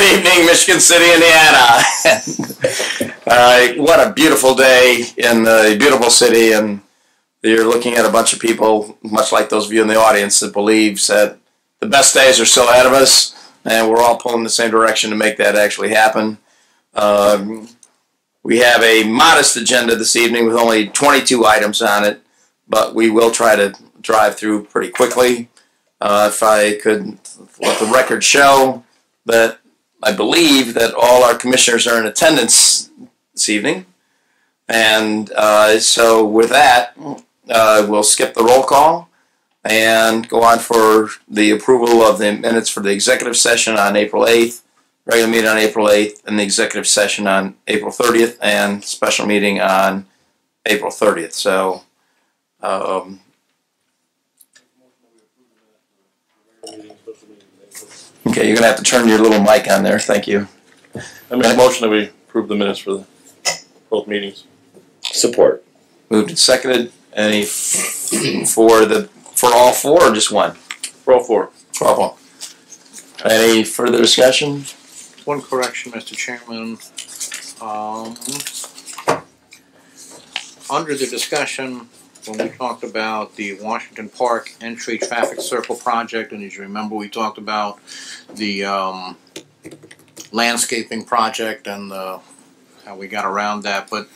good evening, Michigan City, Indiana. uh, what a beautiful day in the beautiful city, and you're looking at a bunch of people, much like those of you in the audience, that believes that the best days are still ahead of us, and we're all pulling the same direction to make that actually happen. Um, we have a modest agenda this evening with only 22 items on it, but we will try to drive through pretty quickly. Uh, if I could let the record show that I believe that all our commissioners are in attendance this evening. And uh, so with that, uh, we'll skip the roll call and go on for the approval of the minutes for the executive session on April 8th, regular meeting on April 8th, and the executive session on April 30th, and special meeting on April 30th. So um, Okay, you're gonna have to turn your little mic on there. Thank you. I make a motion that we approve the minutes for the both meetings. Support. Moved and seconded. Any for the for all four or just one? For all four. For all four. Any further discussion? One correction, Mr. Chairman. Um, under the discussion, when we talked about the Washington Park entry traffic circle project, and as you remember, we talked about the, um, landscaping project and the, how we got around that, but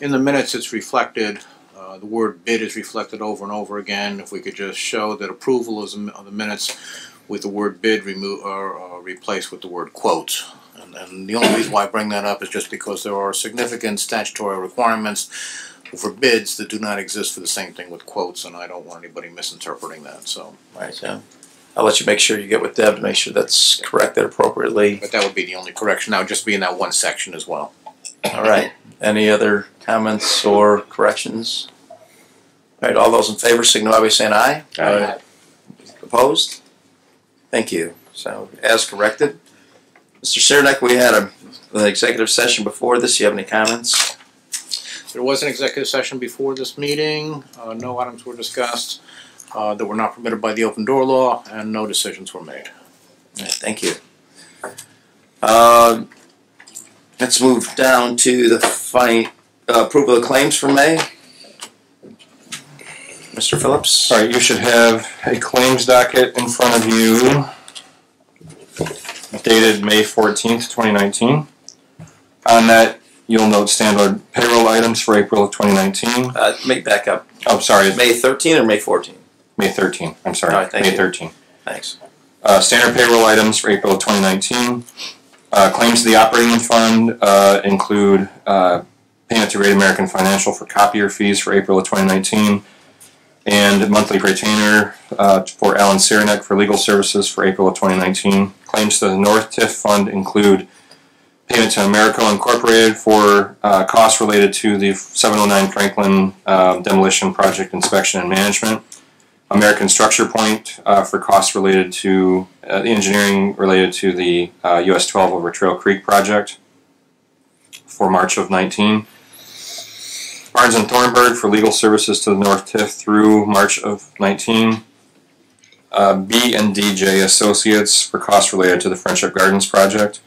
in the minutes, it's reflected, uh, the word bid is reflected over and over again. If we could just show that approval is of the minutes with the word bid remove, or, uh, replaced with the word quote. And, and the only reason why I bring that up is just because there are significant statutory requirements for bids that do not exist for the same thing with quotes, and I don't want anybody misinterpreting that, so. All right, so I'll let you make sure you get with Deb to make sure that's corrected appropriately. But that would be the only correction, that would just be in that one section as well. All right. Any other comments or corrections? All right, all those in favor signify by saying aye. Aye. Opposed? Thank you. So, as corrected. Mr. Sirnak, we had a, an executive session before this. You have any comments? There was an executive session before this meeting, uh, no items were discussed, uh, that were not permitted by the open door law, and no decisions were made. Yeah, Thank you. Uh, Let's move down to the fi- uh, approval of claims for May. Mr. Phillips? All right, you should have a claims docket in front of you dated May fourteenth, twenty nineteen. On that, you'll note standard payroll items for April of twenty nineteen. Uh, make back up. Oh, sorry, May 13 or May 14? May thirteen, I'm sorry, right, thank May you. thirteen. Thanks. Uh, standard payroll items for April of twenty nineteen. Uh, claims to the operating fund, uh, include, uh, payment to Great American Financial for copier fees for April of twenty nineteen. And monthly retainer, uh, for Alan Sirnek for legal services for April of twenty nineteen. Claims to the North TIF fund include payment to Americo Incorporated for, uh, costs related to the seven oh nine Franklin, uh, demolition project inspection and management. American Structure Point uh, for costs related to uh, the engineering related to the uh, US 12 over Trail Creek project for March of 19. Barnes and Thornburg for legal services to the North TIF through March of 19. Uh, B and DJ Associates for costs related to the Friendship Gardens project.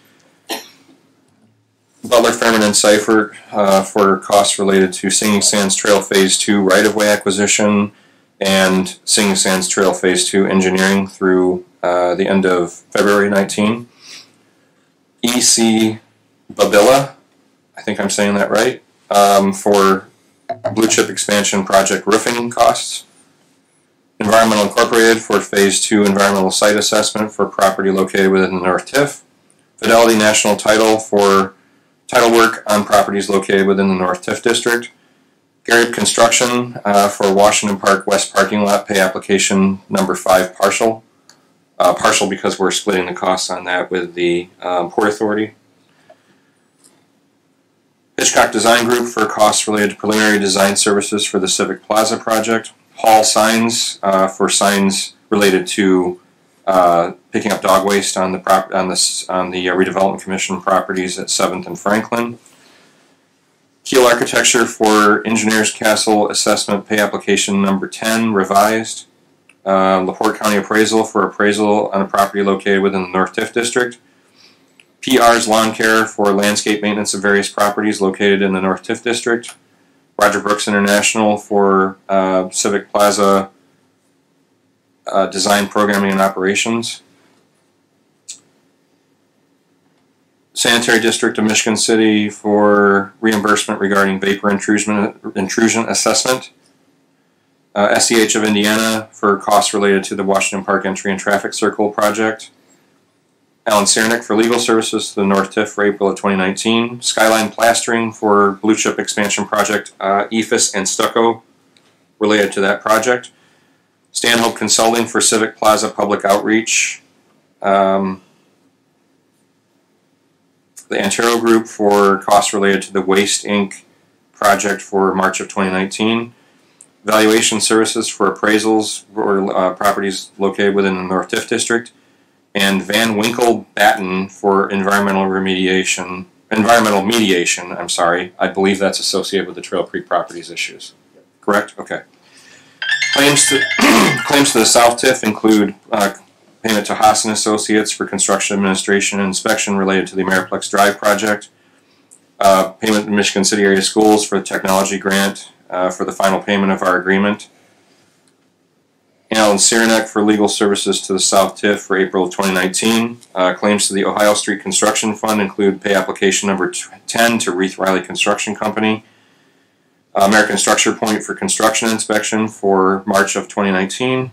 Butler, Fairman, and Seifert uh, for costs related to Singing Sands Trail Phase 2 right of way acquisition and Singing Sands Trail Phase 2 engineering through uh, the end of February 19. EC Babilla, I think I'm saying that right, um, for Blue Chip Expansion Project roofing costs. Environmental Incorporated for Phase 2 environmental site assessment for property located within the North TIF. Fidelity National Title for title work on properties located within the North TIF district. Garrett Construction uh, for Washington Park West parking lot pay application number five partial. Uh, partial because we're splitting the costs on that with the um, Port Authority. Hitchcock Design Group for costs related to preliminary design services for the Civic Plaza project. Hall Signs uh, for signs related to uh, picking up dog waste on the prop on on the uh, redevelopment commission properties at Seventh and Franklin. Keel Architecture for Engineers Castle Assessment Pay Application Number 10 revised. uh, Laporte County Appraisal for appraisal on a property located within the North TIF District. PR's Lawn Care for landscape maintenance of various properties located in the North TIF District. Roger Brooks International for uh, Civic Plaza uh, design, programming, and operations. Sanitary District of Michigan City for reimbursement regarding vapor intrusion intrusion assessment. Uh, SEH of Indiana for costs related to the Washington Park Entry and Traffic Circle project. Alan Cernick for legal services to the North TIF for April of 2019. Skyline Plastering for Blue Chip Expansion Project, uh, EIFS and stucco related to that project. Stanhope Consulting for Civic Plaza Public Outreach. Um, the Antero Group for costs related to the Waste Inc. project for March of 2019. Valuation services for appraisals for uh, properties located within the North TIF District. And Van Winkle Batten for environmental remediation, environmental mediation, I'm sorry. I believe that's associated with the Trail Creek Properties issues. Correct? Okay. Claims to, claims to the South TIF include uh, payment to Haas and Associates for construction administration and inspection related to the Ameriplex Drive project. Uh, payment to Michigan City area schools for the technology grant uh, for the final payment of our agreement. Alan Cyranek for legal services to the South TIF for April of 2019. Uh, claims to the Ohio Street Construction Fund include pay application number 10 to Rieth-Riley Construction Company. American Structure Point for construction inspection for March of 2019.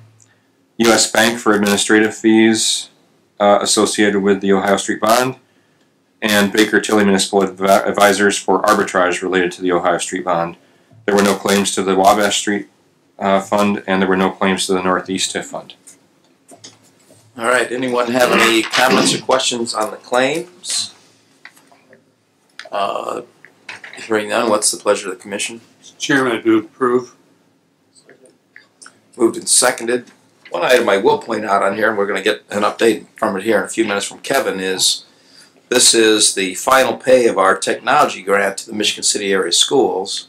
U.S. Bank for administrative fees uh, associated with the Ohio Street Bond. And Baker Tilly Municipal Advi- Advisors for arbitrage related to the Ohio Street Bond. There were no claims to the Wabash Street uh, Fund, and there were no claims to the Northeast TIF Fund. All right, anyone have any comments or questions on the claims? Uh, Hearing none, what's the pleasure of the commission? Chairman, I do approve. Moved and seconded. One item I will point out on here, and we're gonna get an update from it here in a few minutes from Kevin, is this is the final pay of our technology grant to the Michigan City area schools.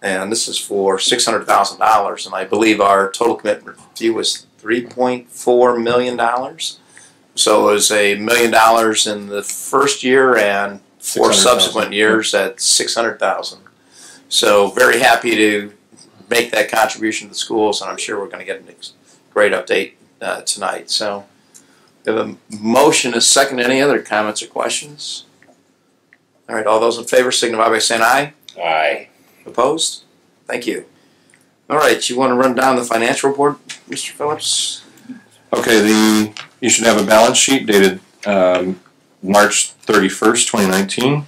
And this is for six hundred thousand dollars, and I believe our total commitment fee was three point four million dollars. So it was a million dollars in the first year and four subsequent years at six hundred thousand. So very happy to make that contribution to the schools, and I'm sure we're gonna get a great update uh, tonight, so. We have a motion, a second, any other comments or questions? All right, all those in favor signify by saying aye. Aye. Opposed? Thank you. All right, you wanna run down the financial report, Mr. Phillips? Okay, the you should have a balance sheet dated um, March 31st, 2019.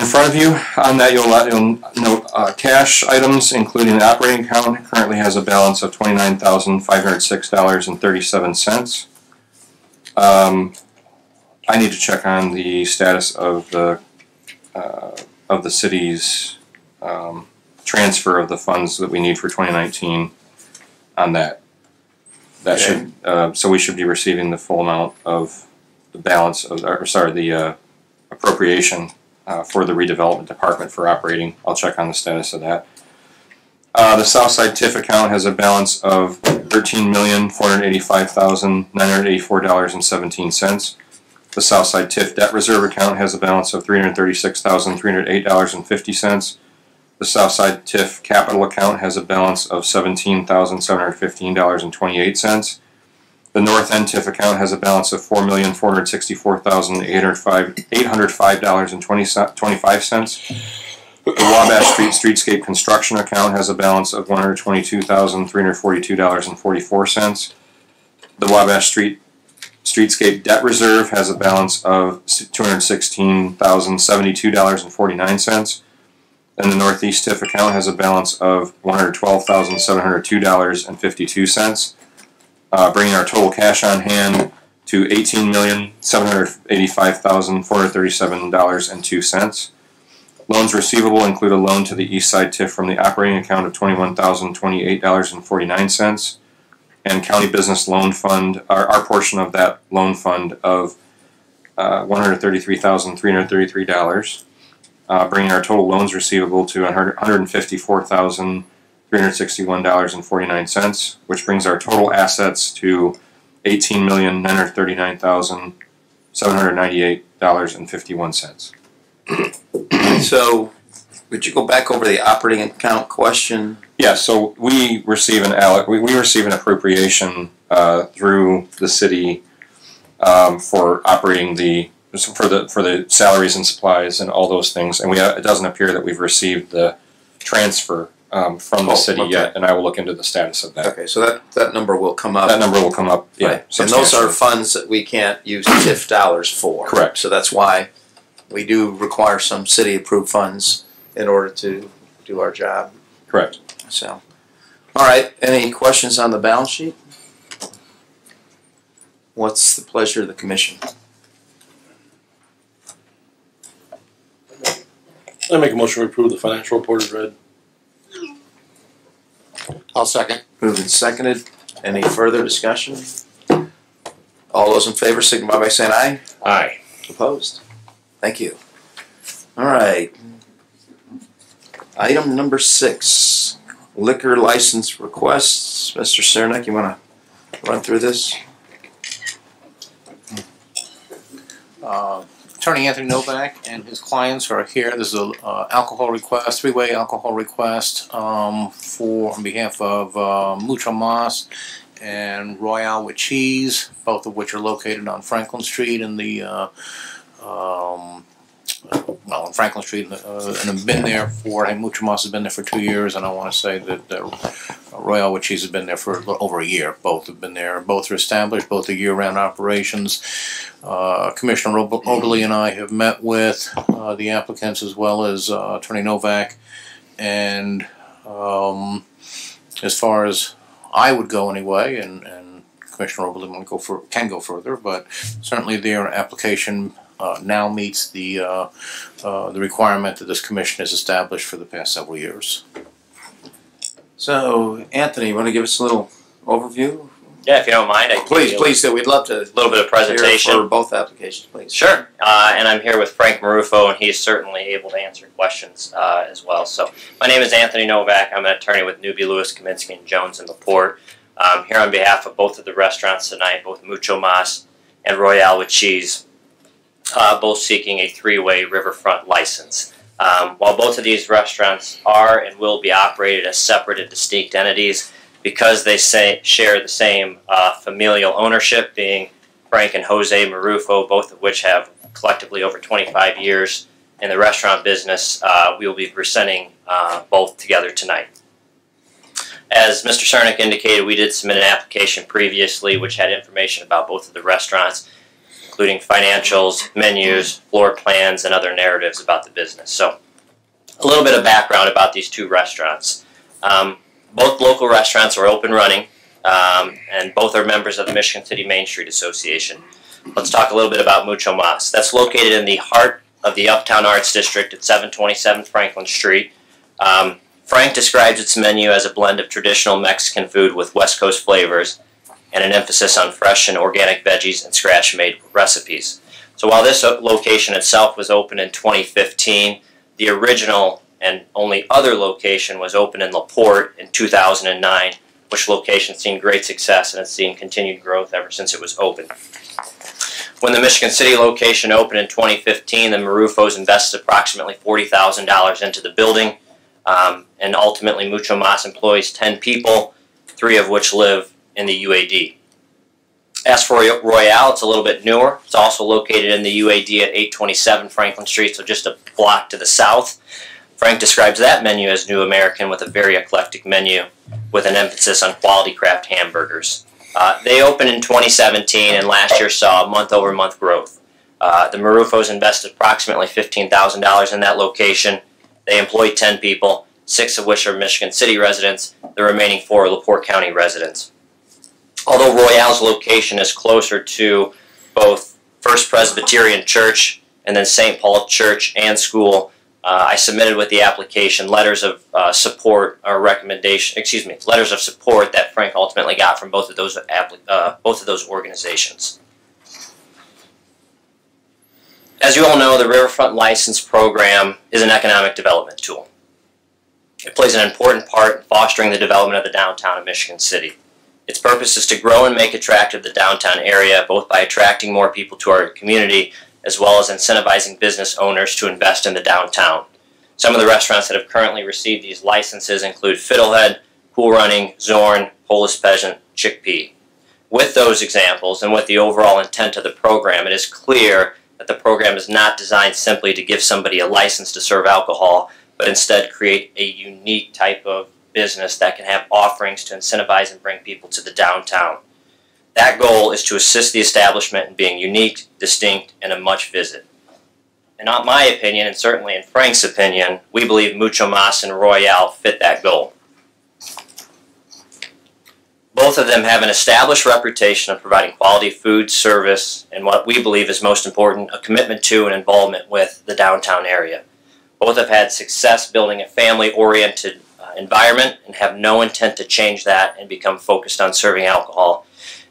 In front of you, on that you'll, you'll note uh, cash items, including the operating account, currently has a balance of $29,506.37. Um, I need to check on the status of the uh, of the city's um, transfer of the funds that we need for 2019 on that. That Okay. should, uh, so we should be receiving the full amount of the balance of, or sorry, the uh, appropriation uh, for the redevelopment department for operating. I'll check on the status of that. Uh, the Southside TIF account has a balance of $13,485,984.17. The Southside TIF debt reserve account has a balance of $336,308.50. The Southside TIF capital account has a balance of $17,715.28. The North End TIF account has a balance of four million four hundred sixty-four thousand eight hundred five eight hundred five dollars and twenty twenty-five cents. The Wabash Street Streetscape Construction account has a balance of one hundred twenty-two thousand three hundred forty-two dollars and forty-four cents. The Wabash Street Streetscape Debt Reserve has a balance of two hundred sixteen thousand seventy-two dollars and forty-nine cents. And the Northeast TIF account has a balance of one hundred twelve thousand seven hundred two dollars and fifty-two cents, uh, bringing our total cash on hand to eighteen million seven hundred eighty-five thousand four hundred thirty-seven dollars and two cents. Loans receivable include a loan to the East Side TIF from the operating account of twenty-one thousand twenty-eight dollars and County Business Loan Fund, our, our portion of that loan fund of uh, one hundred thirty-three thousand three hundred thirty-three dollars, uh, bringing our total loans receivable to one hundred fifty-four thousand three hundred sixty-one dollars and forty-nine cents, which brings our total assets to eighteen million nine hundred thirty-nine thousand seven hundred ninety-eight dollars and fifty-one cents. So, would you go back over the operating account question? Yeah, so we receive an alloc, we, we receive an appropriation, uh, through the city, um, for operating the, for the, for the salaries and supplies and all those things, and we, it doesn't appear that we've received the transfer, um, from the Oh, city okay. yet, and I will look into the status of that. Okay, so that, that number will come up. That number will come up, yeah, Right, and those are substantially. funds that we can't use TIF dollars for. Correct. So that's why we do require some city-approved funds in order to do our job, Correct. so. All right, any questions on the balance sheet? What's the pleasure of the commission? I make a motion to approve the financial report as read. I'll second. Moved and seconded, any further discussion? All those in favor signify by saying aye. Aye. Opposed? Thank you. All right. Item number six, liquor license requests. Mr. Cernak, you wanna run through this? Uh, Attorney Anthony Novak and his clients are here. This is a uh, alcohol request, three-way alcohol request um, for, on behalf of uh, Mucho Mas and Royale with Cheese, both of which are located on Franklin Street in the, uh, um, well, on Franklin Street, uh, and have been there for, and Mucho Mas has been there for two years, and I want to say that uh, Royale with Cheese has been there for over a year. Both have been there. Both are established. Both are year-round operations. Uh, Commissioner Ob- Oberly and I have met with uh, the applicants as well as uh, Attorney Novak, and um, as far as I would go anyway, and, and Commissioner Oberly go for can go further, but certainly their application uh, now meets the uh, uh, the requirement that this commission has established for the past several years. So, Anthony, you wanna give us a little overview? Yeah, if you don't mind, I Please, please, do. we'd love to a little bit of presentation. for both applications, please. Sure, uh, and I'm here with Frank Marufo, and he's certainly able to answer questions uh, as well. So, my name is Anthony Novak. I'm an attorney with Newby Lewis, Kaminski and Jones in Laporte. I'm here on behalf of both of the restaurants tonight, both Mucho Mas and Royale with Cheese, uh, both seeking a three-way riverfront license. Um, while both of these restaurants are and will be operated as separate and distinct entities, because they say, share the same uh, familial ownership, being Frank and Jose Marufo, both of which have collectively over 25 years in the restaurant business. Uh, we will be presenting uh, both together tonight. As Mr. Cernick indicated, we did submit an application previously which had information about both of the restaurants, including financials, menus, floor plans, and other narratives about the business. So, a little bit of background about these two restaurants. Um, both local restaurants are open running, um, and both are members of the Michigan City Main Street Association. Let's talk a little bit about Mucho Mas. That's located in the heart of the Uptown Arts District at 727 Franklin Street. Um, Frank describes its menu as a blend of traditional Mexican food with West Coast flavors and an emphasis on fresh and organic veggies and scratch made recipes. So while this location itself was open in 2015, the original and only other location was open in LaPorte in 2009, which location has seen great success and has seen continued growth ever since it was open. When the Michigan City location opened in 2015, the Marufos invested approximately $40,000 into the building, um, and ultimately Mucho Mas employs 10 people, three of which live in the UAD. As for Royale, it's a little bit newer. It's also located in the UAD at 827 Franklin Street, so just a block to the south. Frank describes that menu as New American with a very eclectic menu with an emphasis on quality craft hamburgers. Uh, they opened in 2017 and last year saw month over month growth. Uh, the Marufos invested approximately $15,000 in that location. They employ 10 people, six of which are Michigan City residents, the remaining four are LaPorte County residents. Although Royale's location is closer to both First Presbyterian Church and then St. Paul Church and School, uh, I submitted with the application letters of uh, support or recommendation, excuse me, letters of support that Frank ultimately got from both of those uh, both of those organizations. As you all know, the Riverfront License Program is an economic development tool. It plays an important part in fostering the development of the downtown of Michigan City. Its purpose is to grow and make attractive the downtown area, both by attracting more people to our community as well as incentivizing business owners to invest in the downtown. Some of the restaurants that have currently received these licenses include Fiddlehead, Cool Running, Zorn, Polish Peasant, Chickpea. With those examples and with the overall intent of the program, it is clear that the program is not designed simply to give somebody a license to serve alcohol, but instead create a unique type of business that can have offerings to incentivize and bring people to the downtown. That goal is to assist the establishment in being unique, distinct, and a much visit. In not my opinion, and certainly in Frank's opinion, we believe Mucho Mas and Royale fit that goal. Both of them have an established reputation of providing quality food, service, and what we believe is most important, a commitment to and involvement with the downtown area. Both have had success building a family oriented uh, environment and have no intent to change that and become focused on serving alcohol.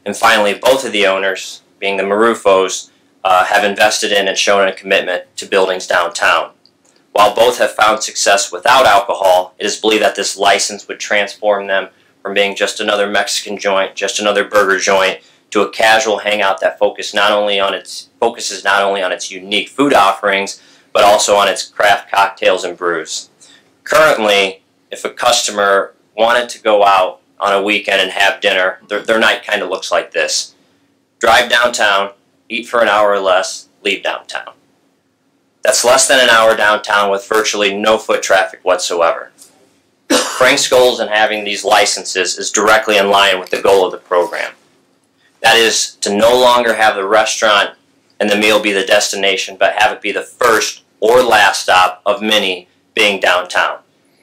And finally, both of the owners, being the Marufos, uh, have invested in and shown a commitment to buildings downtown. While both have found success without alcohol, it is believed that this license would transform them from being just another Mexican joint, just another burger joint, to a casual hangout that focus not only on its focuses not only on its unique food offerings, but also on its craft cocktails and brews. Currently, if a customer wanted to go out on a weekend and have dinner, their, their night kind of looks like this. Drive downtown, eat for an hour or less, leave downtown. That's less than an hour downtown with virtually no foot traffic whatsoever. Frank's goals in having these licenses is directly in line with the goal of the program. That is to no longer have the restaurant and the meal be the destination, but have it be the first or last stop of many being downtown.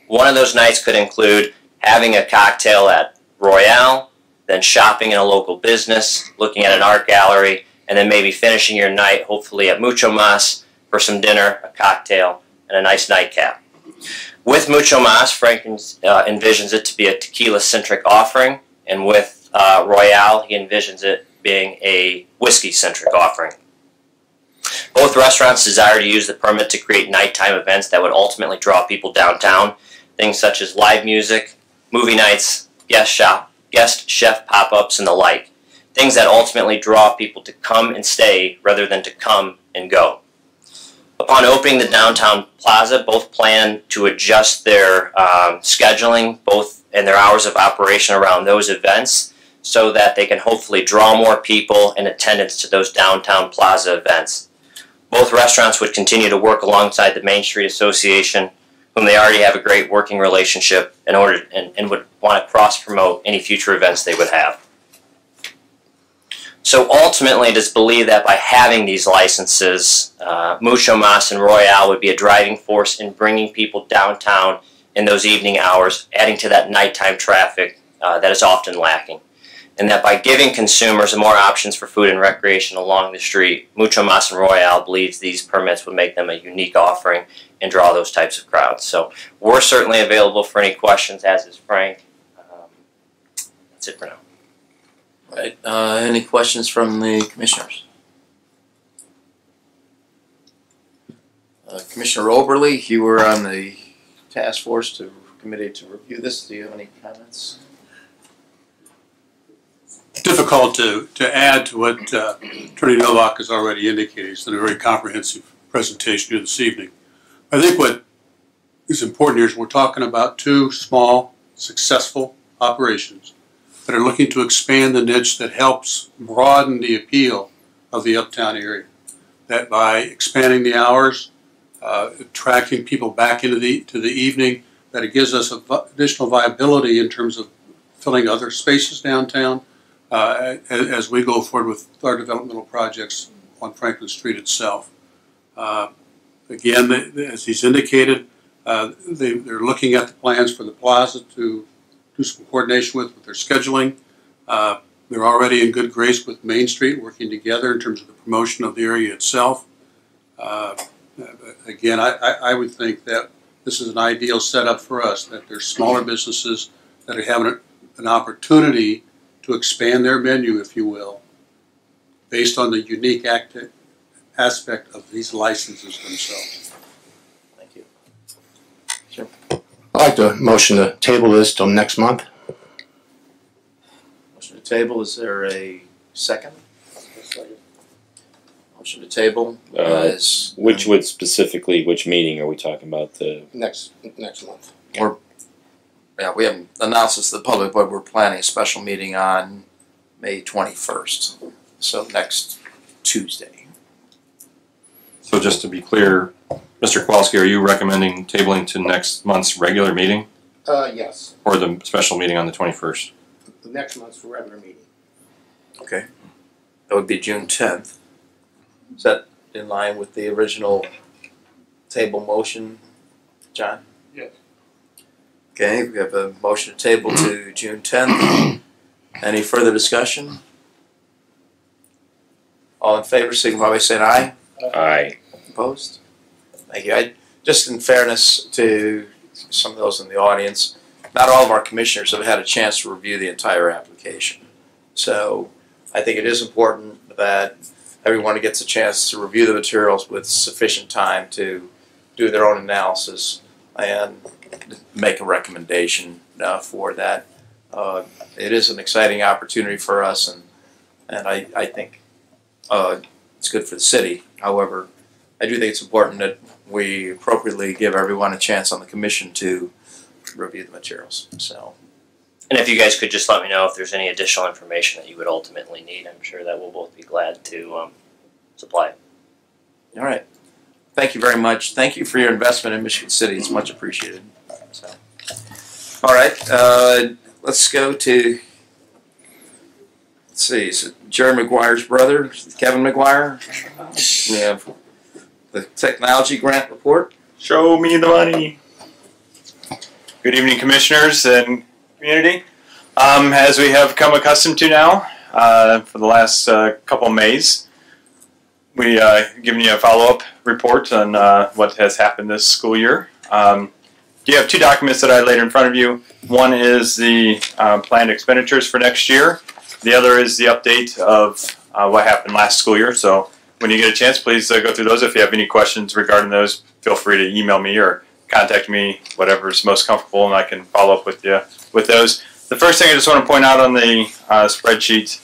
One of those nights could include having a cocktail at Royale, then shopping in a local business, looking at an art gallery, and then maybe finishing your night, hopefully at Mucho Mas, for some dinner, a cocktail, and a nice nightcap. With Mucho Mas, Frank uh, envisions it to be a tequila centric offering, and with uh, Royale, he envisions it being a whiskey centric offering. Both restaurants desire to use the permit to create nighttime events that would ultimately draw people downtown. Things such as live music, movie nights, guest shop, guest chef pop-ups, and the like. Things that ultimately draw people to come and stay rather than to come and go. Upon opening the downtown plaza, both plan to adjust their um, scheduling, both and their hours of operation around those events, so that they can hopefully draw more people in attendance to those downtown plaza events. Both restaurants would continue to work alongside the Main Street Association, whom they already have a great working relationship, in order and, and would want to cross promote any future events they would have. So ultimately, it is believed that by having these licenses, uh, Mucho Mas and Royale would be a driving force in bringing people downtown in those evening hours, adding to that nighttime traffic uh, that is often lacking. And that by giving consumers more options for food and recreation along the street, Mucho Mas and Royale believes these permits would make them a unique offering and draw those types of crowds. So we're certainly available for any questions, as is Frank. Um, that's it for now. Right. Uh, any questions from the commissioners? Uh, Commissioner Oberly, you were on the task force to committee to review this. Do you have any comments? Difficult to, to add to what uh, Attorney Novak has already indicated. It's been a very comprehensive presentation here this evening. I think what is important here is we're talking about two small, successful operations that are looking to expand the niche that helps broaden the appeal of the uptown area. That by expanding the hours, uh, attracting people back into the to the evening, that it gives us additional viability in terms of filling other spaces downtown uh, as, we go forward with our developmental projects on Franklin Street itself. Uh, again, as he's indicated, uh, they, they're looking at the plans for the plaza to do some coordination with, with their scheduling. Uh, they're already in good grace with Main Street, working together in terms of the promotion of the area itself. Uh, again, I, I, I, would think that this is an ideal setup for us, that there's smaller businesses that are having an opportunity to expand their menu, if you will, based on the unique act- aspect of these licenses themselves. Thank you. Sure. I'd like to motion to table this till next month. Motion to table, is there a second? Motion to table Uh, is. Which would specifically, which meeting are we talking about? The Next, next month. Yeah, we haven't announced this to the public, but we're planning a special meeting on May twenty-first, so next Tuesday. So just to be clear, Mr. Kowalski, are you recommending tabling to next month's regular meeting Uh, yes, or the special meeting on the twenty-first? the next month's regular meeting. Okay. That would be June tenth. Is that in line with the original table motion, John? Okay, we have a motion to table to June tenth. Any further discussion? All in favor, signify by saying aye. aye. Opposed? Thank you. I, just in fairness to some of those in the audience, not all of our commissioners have had a chance to review the entire application. So I think it is important that everyone gets a chance to review the materials with sufficient time to do their own analysis and make a recommendation uh, for that. Uh, it is an exciting opportunity for us and, and I, I think uh, it's good for the city. However, I do think it's important that we appropriately give everyone a chance on the commission to review the materials. So, And if you guys could just let me know if there's any additional information that you would ultimately need, I'm sure that we'll both be glad to um, supply. all right. Thank you very much. Thank you for your investment in Michigan City. It's much appreciated. So, all right. Uh, let's go to. Let's see. Is it Jerry McGuire's brother, Kevin McGuire? We have the technology grant report. Show me the money. Good evening, commissioners and community. Um, as we have come accustomed to now uh, for the last uh, couple of Mays, we uh, given you a follow-up report on uh, what has happened this school year. Um, you have two documents that I laid in front of you. One is the uh, planned expenditures for next year. The other is the update of uh, what happened last school year. So when you get a chance, please uh, go through those. If you have any questions regarding those, feel free to email me or contact me, whatever is most comfortable, and I can follow up with you with those. The first thing I just want to point out on the uh, spreadsheet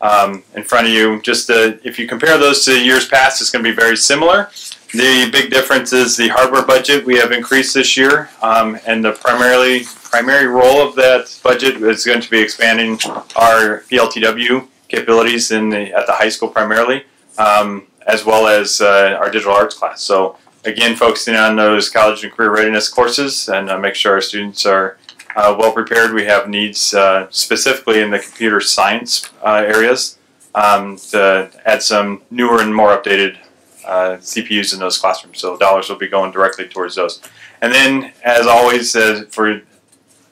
um, in front of you, just uh, if you compare those to years past, it's going to be very similar. The big difference is the hardware budget we have increased this year, um, and the primarily primary role of that budget is going to be expanding our PLTW capabilities in the at the high school primarily, um, as well as uh, our digital arts class. So again, focusing on those college and career readiness courses and uh, make sure our students are uh, well prepared. We have needs uh, specifically in the computer science uh, areas um, to add some newer and more updated uh, CPUs in those classrooms. So dollars will be going directly towards those. And then, as always, uh, for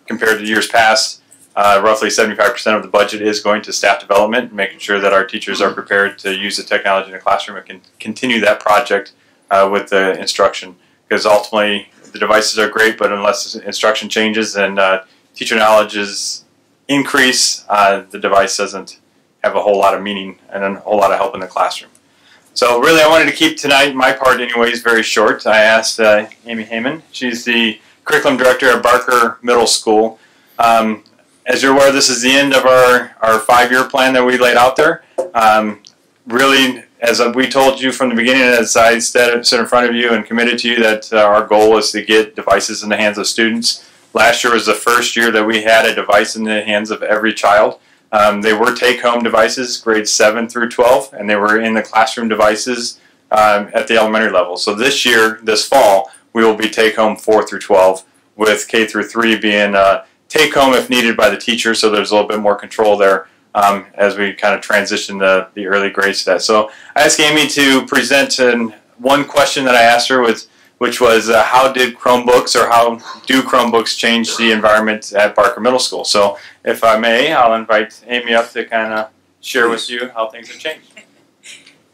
compared to years past, uh, roughly 75% of the budget is going to staff development, making sure that our teachers are prepared to use the technology in the classroom and can continue that project uh, with the instruction. Because ultimately, the devices are great, but unless instruction changes and uh, teacher knowledge is increase, uh, the device doesn't have a whole lot of meaning and a whole lot of help in the classroom. So really, I wanted to keep tonight, my part anyways, very short. I asked uh, Amy Heyman. She's the curriculum director at Barker Middle School. Um, as you're aware, this is the end of our, our five-year plan that we laid out there. Um, really, as we told you from the beginning, as I stood in front of you and committed to you that uh, our goal is to get devices in the hands of students. Last year was the first year that we had a device in the hands of every child. Um, they were take-home devices, grades 7 through 12, and they were in the classroom devices um, at the elementary level. So this year, this fall, we will be take-home 4 through 12, with K through 3 being uh, take-home if needed by the teacher, so there's a little bit more control there um, as we kind of transition the, the early grades to that. So I asked Amy to present, and one question that I asked her was, which was uh, how did Chromebooks or how do Chromebooks change the environment at Barker Middle School? So if I may, I'll invite Amy up to kind of share with you how things have changed.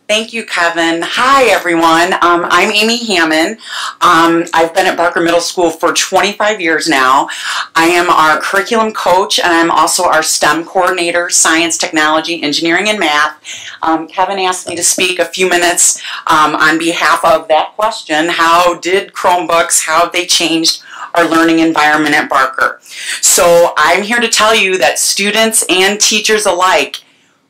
Thank you, Kevin. Hi, everyone. Um, I'm Amy Hammond. Um, I've been at Barker Middle School for 25 years now. I am our curriculum coach and I'm also our STEM coordinator, science, technology, engineering, and math. Um, Kevin asked me to speak a few minutes um, on behalf of that question. How did Chromebooks, how have they changed our learning environment at Barker. So I'm here to tell you that students and teachers alike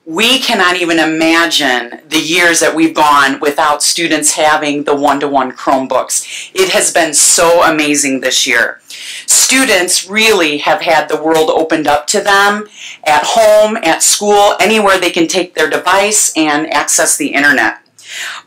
we cannot even imagine the years that we've gone without students having the one-to-one Chromebooks. It has been so amazing this year. Students really have had the world opened up to them at home, at school, anywhere they can take their device and access the internet.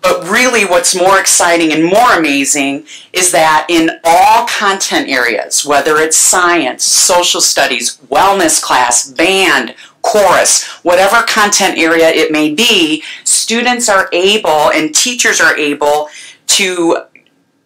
But really what's more exciting and more amazing is that in all content areas, whether it's science, social studies, wellness class, band, chorus, whatever content area it may be, students are able and teachers are able to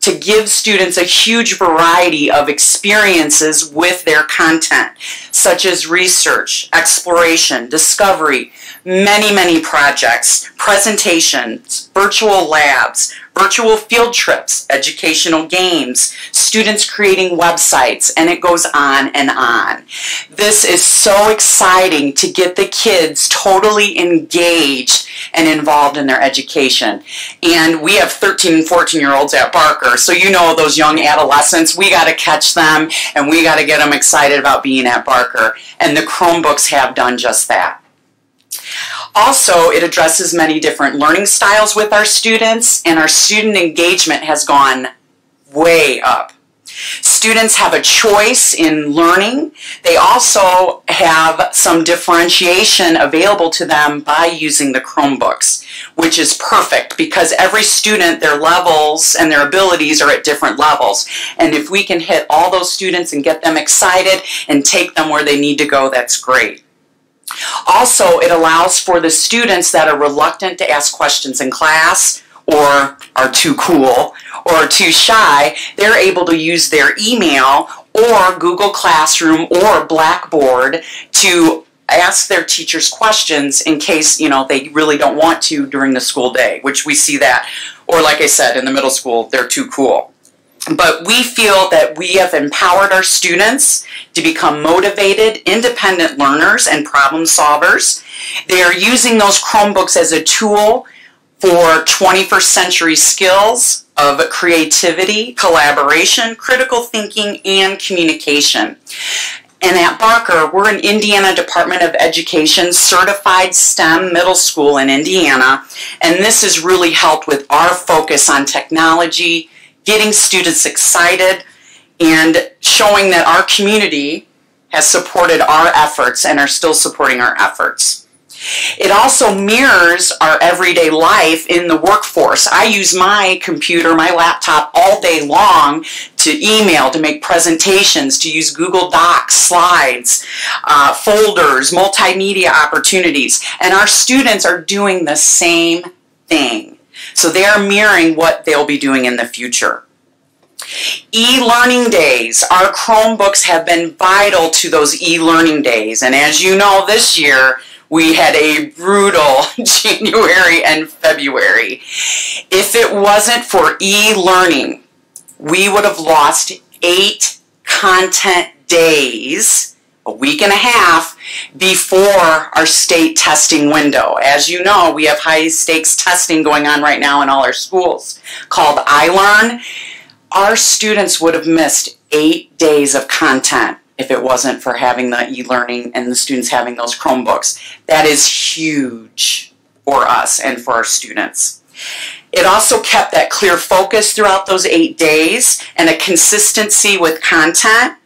to give students a huge variety of experiences with their content, such as research, exploration, discovery, many, many projects, presentations, virtual labs, virtual field trips, educational games, students creating websites, and it goes on and on. This is so exciting to get the kids totally engaged and involved in their education. And we have 13 and 14 year olds at Barker, so you know those young adolescents, we got to catch them and we got to get them excited about being at Barker. And the Chromebooks have done just that. Also, it addresses many different learning styles with our students, and our student engagement has gone way up. Students have a choice in learning. They also have some differentiation available to them by using the Chromebooks, which is perfect because every student, their levels and their abilities are at different levels. And if we can hit all those students and get them excited and take them where they need to go, that's great. Also, it allows for the students that are reluctant to ask questions in class or are too cool or too shy, they're able to use their email or Google Classroom or Blackboard to ask their teachers questions in case, you know, they really don't want to during the school day, which we see that. Or like I said, in the middle school, they're too cool. But we feel that we have empowered our students to become motivated, independent learners and problem solvers. They are using those Chromebooks as a tool for 21st century skills of creativity, collaboration, critical thinking, and communication. And at Barker, we're an Indiana Department of Education certified STEM middle school in Indiana, and this has really helped with our focus on technology, getting students excited, and showing that our community has supported our efforts and are still supporting our efforts. It also mirrors our everyday life in the workforce. I use my computer, my laptop all day long to email, to make presentations, to use Google Docs, slides, uh, folders, multimedia opportunities. And our students are doing the same thing. So they are mirroring what they'll be doing in the future. E-learning days. Our Chromebooks have been vital to those e-learning days. And as you know, this year, we had a brutal January and February. If it wasn't for e-learning, we would have lost eight content days, a week and a half, before our state testing window. As you know, we have high stakes testing going on right now in all our schools called iLearn. Our students would have missed eight days of content if it wasn't for having the e-learning and the students having those Chromebooks. That is huge for us and for our students. It also kept that clear focus throughout those eight days and a consistency with content.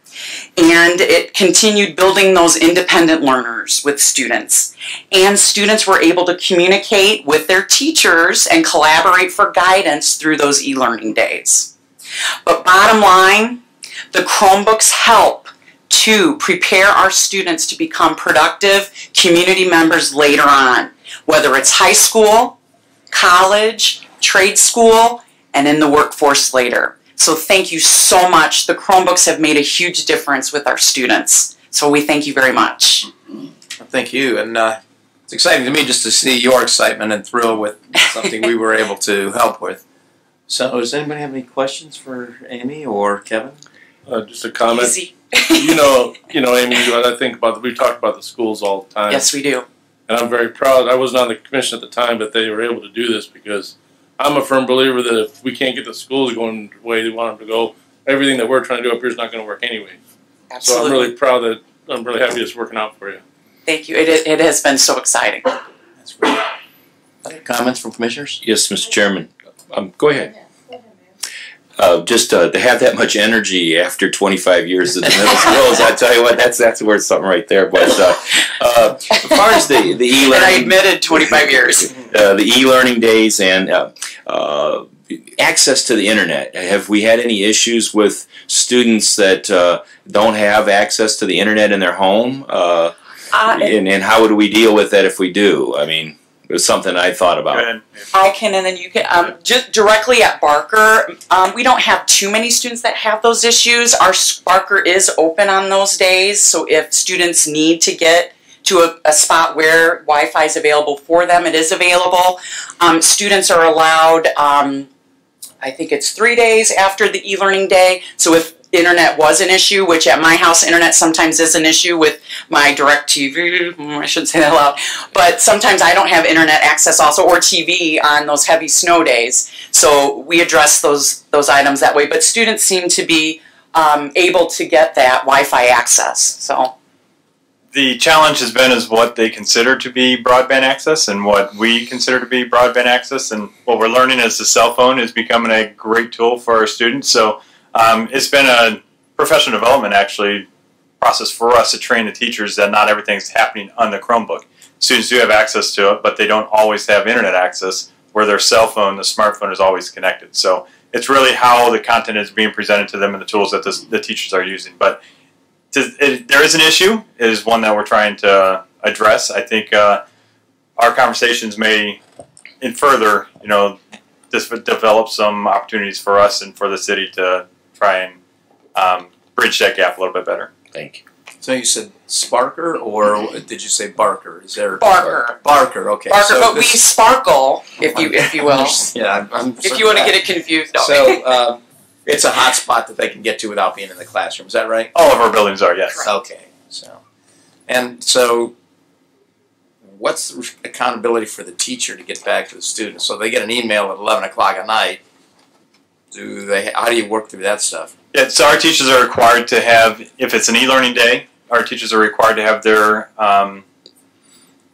And it continued building those independent learners with students. And students were able to communicate with their teachers and collaborate for guidance through those e-learning days. But bottom line, the Chromebooks help to prepare our students to become productive community members later on, whether it's high school, college, trade school, and in the workforce later. So thank you so much. The Chromebooks have made a huge difference with our students. So we thank you very much. Thank you. And uh, it's exciting to me just to see your excitement and thrill with something we were able to help with. So, does anybody have any questions for Amy or Kevin? Uh, just a comment. Easy. you know, you know, Amy. I think about we talk about the schools all the time. Yes, we do. And I'm very proud. I wasn't on the commission at the time, but they were able to do this because I'm a firm believer that if we can't get the schools going the way they want them to go, everything that we're trying to do up here is not going to work anyway. So I'm really proud that I'm really happy it's working out for you. Thank you. It, it has been so exciting. That's great. Other comments from commissioners? Yes, Mr. Chairman. Um, go ahead. Uh, just uh, to have that much energy after 25 years in the middle schools, I tell you what, that's that's worth something right there. But uh, uh, as far as the the e-learning, And I admitted 25 years. uh, the e-learning days and uh, uh, access to the internet, have we had any issues with students that uh, don't have access to the internet in their home? And, and how would we deal with that if we do? I mean, it was something I thought about. I can, and then you can. Um, just directly at Barker, um, we don't have too many students that have those issues. Our Barker is open on those days, so if students need to get to a, a spot where Wi-Fi is available for them, it is available. Um, students are allowed. Um, I think it's three days after the e-learning day. So if internet was an issue, which at my house internet sometimes is an issue with my DirecTV, mm, I shouldn't say that loud, but sometimes I don't have internet access also or TV on those heavy snow days. So we address those those items that way. But students seem to be um, able to get that Wi-Fi access. So The challenge has been is what they consider to be broadband access and what we consider to be broadband access. And what we're learning is the cell phone is becoming a great tool for our students. So um, it's been a professional development actually process for us to train the teachers that not everything's happening on the Chromebook. Students do have access to it, but they don't always have internet access where their cell phone, the smartphone, is always connected. So it's really how the content is being presented to them and the tools that the, the teachers are using. But to, it, there is an issue. It is one that we're trying to address. I think uh, our conversations may, in further, you know, this develop some opportunities for us and for the city to try and um, bridge that gap a little bit better. Thank you. So you said Sparker, or did you say Barker? Is there Barker. Barker, okay. Barker, so but we sparkle, if you if you will, Yeah, I'm, I'm if you want to get it confused. No. So um, it's a hot spot that they can get to without being in the classroom. Is that right? All of our buildings are, yes. Okay. So, and so, what's the accountability for the teacher to get back to the student? So they get an email at eleven o'clock at night. Do they? How do you work through that stuff? Yeah, so our teachers are required to have, if it's an e-learning day, our teachers are required to have their um,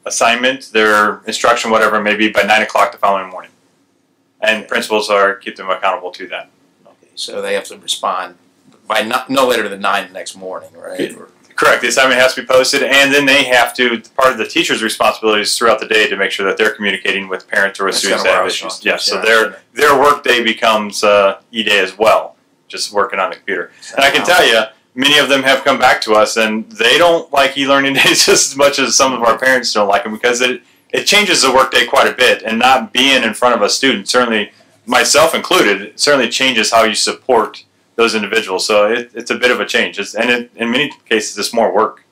assignment, their instruction, whatever it may be, by nine o'clock the following morning. And principals are keep them accountable to that. Okay, so they have to respond by not, no later than nine the next morning, right? Or- Correct. The assignment has to be posted, and then they have to. Part of the teacher's responsibilities throughout the day to make sure that they're communicating with parents or with That's students that have issues. going. Yeah. So their their work day becomes uh, e day as well, just working on the computer. And I can tell you, many of them have come back to us, and they don't like e-learning days just as much as some of our parents don't like them because it it changes the workday quite a bit, and not being in front of a student, certainly myself included, certainly changes how you support those individuals. So it, it's a bit of a change, it's, and it, in many cases, it's more work.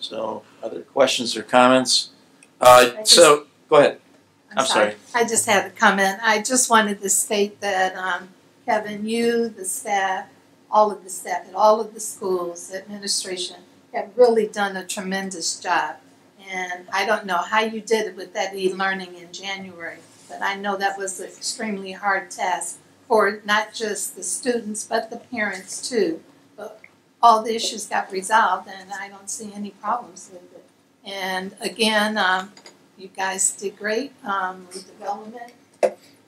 So, other questions or comments? Uh, so, go ahead. I'm sorry. I just had a comment. I just wanted to state that, um, Kevin, you, the staff, all of the staff at all of the schools, administration, have really done a tremendous job. And I don't know how you did it with that e-learning in January, but I know that was an extremely hard task for not just the students, but the parents too. But all the issues got resolved and I don't see any problems with it. And again, um, you guys did great um, with development.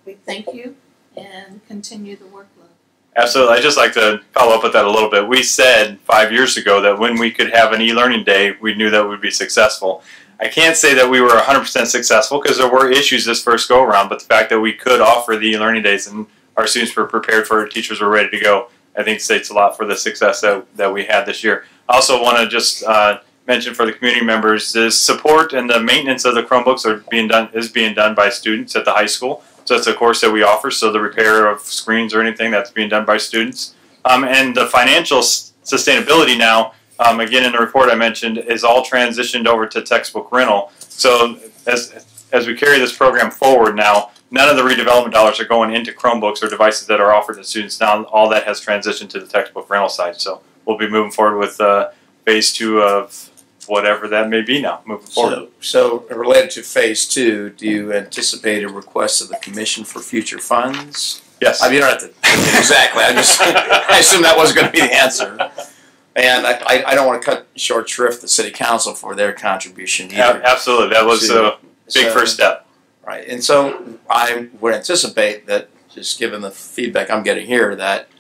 We thank you and continue the workload. Absolutely. I'd just like to follow up with that a little bit. We said five years ago that when we could have an e learning day, we knew that we'd be successful. I can't say that we were 100% successful because there were issues this first go around, but the fact that we could offer the e learning days and our students were prepared for teachers were ready to go, I think states a lot for the success that, that we had this year. I also want to just uh, mention for the community members the support and the maintenance of the Chromebooks are being done is being done by students at the high school. So that's a course that we offer. So the repair of screens or anything that's being done by students, um, and the financial sustainability now. Um, again, in the report I mentioned, is all transitioned over to textbook rental. So as as we carry this program forward now, none of the redevelopment dollars are going into Chromebooks or devices that are offered to students. Now all that has transitioned to the textbook rental side. So we'll be moving forward with uh, phase two of whatever that may be now. Moving forward. So, so related to phase two, do you anticipate a request of the commission for future funds? Yes. I mean, you don't have to exactly. I just I assume that was going to be the answer. And I, I, don't want to cut short shrift the city council for their contribution either. absolutely. That was a big So- first step. Right, and so I would anticipate that, just given the feedback I'm getting here, that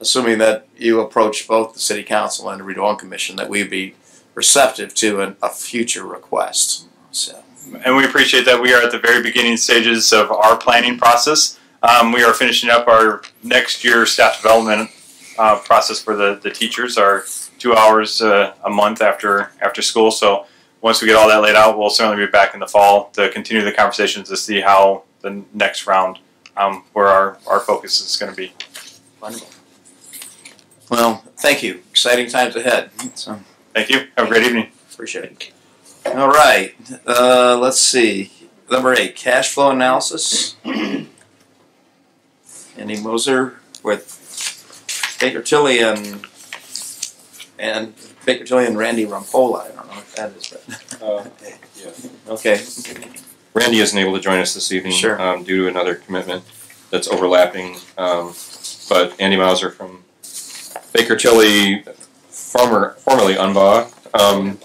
assuming that you approach both the city council and the redevelopment commission, that we'd be receptive to an, a future request. So, and we appreciate that. We are at the very beginning stages of our planning process. Um, we are finishing up our next year staff development uh, process for the, the teachers, our two hours uh, a month after after school. So once we get all that laid out, we'll certainly be back in the fall to continue the conversations to see how the next round, um, where our, our focus is going to be. wonderful. Well, thank you. Exciting times ahead. So, Thank you. Have a great evening. appreciate it. All right, uh, let's see. Number eight, cash flow analysis. Andy Moser with Baker Tilly and and Baker Tilly and Randy Rompola. I don't know what that is, but Uh, yeah. okay. Randy isn't able to join us this evening Sure. um, due to another commitment that's overlapping. Um, but Andy Mauser from Baker Tilly, former formerly Umbaugh, um,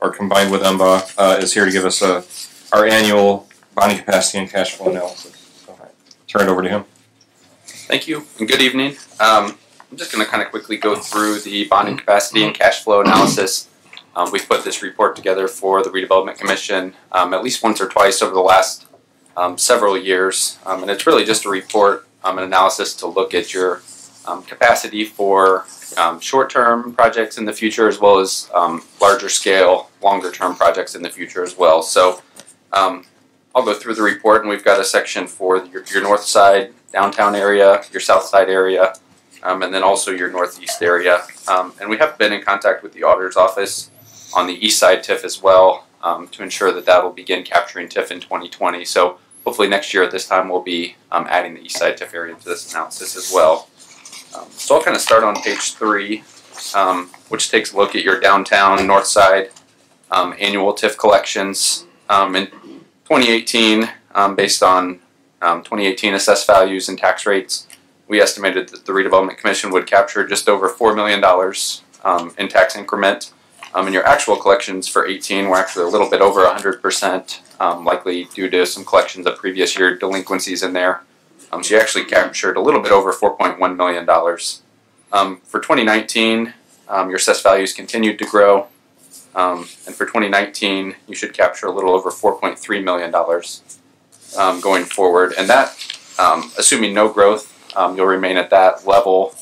or combined with Umbaugh, uh, is here to give us a our annual bonding capacity and cash flow analysis. So, turn it over to him. Thank you and good evening. I'm just going to kind of quickly go through the bonding capacity and cash flow analysis. Um, we've put this report together for the Redevelopment Commission um, at least once or twice over the last um, several years, um, and it's really just a report, um, an analysis to look at your capacity for short-term projects in the future as well as larger scale, longer-term projects in the future as well. So I'll go through the report, and we've got a section for your, your north side downtown area, your south side area, um, and then also your northeast area. Um, and we have been in contact with the auditor's office on the east side TIF as well um, to ensure that that will begin capturing TIF in 2020. So hopefully next year at this time we'll be um, adding the east side TIF area to this analysis as well. Um, so I'll kind of start on page three, um, which takes a look at your downtown north side annual TIF collections. In 2018, um, based on um, 2018 assessed values and tax rates, we estimated that the redevelopment commission would capture just over $4 million um, in tax increment. Um, and your actual collections for 18 were actually a little bit over 100%, um, likely due to some collections of previous year delinquencies in there. Um, so you actually captured a little bit over $4.1 million. Um, for 2019, um, your assessed values continued to grow. And for 2019, you should capture a little over $4.3 million going forward. And that, um, assuming no growth, um, you'll remain at that level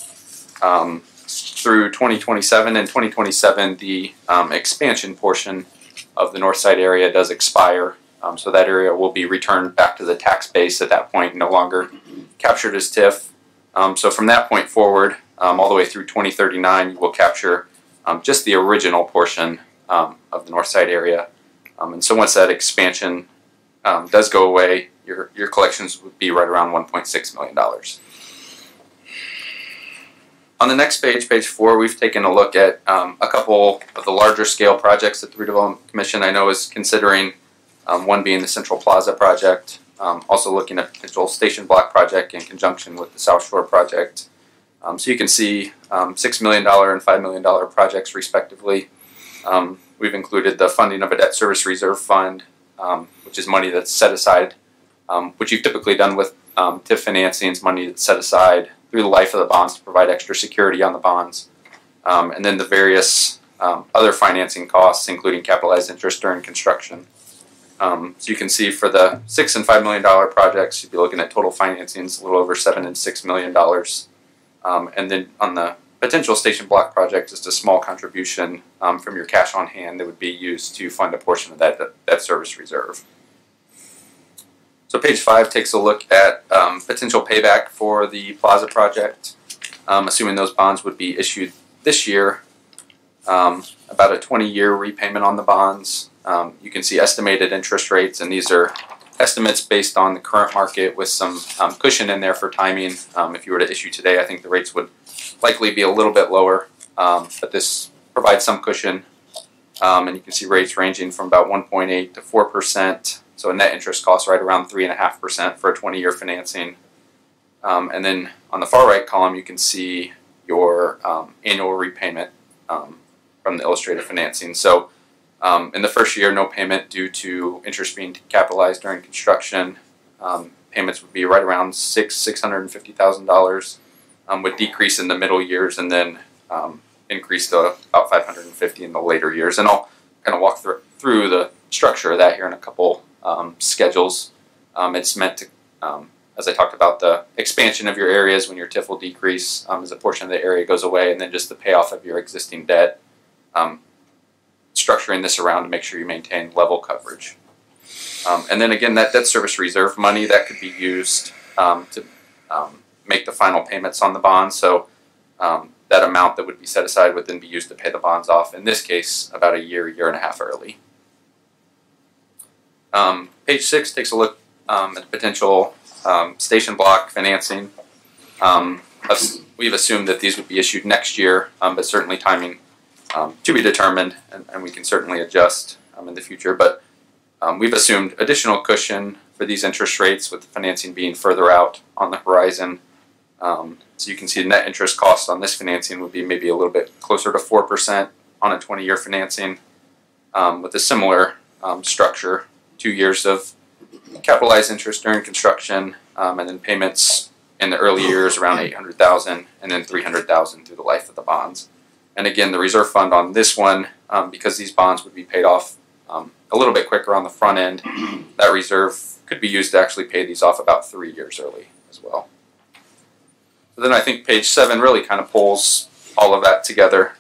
um, through 2027. And 2027, the um, expansion portion of the north side area does expire. Um, so that area will be returned back to the tax base at that point, no longer captured as TIF. Um, so from that point forward, um, all the way through 2039, you will capture just the original portion of the north side area. And so once that expansion does go away, your, your collections would be right around $1.6 million. On the next page, page four, we've taken a look at um, a couple of the larger scale projects that the Redevelopment Commission I know is considering, um, one being the Central Plaza project, um, also looking at potential station block project in conjunction with the South Shore project. Um, so you can see um, $6 million and $5 million projects respectively. Um, we've included the funding of a debt service reserve fund, which is money that's set aside, which you've typically done with TIF financings, money that's set aside through the life of the bonds to provide extra security on the bonds. Um, and then the various um, other financing costs, including capitalized interest during construction. Um, so you can see for the six and five million dollar projects, you'd be looking at total financings a little over seven and six million dollars. Um, and then on the potential station block project, just a small contribution um, from your cash on hand that would be used to fund a portion of that that service reserve. So page five takes a look at um, potential payback for the Plaza project, um, assuming those bonds would be issued this year. Um, about a 20-year repayment on the bonds. Um, you can see estimated interest rates, and these are estimates based on the current market with some um, cushion in there for timing. Um, if you were to issue today, I think the rates would likely be a little bit lower, but this provides some cushion. And you can see rates ranging from about 1.8 to 4 percent. So a net interest cost right around three and a half percent for a 20-year financing. Um, and then on the far right column, you can see your um, annual repayment um, from the illustrative financing. So um, in the first year, no payment due to interest being capitalized during construction. Um, payments would be right around six six hundred and fifty thousand dollars, um, would decrease in the middle years and then increase to about five hundred and fifty in the later years. And I'll kind of walk through through the structure of that here in a couple um, schedules. Um, it's meant to, um, as I talked about, the expansion of your areas when your TIF will decrease um, as a portion of the area goes away, and then just the payoff of your existing debt. Structuring this around to make sure you maintain level coverage. And then again, that debt service reserve money that could be used to make the final payments on the bonds. So um, that amount that would be set aside would then be used to pay the bonds off. In this case, about a year, year and a half early. Um, page six takes a look um, at potential station block financing. us- we've assumed that these would be issued next year, but certainly timing um, to be determined, and, and we can certainly adjust um, in the future. But um, we've assumed additional cushion for these interest rates, with the financing being further out on the horizon. Um, so you can see the net interest cost on this financing would be maybe a little bit closer to four percent on a 20-year financing, um, with a similar um, structure: two years of capitalized interest during construction, and then payments in the early years around 800,000, and then 300,000 through the life of the bonds. And again, the reserve fund on this one, um, because these bonds would be paid off um, a little bit quicker on the front end, that reserve could be used to actually pay these off about three years early as well. So then I think page seven really kind of pulls all of that together.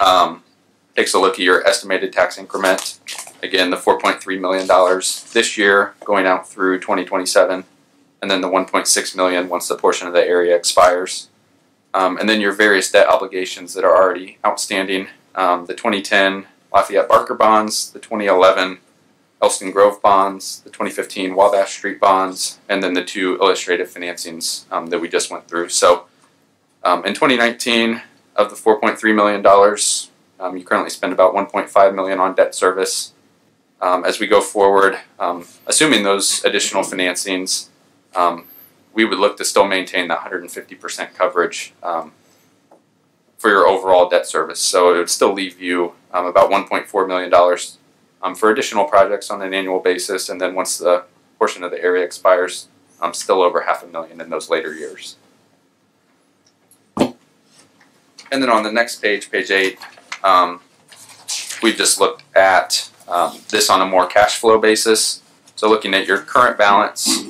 Um, takes a look at your estimated tax increment. Again, the $4.3 million this year going out through 2027, and then the 1.6 million once the portion of the area expires. Um, and then your various debt obligations that are already outstanding. Um, the 2010 Lafayette Barker bonds, the 2011 Elston Grove bonds, the 2015 Wabash Street bonds, and then the two illustrative financings um, that we just went through. So um, in 2019, of the 4.3 million dollars, um, you currently spend about 1.5 million on debt service. Um, as we go forward, um, assuming those additional financings, um, we would look to still maintain the 150% coverage um, for your overall debt service. So it would still leave you um, about 1.4 million dollars for additional projects on an annual basis, and then once the portion of the area expires, still over half a million in those later years. And then on the next page, page eight, um, we've just looked at um, this on a more cash flow basis. So looking at your current balance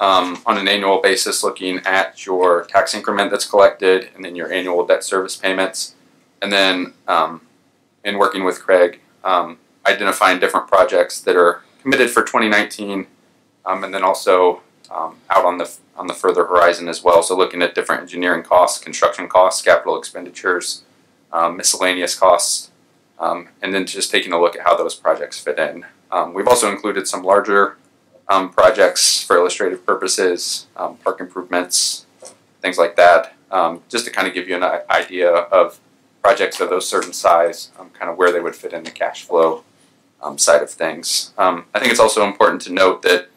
um, on an annual basis, looking at your tax increment that's collected, and then your annual debt service payments, and then um, in working with Craig, um, identifying different projects that are committed for 2019, um, and then also out on the on the further horizon as well. So looking at different engineering costs, construction costs, capital expenditures, um, miscellaneous costs, um, and then just taking a look at how those projects fit in. Um, we've also included some larger um, projects for illustrative purposes, um, park improvements, things like that, just to kind of give you an idea of projects of those certain size, kind of where they would fit in the cash flow side of things. I think it's also important to note that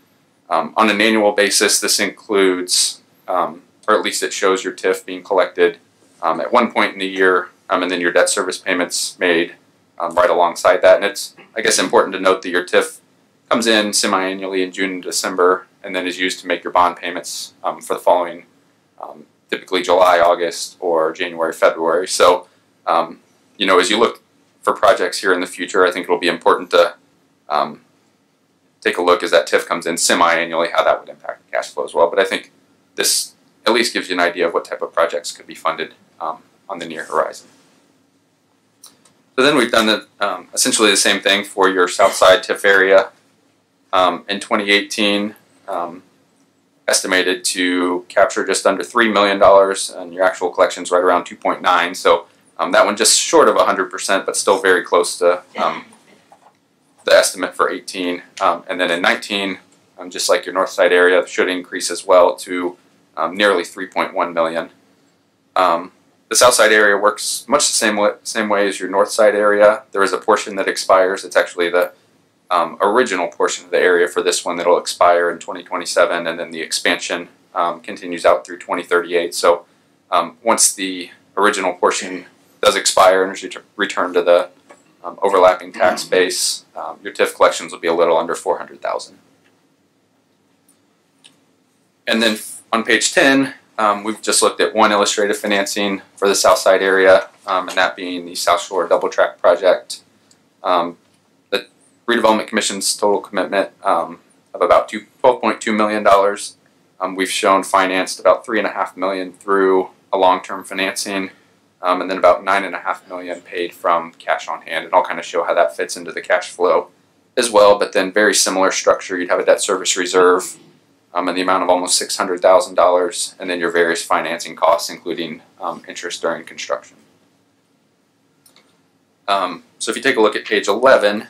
on an annual basis, this includes, or at least it shows your TIF being collected um, at one point in the year, um, and then your debt service payments made um, right alongside that. And it's, I guess, important to note that your TIF comes in semi-annually in June and December, and then is used to make your bond payments um, for the following, um, typically July, August, or January, February. So, um, you know, as you look for projects here in the future, I think it'll be important to um, take a look as that TIF comes in semi-annually, how that would impact cash flow as well. But I think this at least gives you an idea of what type of projects could be funded on the near horizon. So then we've done the, um, essentially the same thing for your south side TIF area. Um, in 2018, um, estimated to capture just under $3 million, and your actual collections right around 2.9. So um, that one just short of 100%, but still very close to um, the estimate for 18. Um, and then in 19, um, just like your north side area, should increase as well to nearly 3.1 million. Um, the south side area works much the same way, same way as your north side area. There is a portion that expires. It's actually the um, original portion of the area for this one that'll expire in 2027, and then the expansion um, continues out through 2038. So um, once the original portion does expire and is returned to the um, overlapping tax base, um, your TIF collections will be a little under 400,000. And then on page 10, um, we've just looked at one illustrative financing for the South Side area, um, and that being the South Shore Double Track Project. Um, the Redevelopment Commission's total commitment um, of about two, $12.2 million. Um, we've shown financed about three and a half million through a long-term financing, um, and then about nine and a half million paid from cash on hand. And I'll kind of show how that fits into the cash flow as well. But then very similar structure. You'd have a debt service reserve um, in the amount of almost six hundred thousand dollars, and then your various financing costs, including um, interest during construction. Um, so if you take a look at page eleven,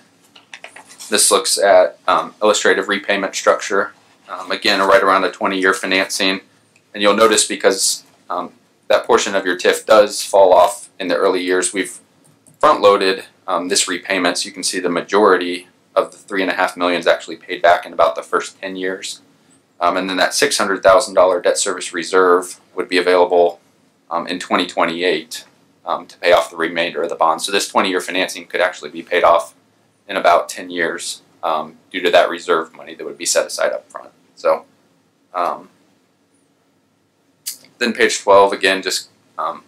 this looks at um, illustrative repayment structure. Um, again, right around a twenty-year financing, and you'll notice because um, that portion of your TIF does fall off in the early years, we've front-loaded this repayment, so you can see the majority of the three and a half million is actually paid back in about the first ten years. Um, and then that six hundred thousand dollar debt service reserve would be available um, in twenty twenty eight um, to pay off the remainder of the bond. So this twenty year financing could actually be paid off in about ten years um, due to that reserve money that would be set aside up front. So um, then page twelve again just um,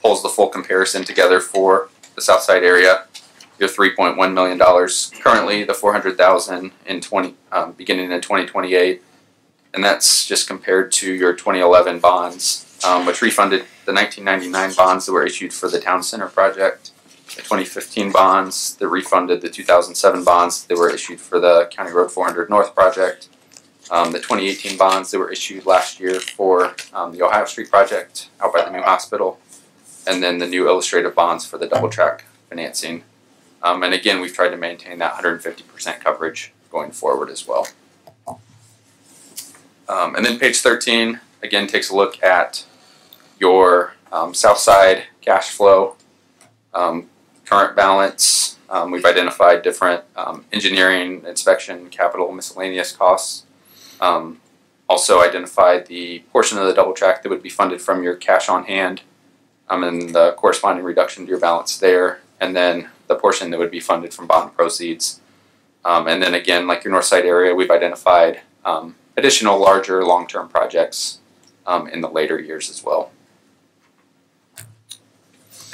pulls the full comparison together for the South Side area. Your three point one million dollars currently, the four hundred thousand in twenty um, beginning in twenty twenty eight and that's just compared to your 2011 bonds, um, which refunded the 1999 bonds that were issued for the town center project, the 2015 bonds that refunded the 2007 bonds that were issued for the County Road 400 North project, um, the 2018 bonds that were issued last year for um, the Ohio Street project out by the new hospital, and then the new illustrative bonds for the double track financing. Um, and again, we've tried to maintain that 150% coverage going forward as well. Um, and then page 13 again takes a look at your um, south side cash flow, um, current balance. Um, we've identified different um, engineering, inspection, capital, miscellaneous costs. Um, also identified the portion of the double track that would be funded from your cash on hand and the corresponding reduction to your balance there. And then the portion that would be funded from bond proceeds. and then again, like your north side area, we've identified additional larger long-term projects um, in the later years as well.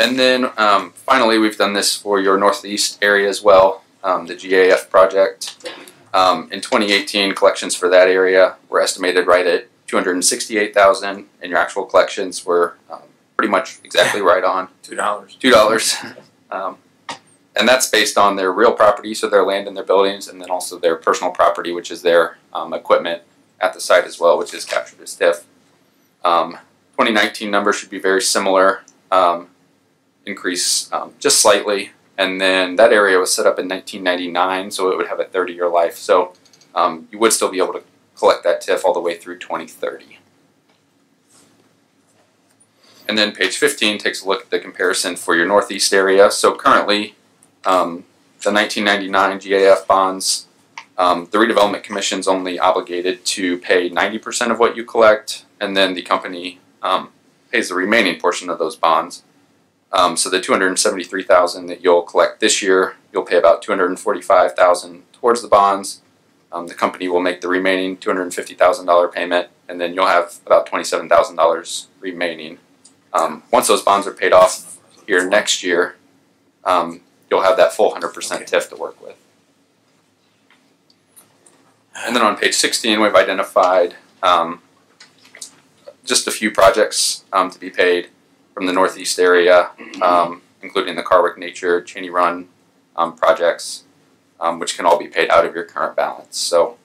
And then um, finally, we've done this for your northeast area as well, um, the GAF project. Um, in 2018, collections for that area were estimated right at 268,000, and your actual collections were um, pretty much exactly right on Two dollars. two dollars. Um, and that's based on their real property, so their land and their buildings, and then also their personal property, which is their um, equipment at the site as well, which is captured as TIF. Um, 2019 numbers should be very similar, um, increase um, just slightly, and then that area was set up in 1999, so it would have a 30-year life. So um, you would still be able to collect that TIF all the way through 2030. And then page 15 takes a look at the comparison for your northeast area. So currently, um, the 1999 GAF bonds um, the redevelopment commission is only obligated to pay 90% of what you collect, and then the company um, pays the remaining portion of those bonds. Um, so the 273,000 that you'll collect this year, you'll pay about 245,000 towards the bonds. Um, the company will make the remaining $250,000 payment, and then you'll have about $27,000 remaining. Um, once those bonds are paid off here next year, um, you'll have that full 100% TIF to work with. And then on page 16, we've identified um, just a few projects um, to be paid from the Northeast area, um, including the Karwick Nature, Cheney Run um, projects, um, which can all be paid out of your current balance. So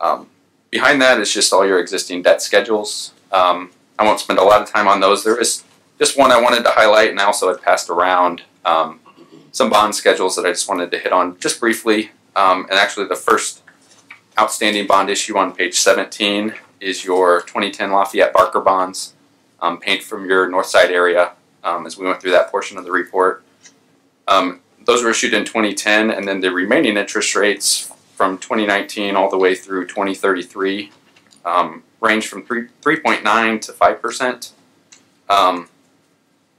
um, behind that is just all your existing debt schedules. I won't spend a lot of time on those. There is just one I wanted to highlight, and I also had passed around some bond schedules that I just wanted to hit on just briefly. and actually, the first outstanding bond issue on page 17 is your 2010 Lafayette Barker bonds, um, paint from your north side area um, as we went through that portion of the report. Um, those were issued in 2010, and then the remaining interest rates from 2019 all the way through 2033 um, range from three three point nine to five percent. Um,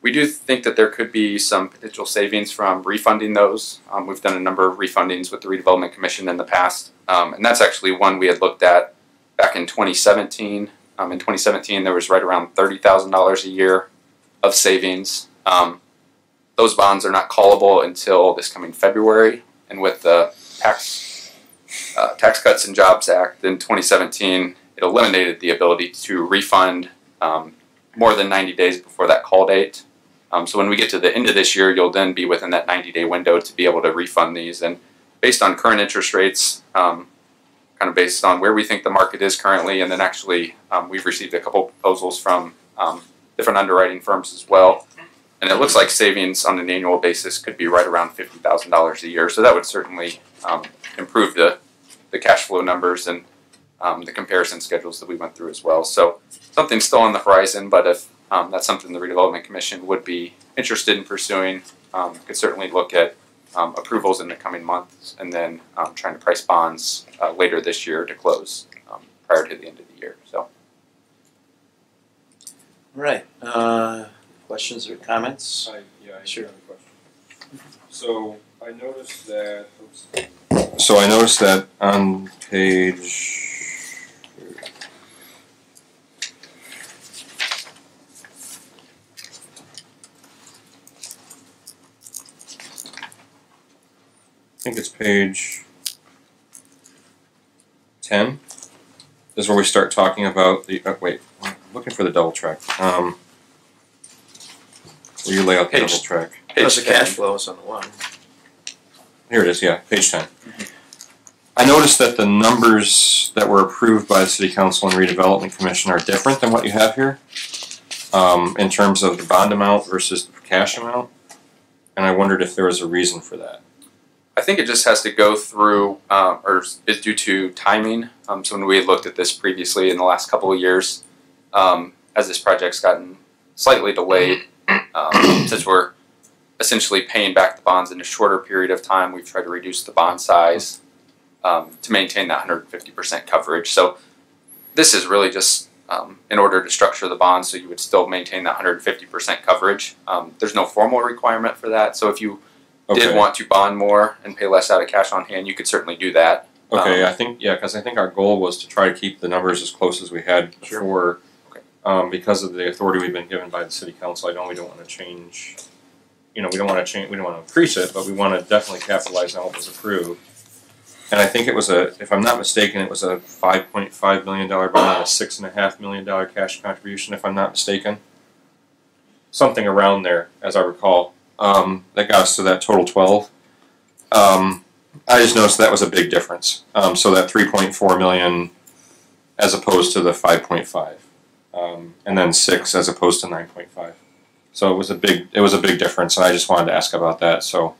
we do think that there could be some potential savings from refunding those. Um, we've done a number of refundings with the Redevelopment Commission in the past, um, and that's actually one we had looked at back in 2017. Um, in 2017, there was right around thirty thousand dollars a year of savings. Um, those bonds are not callable until this coming February, and with the tax uh, Tax Cuts and Jobs Act in 2017, it eliminated the ability to refund um, more than 90 days before that call date. Um, so when we get to the end of this year, you'll then be within that 90 day window to be able to refund these. And based on current interest rates, um, kind of based on where we think the market is currently, and then actually um, we've received a couple proposals from um, different underwriting firms as well. And it looks like savings on an annual basis could be right around $50,000 a year. So that would certainly um, improve the, the cash flow numbers and um, the comparison schedules that we went through as well. So something's still on the horizon, but if um, that's something the redevelopment commission would be interested in pursuing, um, could certainly look at um, approvals in the coming months and then um, trying to price bonds uh, later this year to close um, prior to the end of the year. So Right. Uh, questions or comments? I, yeah, I Sure. have a question. So I noticed that. Oops. So I noticed that on page. Think it's page ten. This is where we start talking about the. Uh, wait, I'm looking for the double track. Um, where you lay out the Page- double track. Plus the cash flow is on the one. Here it is, yeah, page ten. I noticed that the numbers that were approved by the City Council and Redevelopment Commission are different than what you have here. Um, in terms of the bond amount versus the cash amount. And I wondered if there was a reason for that. I think it just has to go through, um, or is due to timing. Um, so when we looked at this previously in the last couple of years, um, as this project's gotten slightly delayed, um, since we're essentially paying back the bonds in a shorter period of time, we've tried to reduce the bond size um, to maintain that 150% coverage. So this is really just um, in order to structure the bond so you would still maintain that 150% coverage. There's no formal requirement for that. So if you did want to bond more and pay less out of cash on hand, you could certainly do that. Okay, Um, I think yeah, because I think our goal was to try to keep the numbers as close as we had Sure. before. Okay. Um, because of the authority we've been given by the city council, I know we don't want to change. You know, we don't want to change. We don't want to increase it, but we want to definitely capitalize on what was approved. And I think it was a, if I'm not mistaken, it was a five point five million dollar bond and a six and a half million dollar cash contribution, if I'm not mistaken. Something around there, as I recall. Um, that got us to that total twelve. Um, I just noticed that was a big difference. Um, so that three point four million, as opposed to the five point five, um, and then six as opposed to nine point five. So it was a big, it was a big difference, and I just wanted to ask about that. So,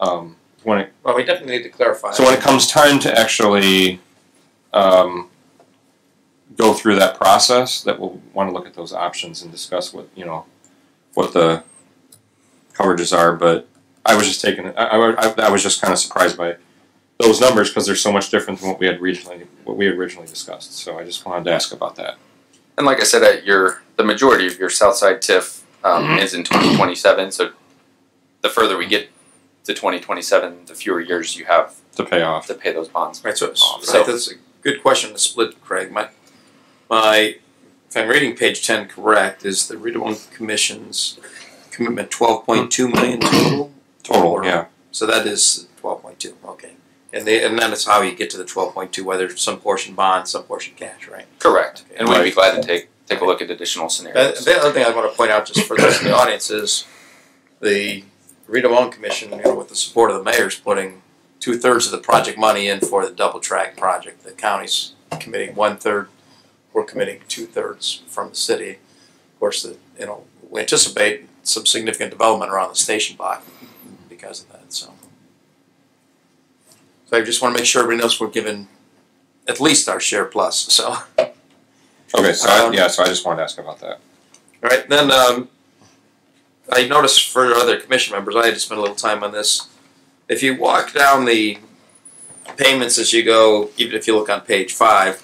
um, when it Well, we definitely need to clarify. so when it comes time to actually um, go through that process, that we'll want to look at those options and discuss what you know what the coverages are. But I was just taking I, I, I was just kind of surprised by those numbers because they're so much different than what we had originally what we had originally discussed. So I just wanted to ask about that. And like I said, at your the majority of your Southside TIF um, is in 2027. So the further we get to 2027, the fewer years you have To pay off. to pay those bonds. Right, so, off. so that's a good question to split, Craig. My, my, if I'm reading page ten correct, is the redevelopment commission's commitment twelve point two million total? Total, Or- yeah. So that is twelve point two, okay. And they, and then it's how you get to the twelve point two, whether it's some portion bond, some portion cash, right? Correct. And we'd be glad to take take a look at additional The, scenarios. the other thing I want to point out, just for those in the audience, is the redevelopment commission, you know, with the support of the mayor, is putting two thirds of the project money in for the double track project. The county's committing one third, we're committing two thirds from the city. Of course, the, you know, we anticipate some significant development around the station block because of that, so. So I just want to make sure everybody knows we're given at least our share plus, so. Okay, so I, Um, yeah, so I just wanted to ask about that. All right, then um, I noticed for other commission members, I had to spend a little time on this. If you walk down the payments as you go, even if you look on page five,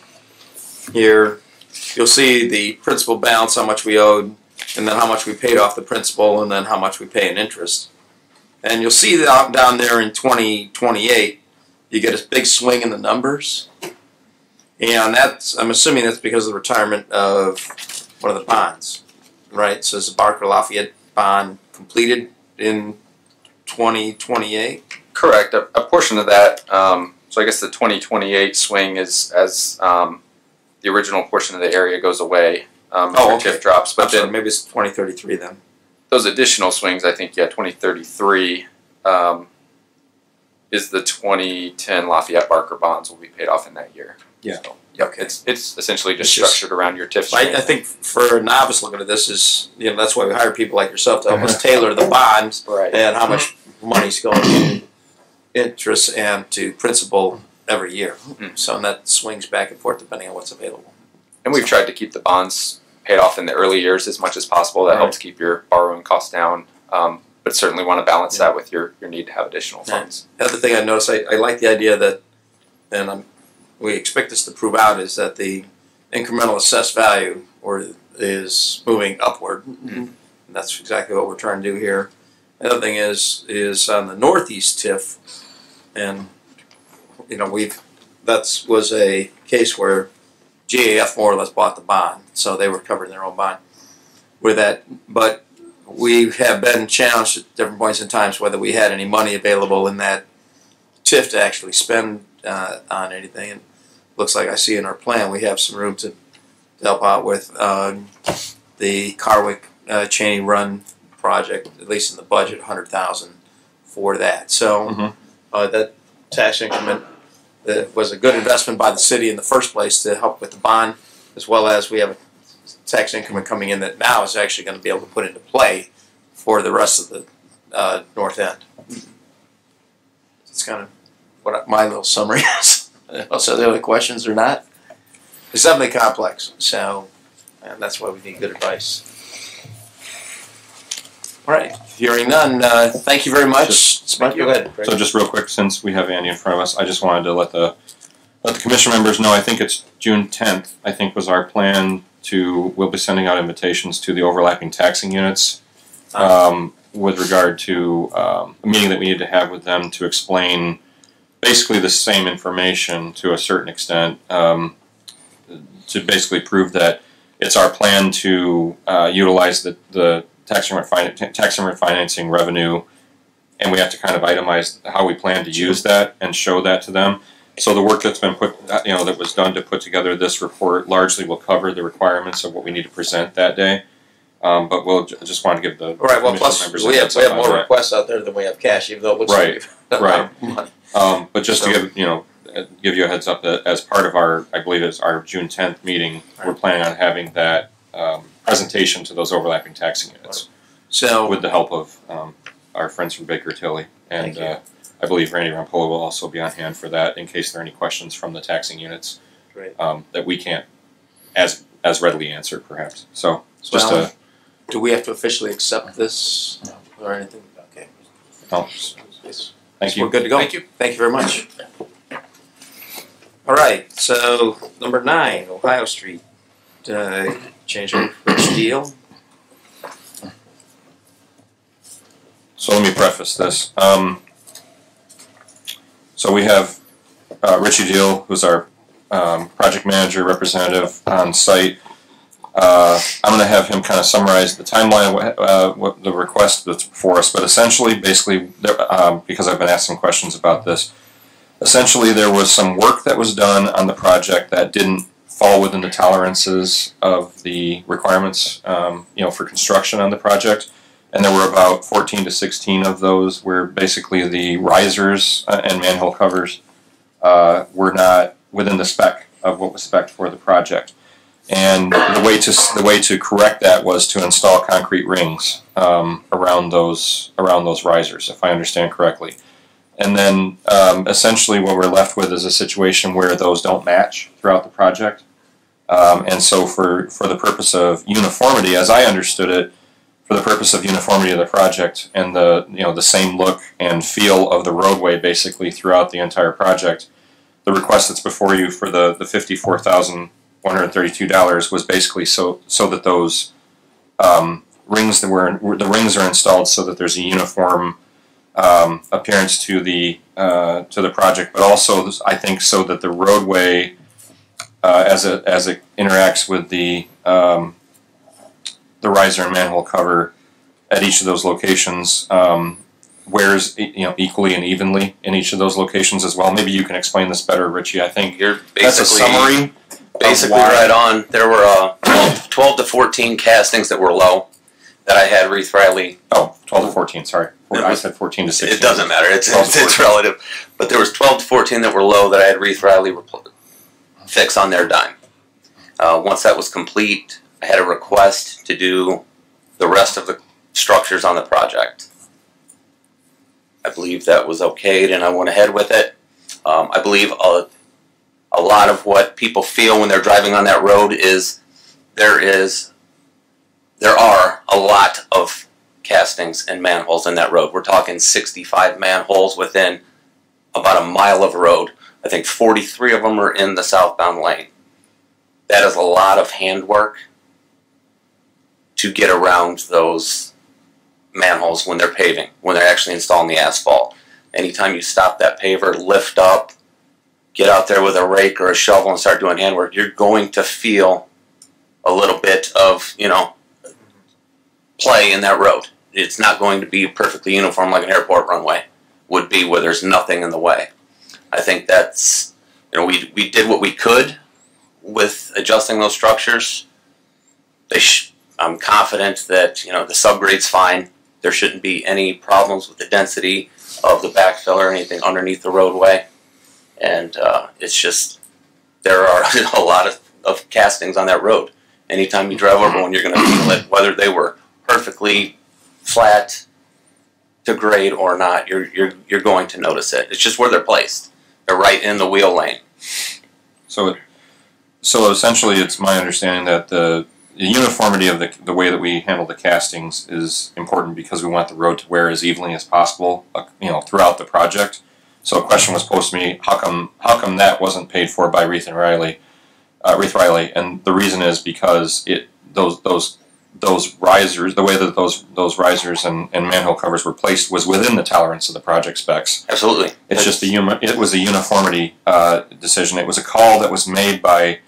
here, you'll see the principal balance, how much we owed, and then how much we paid off the principal, and then how much we pay in interest. And you'll see that down there in 2028, you get a big swing in the numbers. And that's, I'm assuming that's because of the retirement of one of the bonds, right? So is the Barker Lafayette bond completed in 2028? Correct. A, a portion of that. Um, so I guess the 2028 swing is as um, the original portion of the area goes away. Um, Oh, okay. TIF drops, I'm but sorry, then maybe it's 2033 then. those additional swings, I think, yeah, 2033 um, is the 2010 Lafayette Barker bonds will be paid off in that year. Yeah. So Okay. it's it's essentially just It's just- structured around your TIF. I. I think for a novice looking at this is, you know, that's why we hire people like yourself to help us tailor the bonds right. and how much money's going to interest and to principal every year. Mhm. So and that swings back and forth depending on what's available. And we've tried to keep the bonds paid off in the early years as much as possible. That Right. helps keep your borrowing costs down. Um, but certainly want to balance Yeah. that with your, your need to have additional Yeah. funds. The other thing I noticed, I, I like the idea that, and I'm, we expect this to prove out, is that the incremental assessed value or is moving upward. And that's exactly what we're trying to do here. The other thing is is on the northeast TIF, and you know we've that's was a case where GAF more or less bought the bond, so they were covering their own bond with that. But we have been challenged at different points in times whether we had any money available in that TIF to actually spend uh, on anything. And looks like I see in our plan we have some room to, to help out with um, the Karwick uh, Cheney Run project, at least in the budget, hundred thousand for that. So Mhm. uh, that tax increment uh, was a good investment by the city in the first place to help with the bond, as well as we have a tax increment coming in that now is actually going to be able to put into play for the rest of the uh, north end. It's kind of what my little summary is. so, the other questions or not? It's definitely complex, so and that's why we need good advice. All right, hearing none, uh, thank you very much. Thank you. Go ahead. So just real quick, since we have Andy in front of us, I just wanted to let the let the commission members know. I think it's June tenth. I think was our plan to. We'll be sending out invitations to the overlapping taxing units um, with regard to um, a meeting that we need to have with them to explain basically the same information to a certain extent um, to basically prove that it's our plan to uh, utilize the the tax and refin- tax and refinancing revenue and we have to kind of itemize how we plan to use that and show that to them. So the work that's been put, you know, that was done to put together this report largely will cover the requirements of what we need to present that day. Um, but we'll j- just want to give the All right. Well, plus we have we have more that. requests out there than we have cash, even though it looks Right, like right. Um, but just to give you know, uh, give you a heads up that as part of our, I believe it's our June tenth meeting, we're planning on having that um, presentation to those overlapping taxing units So with the help of um, our friends from Baker Tilly, and uh, I believe Randy Rompola will also be on hand for that in case there are any questions from the taxing units um, that we can't as as readily answer, perhaps. So just Well, a do we have to officially accept this or anything? Okay. no, thank you. We're good to go. Thank you. Thank you very much. All right, so number nine, Ohio Street. Uh, change Rich Deal. So let me preface this. Um, so we have uh, Richie Deal, who's our um, project manager representative on site. Uh, I'm going to have him kind of summarize the timeline, of what, uh, what the request that's before us. But essentially, basically, there, um, because I've been asked some questions about this, essentially there was some work that was done on the project that didn't fall within the tolerances of the requirements, um, you know, for construction on the project and there were about 14 to 16 of those where basically the risers uh, and manhole covers uh, were not within the spec of what was spec for the project. And the way to the way to correct that was to install concrete rings um, around those around those risers, if I understand correctly. And then um, essentially what we're left with is a situation where those don't match throughout the project. Um, and so for, for the purpose of uniformity, as I understood it, for the purpose of uniformity of the project and the you know the same look and feel of the roadway basically throughout the entire project. The request that's before you for the the fifty four thousand one hundred thirty-two dollars was basically so so that those um, rings that were the rings are installed so that there's a uniform um, appearance to the uh, to the project, but also I think so that the roadway uh, as it as it interacts with the um, the riser and manhole cover at each of those locations um, wears you know equally and evenly in each of those locations as well. Maybe you can explain this better, Richie. I think You're that's a basically summary. basically right on. There were uh, 12, 12 to 14 castings that were low that I had Rieth-Riley. Oh, 12 to 14, sorry. It I said 14 to 16. It doesn't matter. It's it's, it's relative. But there was 12 to 14 that were low that I had Rieth-Riley repl- fix on their dime. Uh, once that was complete, I had a request to do the rest of the structures on the project. I believe that was okayed, and I went ahead with it. Um, I believe a, a lot of what people feel when they're driving on that road is there is there are a lot of castings and manholes in that road. We're talking 65 manholes within about a mile of road. I think 43 of them are in the southbound lane. That is a lot of handwork to get around those manholes when they're paving, when they're actually installing the asphalt. Anytime you stop that paver, lift up, get out there with a rake or a shovel and start doing handwork, you're going to feel a little bit of, you know, play in that road. It's not going to be perfectly uniform like an airport runway would be where there's nothing in the way. I think that's, you know, we, we did what we could with adjusting those structures. They sh- I'm confident that, you know, the subgrade's fine. There shouldn't be any problems with the density of the backfill or anything underneath the roadway. And uh, it's just, there are a lot of, of castings on that road. Anytime you drive over one, you're going to feel it, whether they were perfectly flat to grade or not. You're you're you're going to notice it. It's just where they're placed. They're right in the wheel lane. So, so essentially, it's my understanding that the, the uniformity of the, the way that we handle the castings is important because we want the road to wear as evenly as possible, uh, you know, throughout the project. So a question was posed to me: How come how come that wasn't paid for by Rieth and Riley, uh, Rieth-Riley? And the reason is because it those those those risers, the way that those those risers and, and manhole covers were placed was within the tolerance of the project specs. Absolutely. It's just a uni- it was a uniformity uh, decision. It was a call that was made by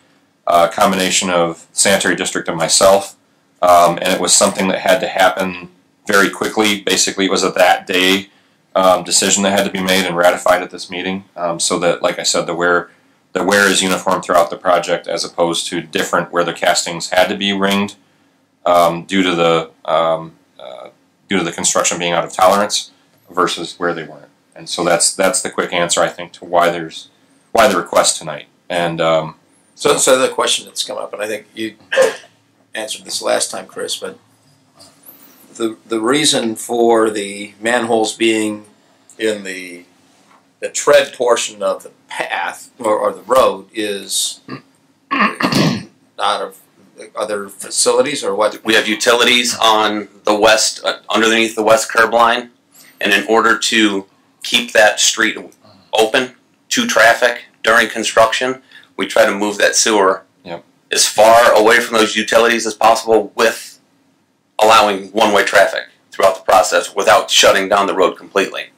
a combination of sanitary district and myself, um, and it was something that had to happen very quickly. Basically, it was a that day um, decision that had to be made and ratified at this meeting, um, so that, like I said, the wear the wear is uniform throughout the project, as opposed to different where the castings had to be ringed um, due to the um, uh, due to the construction being out of tolerance versus where they weren't. And so that's that's the quick answer I think to why there's why the request tonight. And um, So, so the question that's come up, and I think you answered this last time, Chris, but the the reason for the manholes being in the the tread portion of the path or, or the road is not of other facilities or what? We have utilities on the west, uh, underneath the west curb line, and in order to keep that street open to traffic during construction, we try to move that sewer Yep. as far away from those utilities as possible with allowing one-way traffic throughout the process without shutting down the road completely.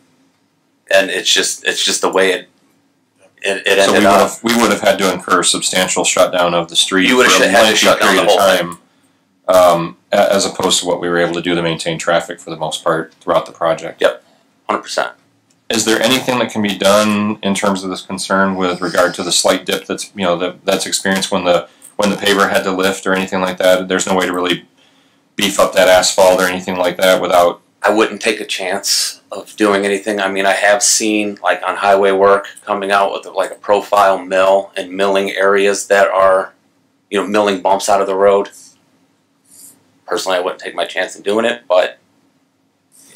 And it's just it's just the way it it, it so we ended would up. have we would have had to incur substantial shutdown of the street You would have a had to shut down period the of whole time, um, as opposed to what we were able to do to maintain traffic for the most part throughout the project. Yep, Hundred percent. Is there anything that can be done in terms of this concern with regard to the slight dip that's you know that that's experienced when the when the paver had to lift or anything like that? There's no way to really beef up that asphalt or anything like that without I wouldn't take a chance of doing anything. I mean, I have seen like on highway work coming out with like a profile mill and milling areas that are, you know, milling bumps out of the road. Personally, I wouldn't take my chance in doing it, but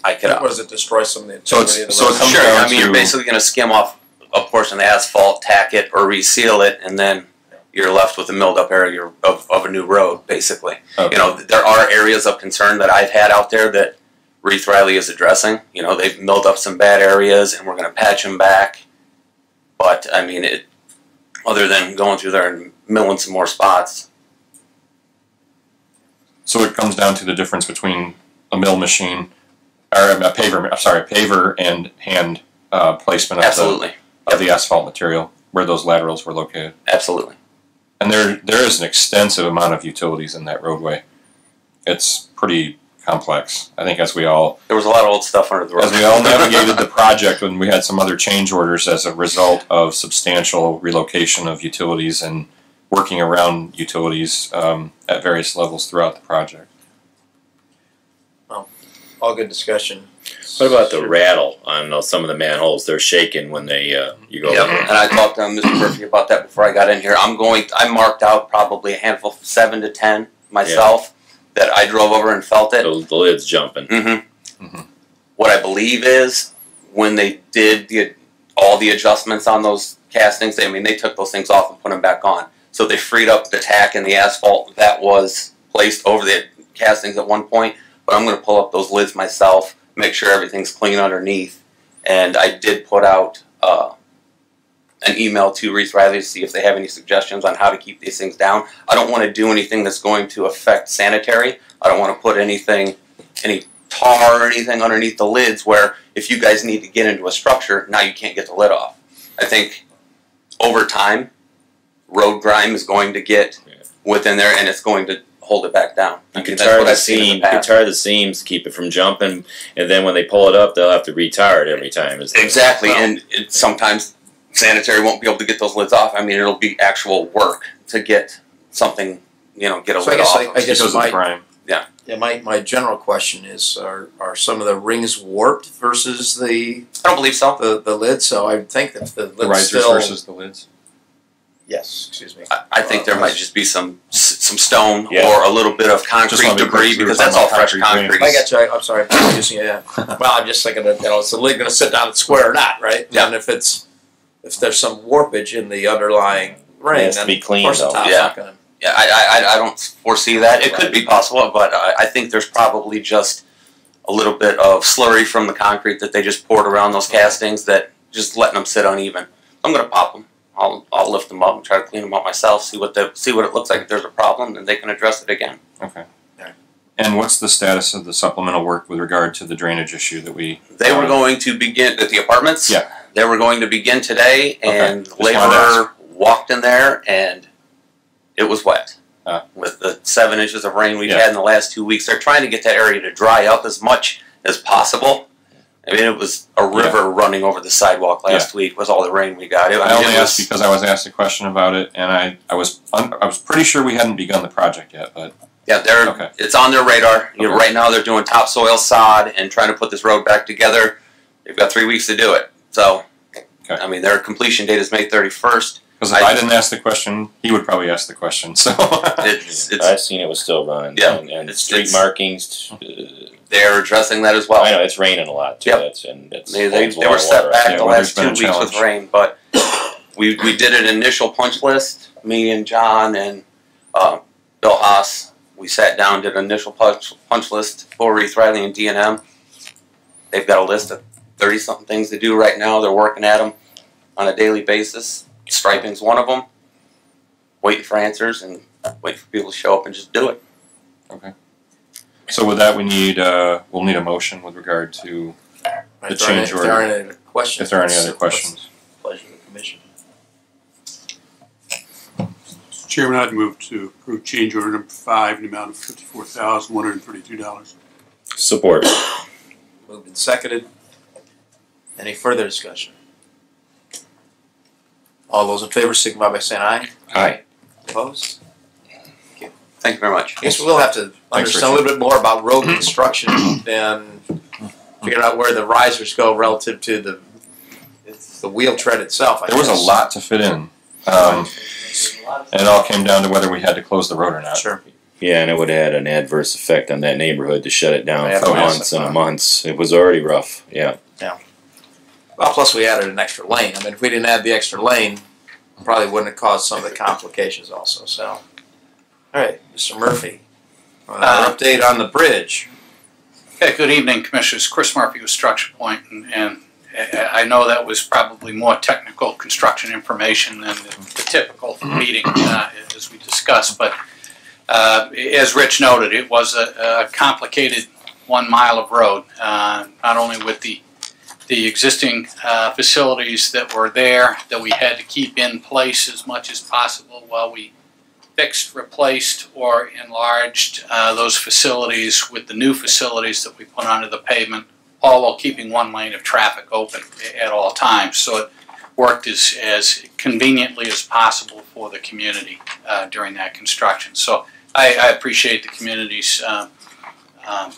I could. What does it destroy some of the So it's- of the so it road? comes sure, I mean, you're basically going to skim off a portion of asphalt, tack it, or reseal it, and then you're left with a milled up area of, of a new road, basically. Okay. You know, there are areas of concern that I've had out there that Rieth-Riley is addressing. You know, they've milled up some bad areas, and we're going to patch them back. But I mean, it. Other than going through there and milling some more spots. So it comes down to the difference between a mill machine, or a paver, I'm sorry, paver and hand uh, placement of the, Absolutely, of the asphalt material where those laterals were located. absolutely. And there there is an extensive amount of utilities in that roadway. It's pretty complex. I think as we all There was a lot of old stuff under the road. as we all navigated the project when we had some other change orders as a result of substantial relocation of utilities and working around utilities um, at various levels throughout the project. Well, all good discussion. What about the rattle on those, some of the manholes? They're shaking when they uh, you go. Yep. And I talked to Mr. Murphy about that before I got in here. I'm going. I marked out probably a handful, seven to ten myself, that I drove over and felt it. The, the lid's jumping. Mm-hmm. Mhm. What I believe is when they did the all the adjustments on those castings, I mean they took those things off and put them back on. So they freed up the tack and the asphalt that was placed over the castings at one point. But I'm going to pull up those lids myself, make sure everything's clean underneath. And I did put out uh, an email to Rieth-Riley to see if they have any suggestions on how to keep these things down. I don't want to do anything that's going to affect sanitary. I don't want to put anything, any tar or anything underneath the lids where if you guys need to get into a structure, now you can't get the lid off. I think over time, road grime is going to get within there and it's going to hold it back down. You can tar the I've seen in seam. the You can tar the seams to keep it from jumping, and then when they pull it up, they'll have to retire it every time. Exactly, and it, sometimes sanitary won't be able to get those lids off. I mean, it'll be actual work to get something, you know, get a So I lid guess off. I- I guess because my- the grime. Yeah, my, my general question is, are, are some of the rings warped versus the, I don't believe so. the, the lid? So I would think that the The risers still. versus the lids. Yes, excuse me. I, I think there might just be some some stone Yeah. or a little bit of concrete debris clear, we were because that's all about fresh concrete concrete. I got you. I- I'm sorry. I'm using it. Yeah. Well, I'm just thinking that you know, is the lid going to sit down and square or not, right? Yeah. And if it's if there's some warpage in the underlying ring, It has to be clean, of course the though. Yeah. going to. Yeah, I, I, I- I don't foresee that. It could be possible, but I, I think there's probably just a little bit of slurry from the concrete that they just poured around those castings that just letting them sit uneven. I'm gonna pop them. I'll, I'll lift them up and try to clean them up myself. See what the see what it looks like. If there's a problem, then they can address it again. Okay. And what's the status of the supplemental work with regard to the drainage issue that we? They were uh, going to begin at the apartments. Yeah. They were going to begin today, and to laborer walked in there, and it was wet. Ah. With the seven inches of rain we've Yeah. had in the last two weeks, they're trying to get that area to dry up as much as possible. I mean, it was a river running over the sidewalk last week with all the rain we got. It, I mean, only asked was, because I was asked a question about it, and I, I was un, I was pretty sure we hadn't begun the project yet, but yeah, they're Okay. it's on their radar. You know, right now, they're doing topsoil sod and trying to put this road back together. They've got three weeks to do it. So, Okay. I mean, their completion date is May thirty first. because if I- I, didn't ask the question, he would probably ask the question. So It's it's I've seen it was still running. Yeah. and, and It's- street it's- markings. Uh, they're addressing that as well. I know it's raining a lot too. Yep. That's and it's They, they, they were of set back Yeah, the last two a weeks with rain, but we, we did an initial punch list. Me and John and uh, Bill Haas, we sat down, did an initial punch, punch list for Rieth-Riley and D&M. They've got a list of 30 something things to do right now. They're working at them on a daily basis. Striping's one of them. Waiting for answers and waiting for people to show up and just do it. Okay. So with that, we need uh, we'll need a motion with regard to Right, The if there aren't- change If there order. aren't any questions. if there are any other questions. let's- Pleasure of the commission. Mr. Chairman, I'd move to approve change order number five in the amount of fifty-four thousand, one hundred and thirty-two dollars. Support. Moved and seconded. Any further discussion? All those in favor signify by saying aye. Aye. Opposed? Thank you very much. I guess we'll have to understand a little bit more about road construction and figure out where the risers go relative to the the wheel tread itself. I There was a lot to fit in, um, and it all came down to whether we had to close the road or not. Sure. Yeah, and it would have had an adverse effect on that neighborhood to shut it down for months and months. It was already rough. Yeah. Yeah. Well, plus we added an extra lane. I mean, if we didn't add the extra lane, probably wouldn't have caused some of the complications also. So, all right, Mr. Murphy, uh, Uh, update on the bridge. Okay, good evening, Commissioners. Chris Murphy with Structurepoint, and, and I I know that was probably more technical construction information than the the typical meeting, uh, as we discussed, but uh, as Rich noted, it was a a complicated one mile of road, uh, not only with the the existing uh, facilities that were there that we had to keep in place as much as possible while we fixed, replaced, or enlarged uh, those facilities with the new facilities that we put onto the pavement, all while keeping one lane of traffic open at all times. So it worked as, as conveniently as possible for the community uh, during that construction. So I, I appreciate the community's um, um,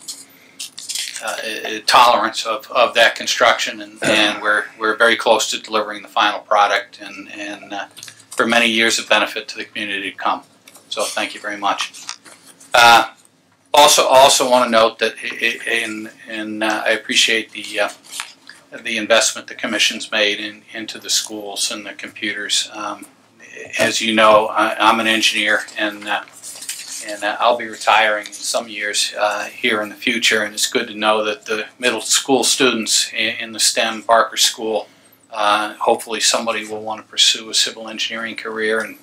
uh, tolerance of, of that construction, and, and we're, we're very close to delivering the final product, and, and uh, for many years of benefit to the community to come. So thank you very much. Uh, also, also want to note that, in, in, uh, I appreciate the, uh, the investment the commission's made in, into the schools and the computers. Um, as you know, I, I'm an engineer, and uh, and uh, I'll be retiring in some years uh, here in the future. And it's good to know that the middle school students in, the STEM Barker School, uh, hopefully somebody will want to pursue a civil engineering career and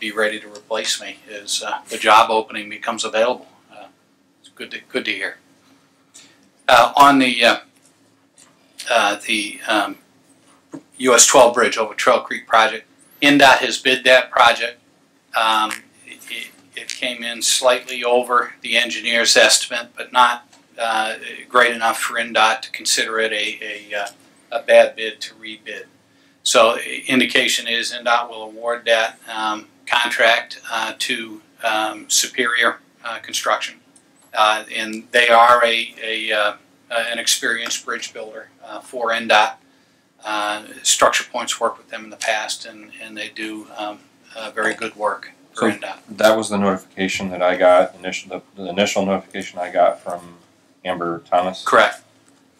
be ready to replace me as uh, the job opening becomes available. Uh, it's good to good to hear. Uh, on the the um, US 12 bridge over Trail Creek project, INDOT has bid that project. Um, it, came in slightly over the engineer's estimate, but not uh, great enough for INDOT to consider it a, a, uh, a bad bid to rebid. So indication is INDOT will award that um, contract uh, to um, Superior uh, Construction. Uh, and they are a, a, uh, an experienced bridge builder for INDOT. Structure Point's worked with them in the past and, and they do um, very good work So that was the notification that I got, initial, the, the initial notification I got from Amber Thomas. Correct.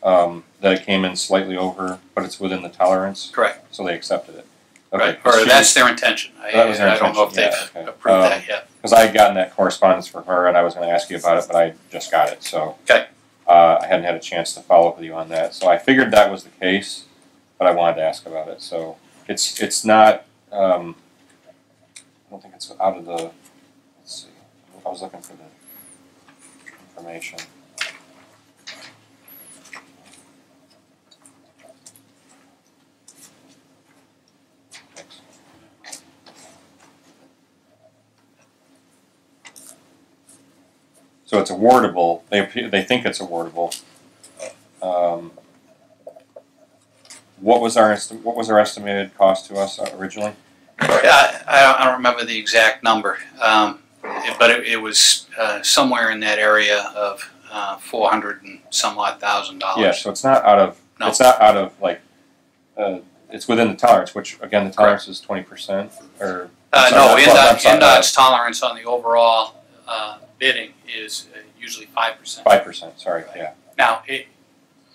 Um, that it came in slightly over, but it's within the tolerance. Correct. So they accepted it. Okay. Right, or that's their intention. I, That was their I don't know if they've okay. approved Um, that yet. Because I had gotten that correspondence from her and I was gonna ask you about it, but I just got it, so. Okay. Uh, I hadn't had a chance to follow up with you on that, so I figured that was the case, but I wanted to ask about it, so. It's, it's not, um, I don't think it's out of the, let's see, I was looking for the information. So it's awardable, they, they think it's awardable. Um, What was our, what was our estimated cost to us uh, originally? I, I don't- remember the exact number, um, but it, it was uh, somewhere in that area of uh, four hundred and some odd thousand dollars. Yeah, so it's not out of, No. it's not out of like, uh, it's within the tolerance, which again, the tolerance is twenty percent or. Uh, no, sorry, I'm INDOT, INDOT's tolerance on the overall uh, bidding is uh, usually five percent. Five percent, sorry, yeah. Now, it,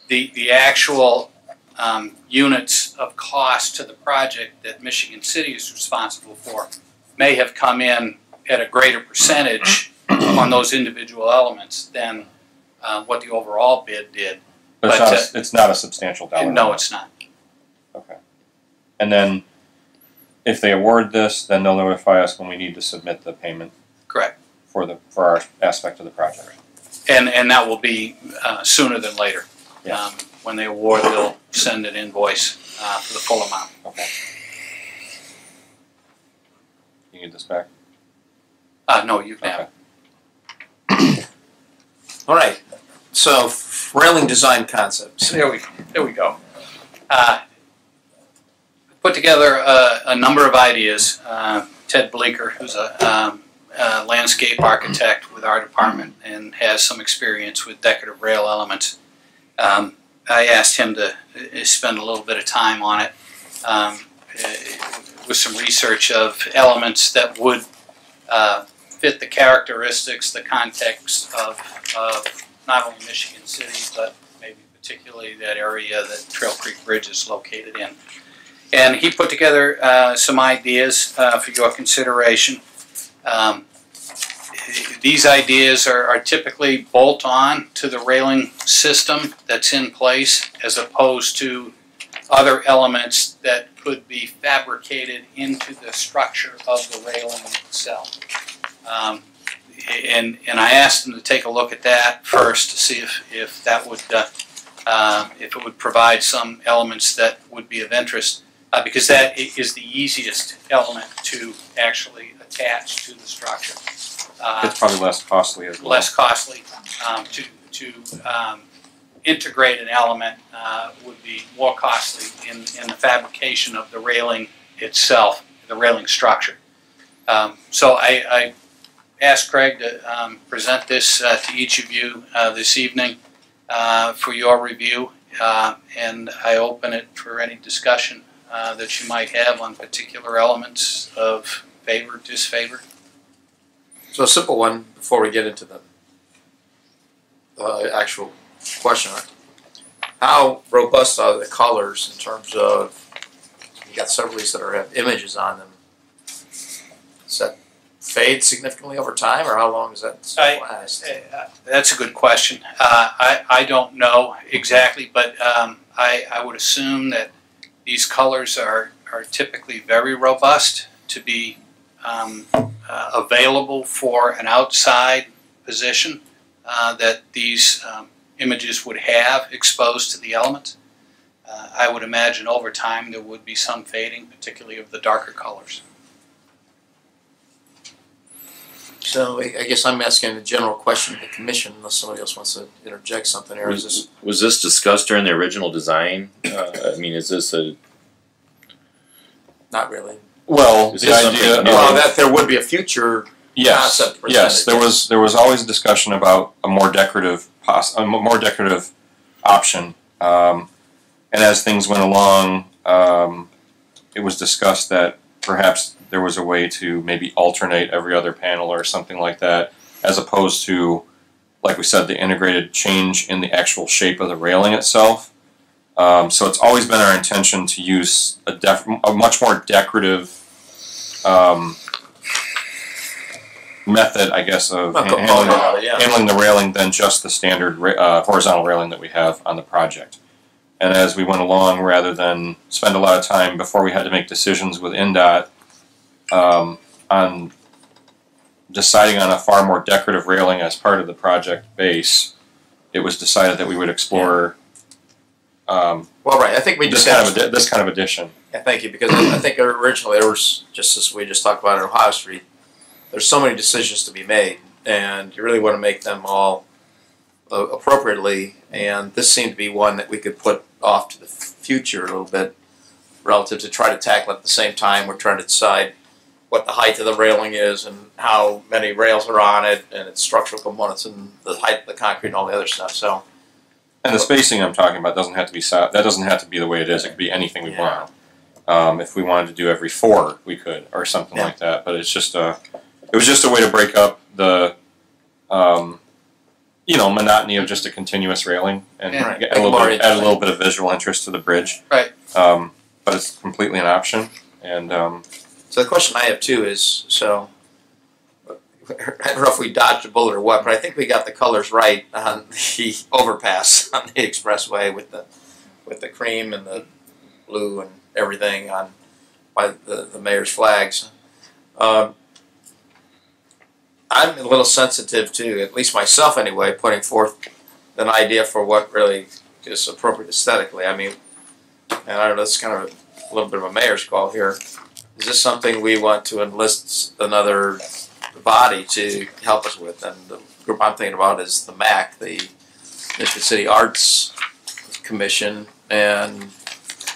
the, the actual um, units of cost to the project that Michigan City is responsible for may have come in at a greater percentage on those individual elements than uh, what the overall bid did. But it's not, uh, a- it's not a substantial dollar. No, amount. it's not. Okay. And then, if they award this, then they'll notify us when we need to submit the payment Correct. for the, for our aspect of the project. And, and that will be uh, sooner than later. Yeah. Um, When they award, they'll send an invoice uh, for the full amount. Okay. You need this back? Uh, No, you can have it. All right. So railing design concepts. There we, there we go. Uh, Put together a, a number of ideas. Uh, Ted Bleeker, who's a, um, a landscape architect with our department and has some experience with decorative rail elements. Um, I asked him to uh, spend a little bit of time on it um, uh, with some research of elements that would uh, fit the characteristics, the context of, of not only Michigan City, but maybe particularly that area that Trail Creek Bridge is located in. And he put together uh, some ideas uh, for your consideration. Um, these ideas are, are typically bolt on to the railing system that's in place as opposed to other elements that could be fabricated into the structure of the railing itself. Um, and, and I asked them to take a look at that first to see if, if that would, uh, um, if it would provide some elements that would be of interest, uh, because that is the easiest element to actually attach to the structure. Uh, It's probably less costly as well. less costly um, to, to um, integrate an element uh, would be more costly in, in the fabrication of the railing itself, the railing structure. Um, So I, I asked Craig to um, present this uh, to each of you uh, this evening uh, for your review, uh, and I open it for any discussion uh, that you might have on particular elements of favor, disfavor. So a simple one before we get into the uh, actual question. How robust are the colors in terms of you got several of these that are have images on them? Does that fade significantly over time, or how long does that I- last? Uh, That's a good question. Uh, I, I don't know exactly, but um, I, I would assume that these colors are, are typically very robust to be um, uh, available for an outside position uh, that these um, images would have exposed to the elements. Uh, I would imagine over time there would be some fading, particularly of the darker colors. So I I guess I'm asking a general question to the commission, unless somebody else wants to interject something here. Is this Was this discussed during the original design? Uh, I mean, is this a, not really? Well, Is the idea new? Well, that there would be a future yes, concept yes, there was there was always a discussion about a more decorative pos- a more decorative option, um, and as things went along, um, it was discussed that perhaps there was a way to maybe alternate every other panel or something like that, as opposed to, like we said, the integrated change in the actual shape of the railing itself. Um, so it's always been our intention to use a, def- a much more decorative um, method, I guess, of handling, yeah. handling the railing than just the standard ra- uh, horizontal railing that we have on the project. And as we went along, rather than spend a lot of time before we had to make decisions with INDOT um, on deciding on a far more decorative railing as part of the project base, it was decided that we would explore um, Well, right. I think we this just kind of addi- this kind of addition. Yeah, thank you, because I think originally there was, just as we just talked about in Ohio Street, there's so many decisions to be made, and you really want to make them all uh, appropriately, and this seemed to be one that we could put off to the future a little bit relative to try to tackle at the same time. We're trying to decide what the height of the railing is and how many rails are on it and its structural components and the height of the concrete and all the other stuff. So And the spacing I'm talking about doesn't have to be that doesn't have to be the way it is. It could be anything we want. Um, if we wanted to do every four, we could, or something Yeah. like that. But it's just a, it was just a way to break up the, um, you know, monotony of just a continuous railing and Yeah. get a little bit, add a little bit of visual interest to the bridge. Right. Um, but it's completely an option, and um, So the question I have too is, so, I don't know if we dodged a bullet or what, but I think we got the colors right on the overpass on the expressway with the, with the cream and the blue and everything on, by the, the mayor's flags. Um, I'm a little sensitive to, at least myself anyway, putting forth an idea for what really is appropriate aesthetically. I mean, and I don't know, it's kind of a little bit of a mayor's call here. Is this something we want to enlist another body to help us with? And the group I'm thinking about is the MAC, the Michigan City Arts Commission, and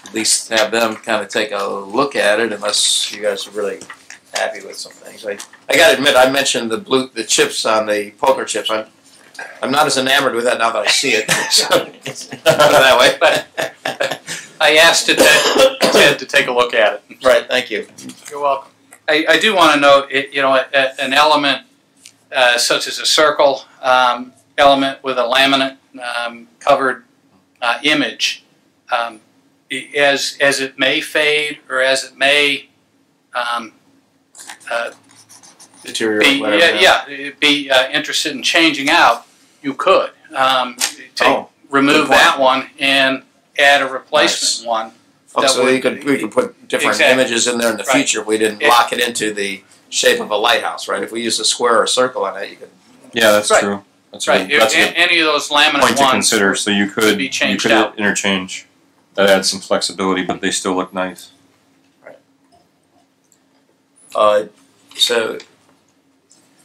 at least have them kind of take a look at it unless you guys are really happy with some things. I, I gotta admit, I mentioned the blue, the chips on the poker chips. I'm, I'm not as enamored with that now that I see it. So, put it that way. But I asked it Ted, Ted to take a look at it. right, thank you. You're welcome. I, I do want to note, it, you know, a, a- an element uh, such as a circle um, element with a laminate um, covered uh, image, um, i- as as it may fade or as it may um, uh, Deteriorate, be whatever. yeah, yeah be uh, interested in changing out, you could um, take Oh, remove that one and add a replacement one. that so would- we could, we could put different Exactly. images in there in the Right. future, we didn't It- lock it into the shape of a lighthouse, right? If we use a square or a circle on it, you could. Yeah, that's Right. true. That's a Right, good, if that's a a- good any of those laminate point to consider. So you could be you could out. interchange. That adds some flexibility, but they still look nice. Uh, so,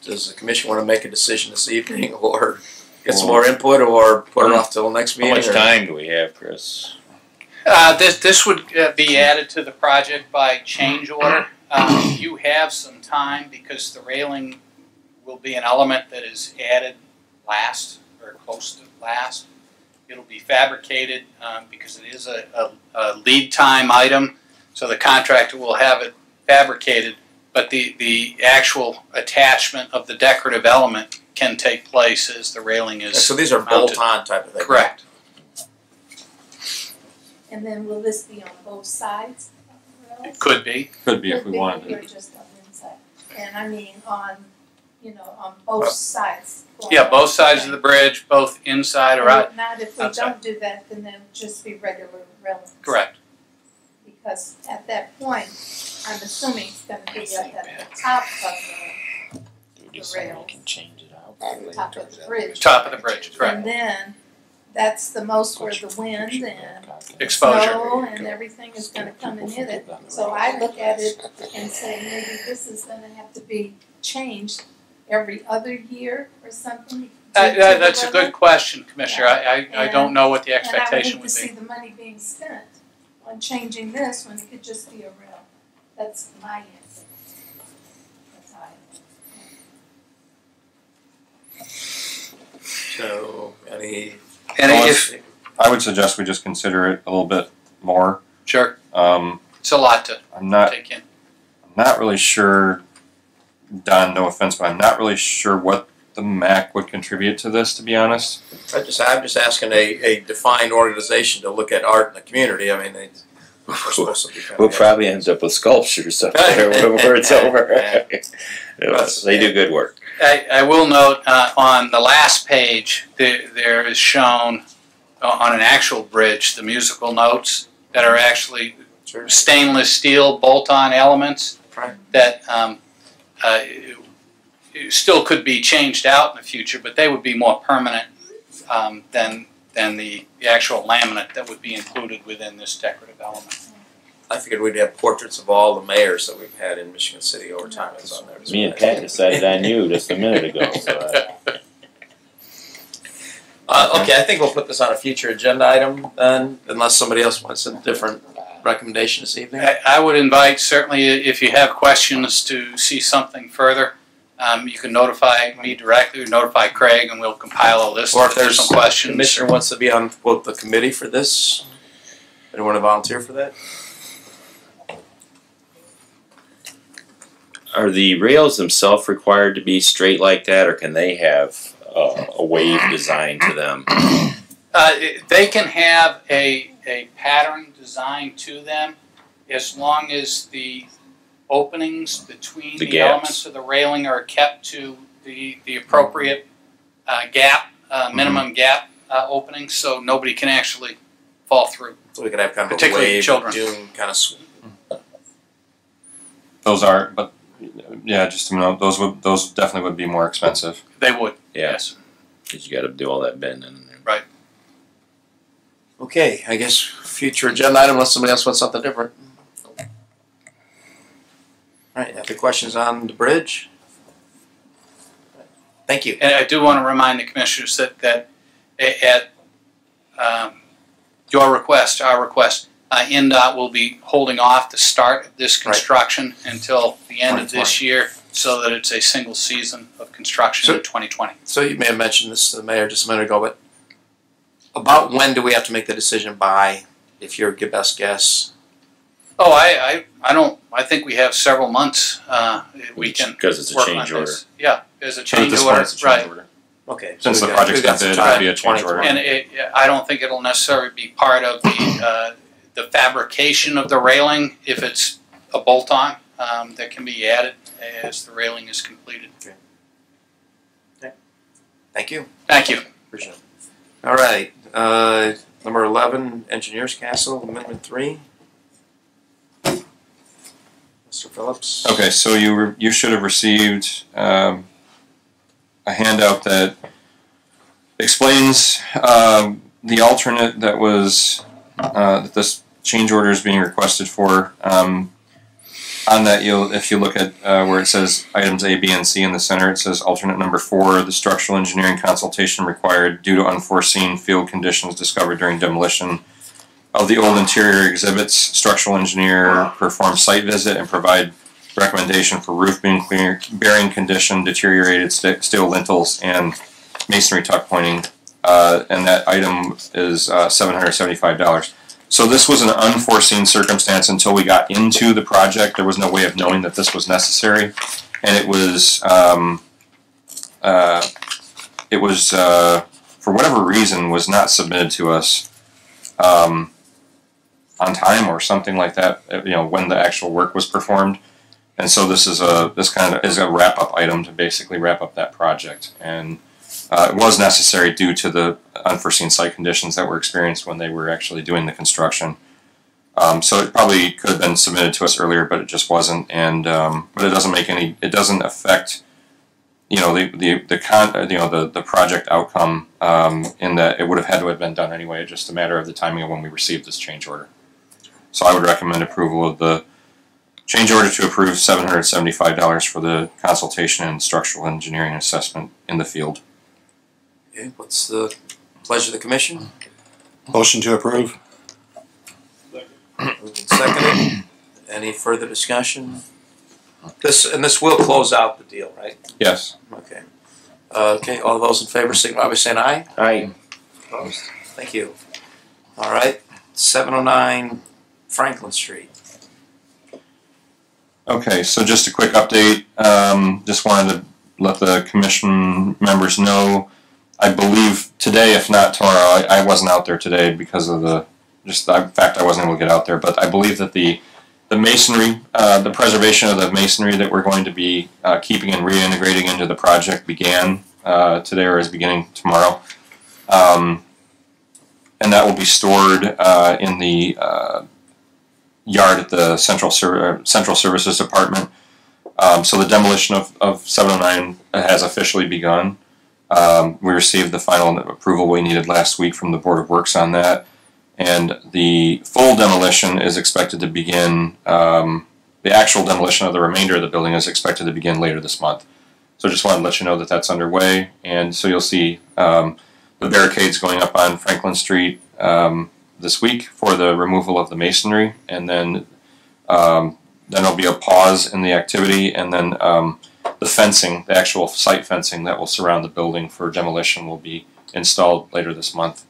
does the commission want to make a decision this evening, or get some more input, or put it off till next meeting? How meeting? much or- time do we have, Chris? Uh, this, this would uh, be added to the project by change order. Um, you have some time because the railing will be an element that is added last or close to last. It'll be fabricated, um, because it is a, a, a lead time item, so the contractor will have it fabricated. But the, the actual attachment of the decorative element can take place as the railing is So these are mounted. bolt-on type of thing? Correct. And then will this be on both sides of the rails? It could be. Could be if we be, wanted or it. just on the inside? And I mean on, you know, on both sides. Yeah, both sides of the bridge, both inside or out. Not if we outside. don't do that, then they'll just be regular railings. Correct. Because at that point, I'm assuming it's gonna be at the top of the, the rail, can change it out. at the top of the bridge. Top of the bridge, correct. And then, that's the most where the wind and Exposure. snow and everything is gonna come and hit it. So I look at it and say, maybe this is gonna have to be changed every other year or something. Uh, due uh, that's a good question, Commissioner. I, I, I don't know what the expectation would And I would would hate to see be. the money being spent on changing this when it could just be a rail. That's my answer. That's how I. So, any? And Well, if, I would suggest we just consider it a little bit more. sure, Um, it's a lot to I'm not take in. I'm not really sure. Don, no offense, but I'm not really sure what the MAC would contribute to this. To be honest, I just, I'm just asking a, a defined organization to look at art in the community, I mean, they, they're supposed to be kind We'll probably end up with sculptures up there where it's over. They do good work. I, I will note, uh, on the last page, there, there is shown uh, on an actual bridge, the musical notes that are actually Sure. stainless steel bolt-on elements Right. that, um, uh, it still could be changed out in the future, but they would be more permanent, um, than, than the, the actual laminate that would be included within this decorative element. I figured we'd have portraits of all the mayors that we've had in Michigan City over time, it's on there. Me and Pat decided on you just a minute ago. So I- Uh, okay, I think we'll put this on a future agenda item then, unless somebody else wants a different recommendation this evening. I, I would invite, certainly, if you have questions to see something further, um, you can notify me directly, or notify Craig, and we'll compile a list Or if there's additional a questions. commissioner wants to be on, quote, the committee for this, anyone want to volunteer for that? Are the rails themselves required to be straight like that, or can they have uh, a wave design to them? Uh, they can have a, a pattern designed to them as long as the openings between The the, elements of the railing are kept to the, the appropriate uh, gap, uh, Mm-hmm. minimum gap uh, opening, so nobody can actually fall through. So we could have kind of a Particularly wave children. dune kind of sw- those are, but yeah, just to know, those would those definitely would be more expensive. They would, Yeah, yes. because you got to do all that bending. Okay, I guess future agenda item unless somebody else wants something different. Alright, any questions on the bridge? Thank you. And I do want to remind the commissioners that, that at um, your request, our request, uh, INDOT will be holding off the start of this Right. construction until the end of this year, so that it's a single season of construction So- in 2020. So you may have mentioned this to the mayor just a minute ago, but about when do we have to make the decision by, if you're your best guess? Oh, I, I, I don't, I think we have several months, uh, we can Because it's a work on change order. this. Yeah, there's a at change this order, it's a change right. order. Okay. Since so the we got- project's we got been some bid, it'll be a change 2020. order. And it, I don't think it'll necessarily be part of the, uh, the fabrication of the railing if it's a bolt-on, um, that can be added as the railing is completed. Thank you. Thank you. Appreciate it. All right, uh, number 11, Engineers Castle, Amendment 3. Mr. Phillips? Okay, so you, re- you should have received um, a handout that explains um, the alternate that was uh, that this change order is being requested for. Um, on that, you'll if you look at uh, where it says items A, B, and C in the center, it says alternate number four: the structural engineering consultation required due to unforeseen field conditions discovered during demolition of the old interior exhibits. Structural engineer perform site visit and provide recommendation for roof being clear, bearing condition, deteriorated st- steel lintels, and masonry tuck pointing. Uh, and that item is uh, seven hundred seventy-five dollars. So this was an unforeseen circumstance until we got into the project. There was no way of knowing that this was necessary, and it was um, uh, it was uh, for whatever reason was not submitted to us um, on time or something like that. uh, You know when the actual work was performed, and so this is a this kind of is a wrap up item to basically wrap up that project and. Uh, it was necessary due to the unforeseen site conditions that were experienced when they were actually doing the construction. Um, so it probably could have been submitted to us earlier, but it just wasn't. And um, but it doesn't make any. It doesn't affect, you know, the the the con, uh, you know, the the project outcome. Um, in that it would have had to have been done anyway. Just a matter of the timing of when we received this change order. So I would recommend approval of the change order to approve seven hundred seventy-five dollars for the consultation and structural engineering assessment in the field. Okay, what's the pleasure of the commission? Motion to approve. Moved and Seconded. Any further discussion? This, and this will close out the deal, right? Yes. Okay. Uh, okay, all those in favor signify by saying aye. Aye. Opposed? Thank you. All right, seven oh nine Franklin Street. Okay, so just a quick update. Um, just wanted to let the commission members know. I believe today, if not tomorrow, I, I wasn't out there today because of the just the fact I wasn't able to get out there. But I believe that the the masonry, uh, the preservation of the masonry that we're going to be uh, keeping and reintegrating into the project began uh, today or is beginning tomorrow. Um, and that will be stored uh, in the uh, yard at the central Ser- central services department. Um, so the demolition of, of 709 has officially begun. Um, we received the final approval we needed last week from the Board of Works on that, and the full demolition is expected to begin. Um, the actual demolition of the remainder of the building is expected to begin later this month. So just wanted to let you know that that's underway, and so you'll see um, the barricades going up on Franklin Street um, this week for the removal of the masonry, and then um, then there'll be a pause in the activity, and then um, the fencing, the actual site fencing that will surround the building for demolition, will be installed later this month,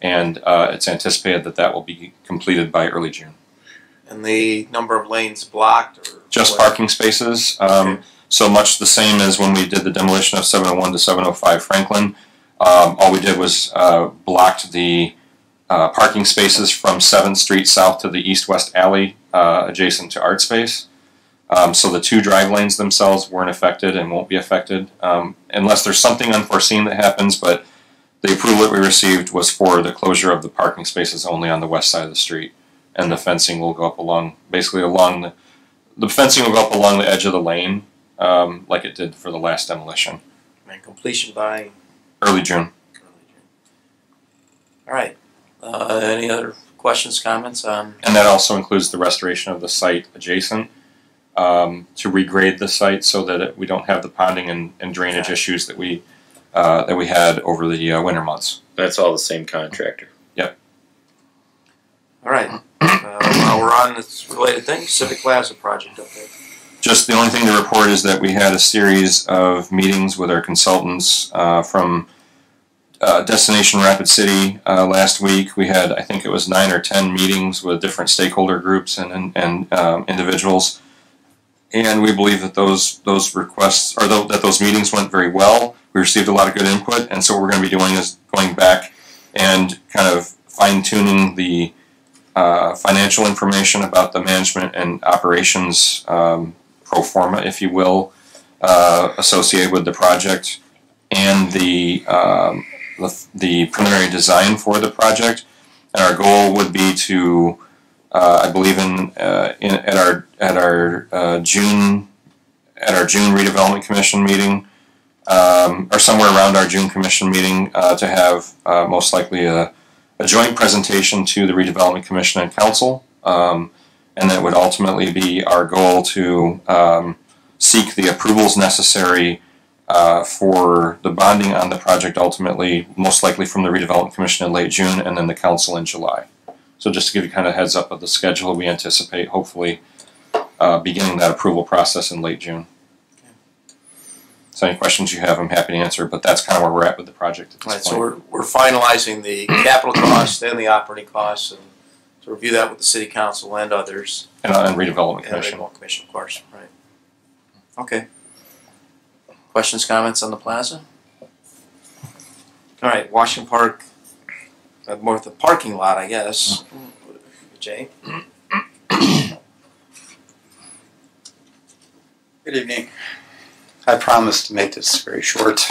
and uh, it's anticipated that that will be completed by early June. And the number of lanes blocked or? Just parking spaces, um, so much the same as when we did the demolition of 701 to 705 Franklin. Um, all we did was uh, blocked the uh, parking spaces from 7th Street south to the east-west alley uh, adjacent to Artspace. Um, so the two drive lanes themselves weren't affected and won't be affected um, unless there's something unforeseen that happens. But the approval that we received was for the closure of the parking spaces only on the west side of the street, and the fencing will go up along, basically along the, the fencing will go up along the edge of the lane, um, like it did for the last demolition, And completion by early June. Early June. All right. Uh, any other questions, comments on? And that also includes the restoration of the site adjacent um, to regrade the site so that it, we don't have the ponding and, and drainage issues that we uh, that we had over the uh, winter months. That's all the same contractor. Yep. All right. Uh, while we're on this related thing, Civic Plaza project update. Just the only thing to report is that we had a series of meetings with our consultants uh, from uh, Destination Rapid City uh, last week. We had, I think it was nine or ten meetings with different stakeholder groups and and, and um, individuals, and we believe that those those requests or that those meetings went very well. We received a lot of good input, and so what we're going to be doing is going back and kind of fine tuning the uh, financial information about the management and operations um, pro forma, if you will, uh, associated with the project, and the, um, the the preliminary design for the project. And our goal would be to I believe in, uh, in at our at our uh, June at our June redevelopment commission meeting, um, or somewhere around our June commission meeting, uh, to have uh, most likely a, a joint presentation to the redevelopment commission and council, um, and that would ultimately be our goal to um, seek the approvals necessary uh, for the bonding on the project ultimately, most likely from the redevelopment commission in late June, and then the council in July. So just to give you kind of heads up of the schedule, we anticipate hopefully uh, beginning that approval process in late June. So any questions you have, I'm happy to answer, but that's kind of where we're at with the project at this Right, point. so we're, we're finalizing the capital costs and the operating costs and to review that with the city council and others. And, uh, and redevelopment And commission. redevelopment commission, of course, right. Okay. Questions, comments on the plaza? All right, Washington Park, more the parking lot, I guess. Jay? Good evening. I promise to make this very short.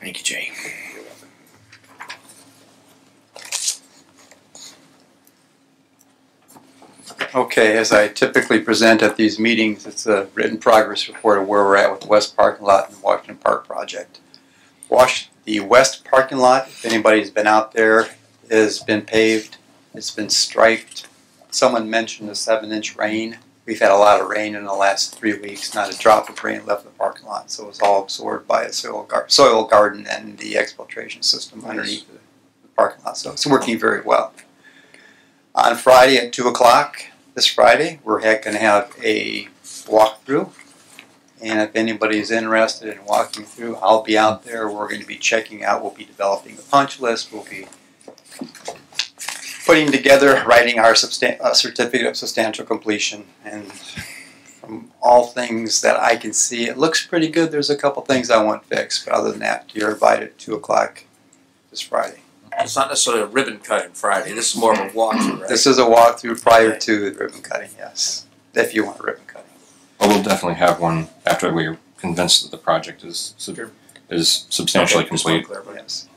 Thank you, Jay. Okay, as I typically present at these meetings, it's a written progress report of where we're at with the west parking lot and the Washington Park project. Wash, the west parking lot, if anybody's been out there, has been paved, it's been striped. Someone mentioned a seven inch rain. We've had a lot of rain in the last three weeks, not a drop of rain left the parking lot, so it's all absorbed by a soil gar- soil garden and the exfiltration system underneath the the parking lot, so it's working very well. On Friday at two o'clock, this Friday, we're heck gonna have a walkthrough. And if anybody's interested in walking through, I'll be out there, we're gonna be checking out, we'll be developing a punch list, we'll be putting together, writing our uh, certificate of substantial completion, and from all things that I can see, it looks pretty good, there's a couple things I want fixed, but other than that, you're invited at two o'clock this Friday. It's not necessarily a ribbon cutting Friday, this is more of a walkthrough, right? This is a walkthrough prior to the ribbon cutting, yes, if you want a ribbon cutting. But we'll definitely have one after we're convinced that the project is sub- is substantially Okay, just complete. Yes.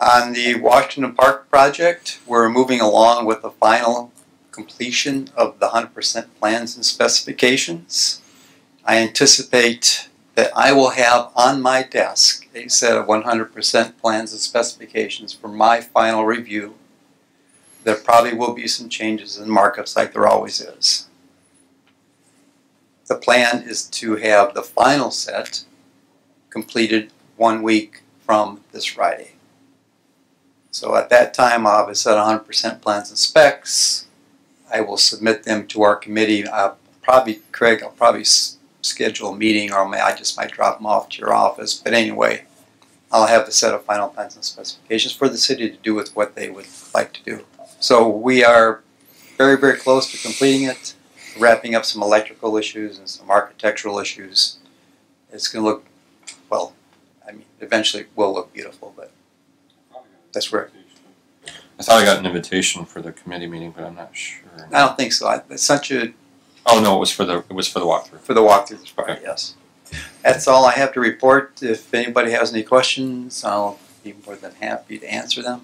On the Washington Park project, we're moving along with the final completion of the hundred percent plans and specifications. I anticipate that I will have on my desk a set of one hundred percent plans and specifications for my final review. There probably will be some changes in markups like there always is. The plan is to have the final set completed one week from this Friday. So at that time, I'll have a set of 100% plans and specs. I will submit them to our committee. I'll probably, Craig, I'll probably schedule a meeting or may, I just might drop them off to your office. But anyway, I'll have the set of final plans and specifications for the city to do with what they would like to do. So we are very, very close to completing it, wrapping up some electrical issues and some architectural issues. It's going to look, well, I mean, eventually it will look beautiful, but that's where, I thought I got an invitation for the committee meeting, but I'm not sure. I don't think so. I sent you Oh no, it was for the it was for the walkthrough. for the walkthrough this Friday, yes. That's all I have to report. If anybody has any questions, I'll be more than happy to answer them.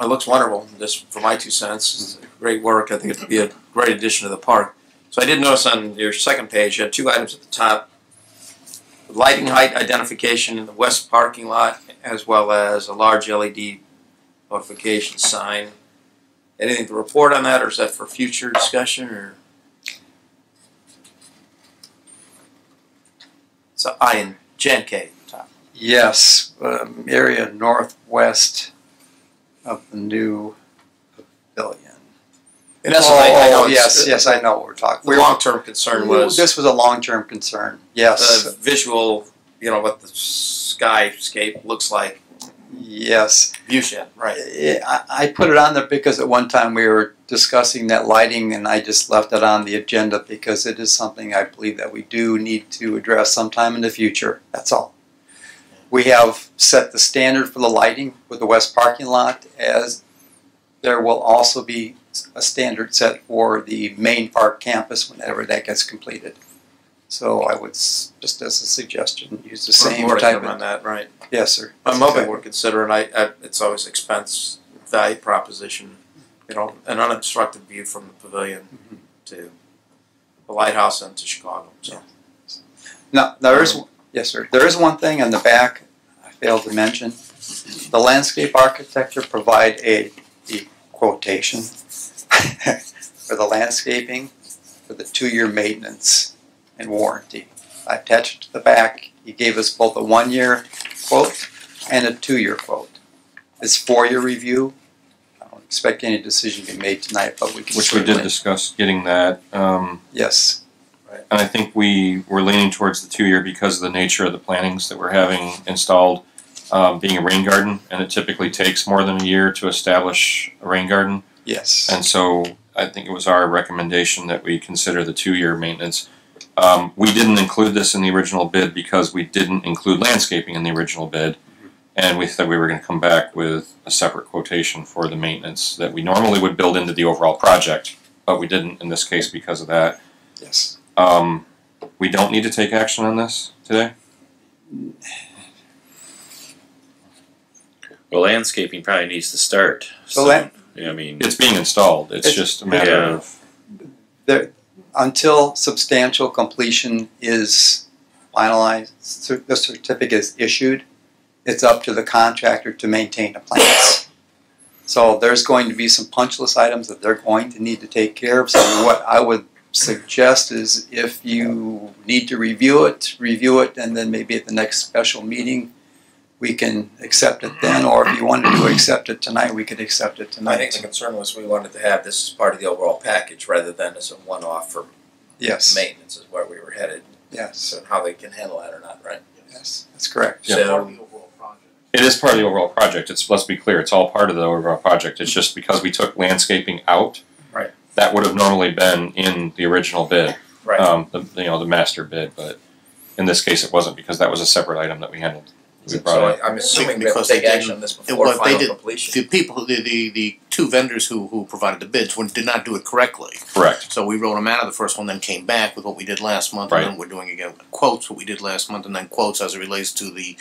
It looks wonderful, just for my two cents, it's great work, I think it'd be a great addition to the park. So I did notice on your second page, you had two items at the top. Lighting height identification in the west parking lot, as well as a large LED notification sign. Anything to report on that, or is that for future discussion, or? So I and Jan K. Yes, um, area northwest of the new pavilion. And that's what I- I know Oh, it's- yes, yes, I know what we're talking. The long-term concern was. This was a long-term concern, yes. the visual, you know, what the skyscape looks like. Yes. View shed, right. I, I put it on there because at one time we were discussing that lighting and I just left it on the agenda because it is something I believe that we do need to address sometime in the future. That's all. We have set the standard for the lighting with the west parking lot as there will also be a standard set for the main park campus whenever that gets completed. So I would, s- just as a suggestion, use the same More to type come on of. that, right? Yes, sir. I'm hoping we're considering, I, I, it's always expense value proposition, you know, an unobstructed view from the pavilion mm-hmm. to the lighthouse and to Chicago, so. Now, there is, um, yes, sir, there is one thing on the back I failed to mention. The landscape architecture provide a, a quotation for the landscaping for the two-year maintenance and warranty. I attached it to the back. He gave us both a one-year quote and a two-year quote. It's four-year review. I don't expect any decision to be made tonight, but we can Which we did certainly- discuss getting that. Um, Yes. And I think we were leaning towards the two year because of the nature of the plantings that we're having installed, um, being a rain garden, and it typically takes more than a year to establish a rain garden. Yes. And so I think it was our recommendation that we consider the two year maintenance. Um, we didn't include this in the original bid because we didn't include landscaping in the original bid. And we said we were going to come back with a separate quotation for the maintenance that we normally would build into the overall project, but we didn't in this case because of that. Yes. Um, we don't need to take action on this today. Well, landscaping probably needs to start. So soon. lan- Yeah, I mean, It's being installed. It's It's- just a matter Yeah. of there, until substantial completion is finalized, the certificate is issued, it's up to the contractor to maintain the plants. So there's going to be some punch list items that they're going to need to take care of. So what I would suggest is if you need to review it, review it, and then maybe at the next special meeting, we can accept it then, or if you wanted to accept it tonight, we could accept it tonight. I think the concern was we wanted to have this as part of the overall package rather than as a one-off for Yes, maintenance is where we were headed. yes, So how they can handle that or not, right? yes, that's correct. Yeah. So, It is part of the overall project. It's let's be clear, it's all part of the overall project. It's just because we took landscaping out. Right. That would have normally been in the original bid, right, um, the, you know, the master bid, but in this case it wasn't because that was a separate item that we handled. We brought so in. I- I'm assuming we have to Because they take action didn't- on this it before was- they final did- completion. The people, the, the, the two vendors who, who provided the bids were- did not do it correctly. Correct. So we wrote them out of the first one, then came back with what we did last month, and then we're doing again quotes, what we did last month, and then quotes as it relates to the,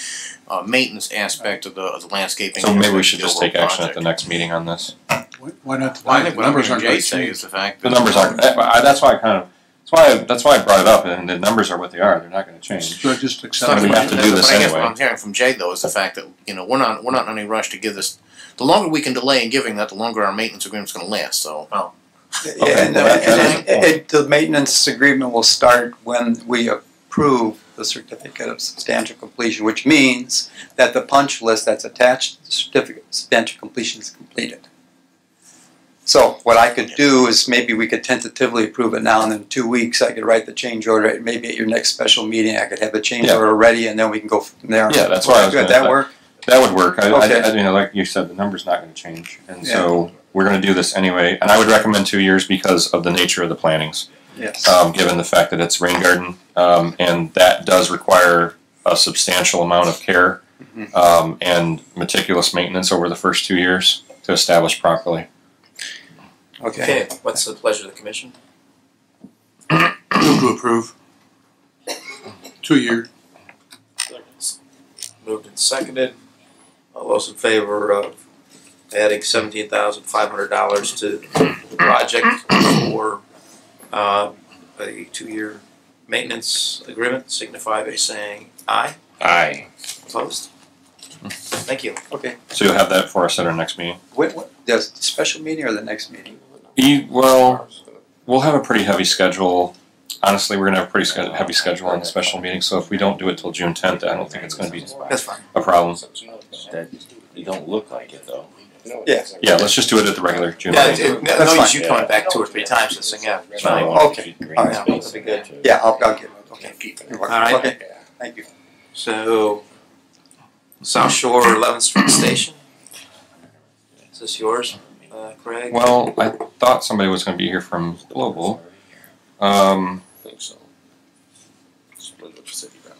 uh, maintenance aspect of the, of the landscaping. So maybe we should just take overall action at the next meeting on this. Why- Why not Well, I think The what I'm numbers hearing aren't Jay going to say change. is the fact The that. numbers aren't, I- that's why I kind of, that's why, that's why I brought it up and the numbers are what they are. They're not gonna change. So just So accept we it. have to do this but I guess anyway. what I'm hearing from Jay though is the fact that, you know, we're not, we're not in any rush to give this, the longer we can delay in giving that, the longer our maintenance agreement's gonna last, so. Oh. Yeah, and, well, that- that is and- and- and the maintenance agreement will start when we approve the certificate of substantial completion, which means that the punch list that's attached to the certificate of substantial completion is completed. So what I could do is maybe we could tentatively approve it now, and in two weeks I could write the change order. Maybe at your next special meeting, I could have the change Yeah. order ready, and then we can go from there. Yeah, that's why I was Good, gonna- that work? That would work. I, Okay. I, I, you know, like you said, the number's not gonna change. And so we're gonna do this anyway. And I would recommend two years because of the nature of the plantings. Yes. um, given the fact that it's rain garden, um, and that does require a substantial amount of care Mhm. um, and meticulous maintenance over the first two years to establish properly. Okay. Okay, what's the pleasure of the commission? Move to approve. Two year. Moved and seconded. All those in favor of adding seventeen thousand five hundred dollars to the project for uh, a two-year maintenance agreement signify by saying aye. aye. Opposed? Thank you. Okay. So you'll have that for us at our next meeting. What, what, does the special meeting or the next meeting? E, well, we'll have a pretty heavy schedule. Honestly, we're gonna have a pretty sched- heavy schedule on the special meeting, so if we don't do it till June tenth, I don't think it's gonna be That's fine. a problem. That, you don't look like it though. Yeah. Yeah, let's just do it at the regular June Yeah, meeting. it- no That's no use fine. you coming back two or three times this thing, yeah. So fine. Okay. Green All right. space. That'd be good. Yeah, I'll, I'll get it. Okay. You're All Okay, thank you. So South Shore 11th Street Station. Is this yours, uh, Craig? Well, I thought somebody was going to be here from Global. Um, I think so. Split up city route.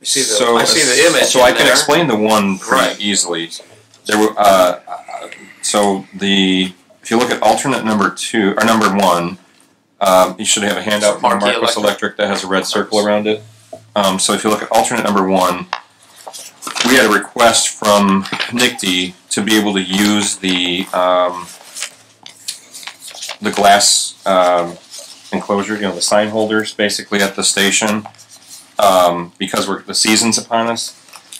I see the, so, I see the image. So I can there. explain the one pretty Right. easily. There were, uh, so the, if you look at alternate number two, or number one, um, you should have a handout from Marcos Electric. Electric that has a red circle around it. Um, so if you look at alternate number one, we had a request from NICD to be able to use the, um, the glass, um, enclosure, you know, the sign holders basically at the station, um, because we're, the season's upon us.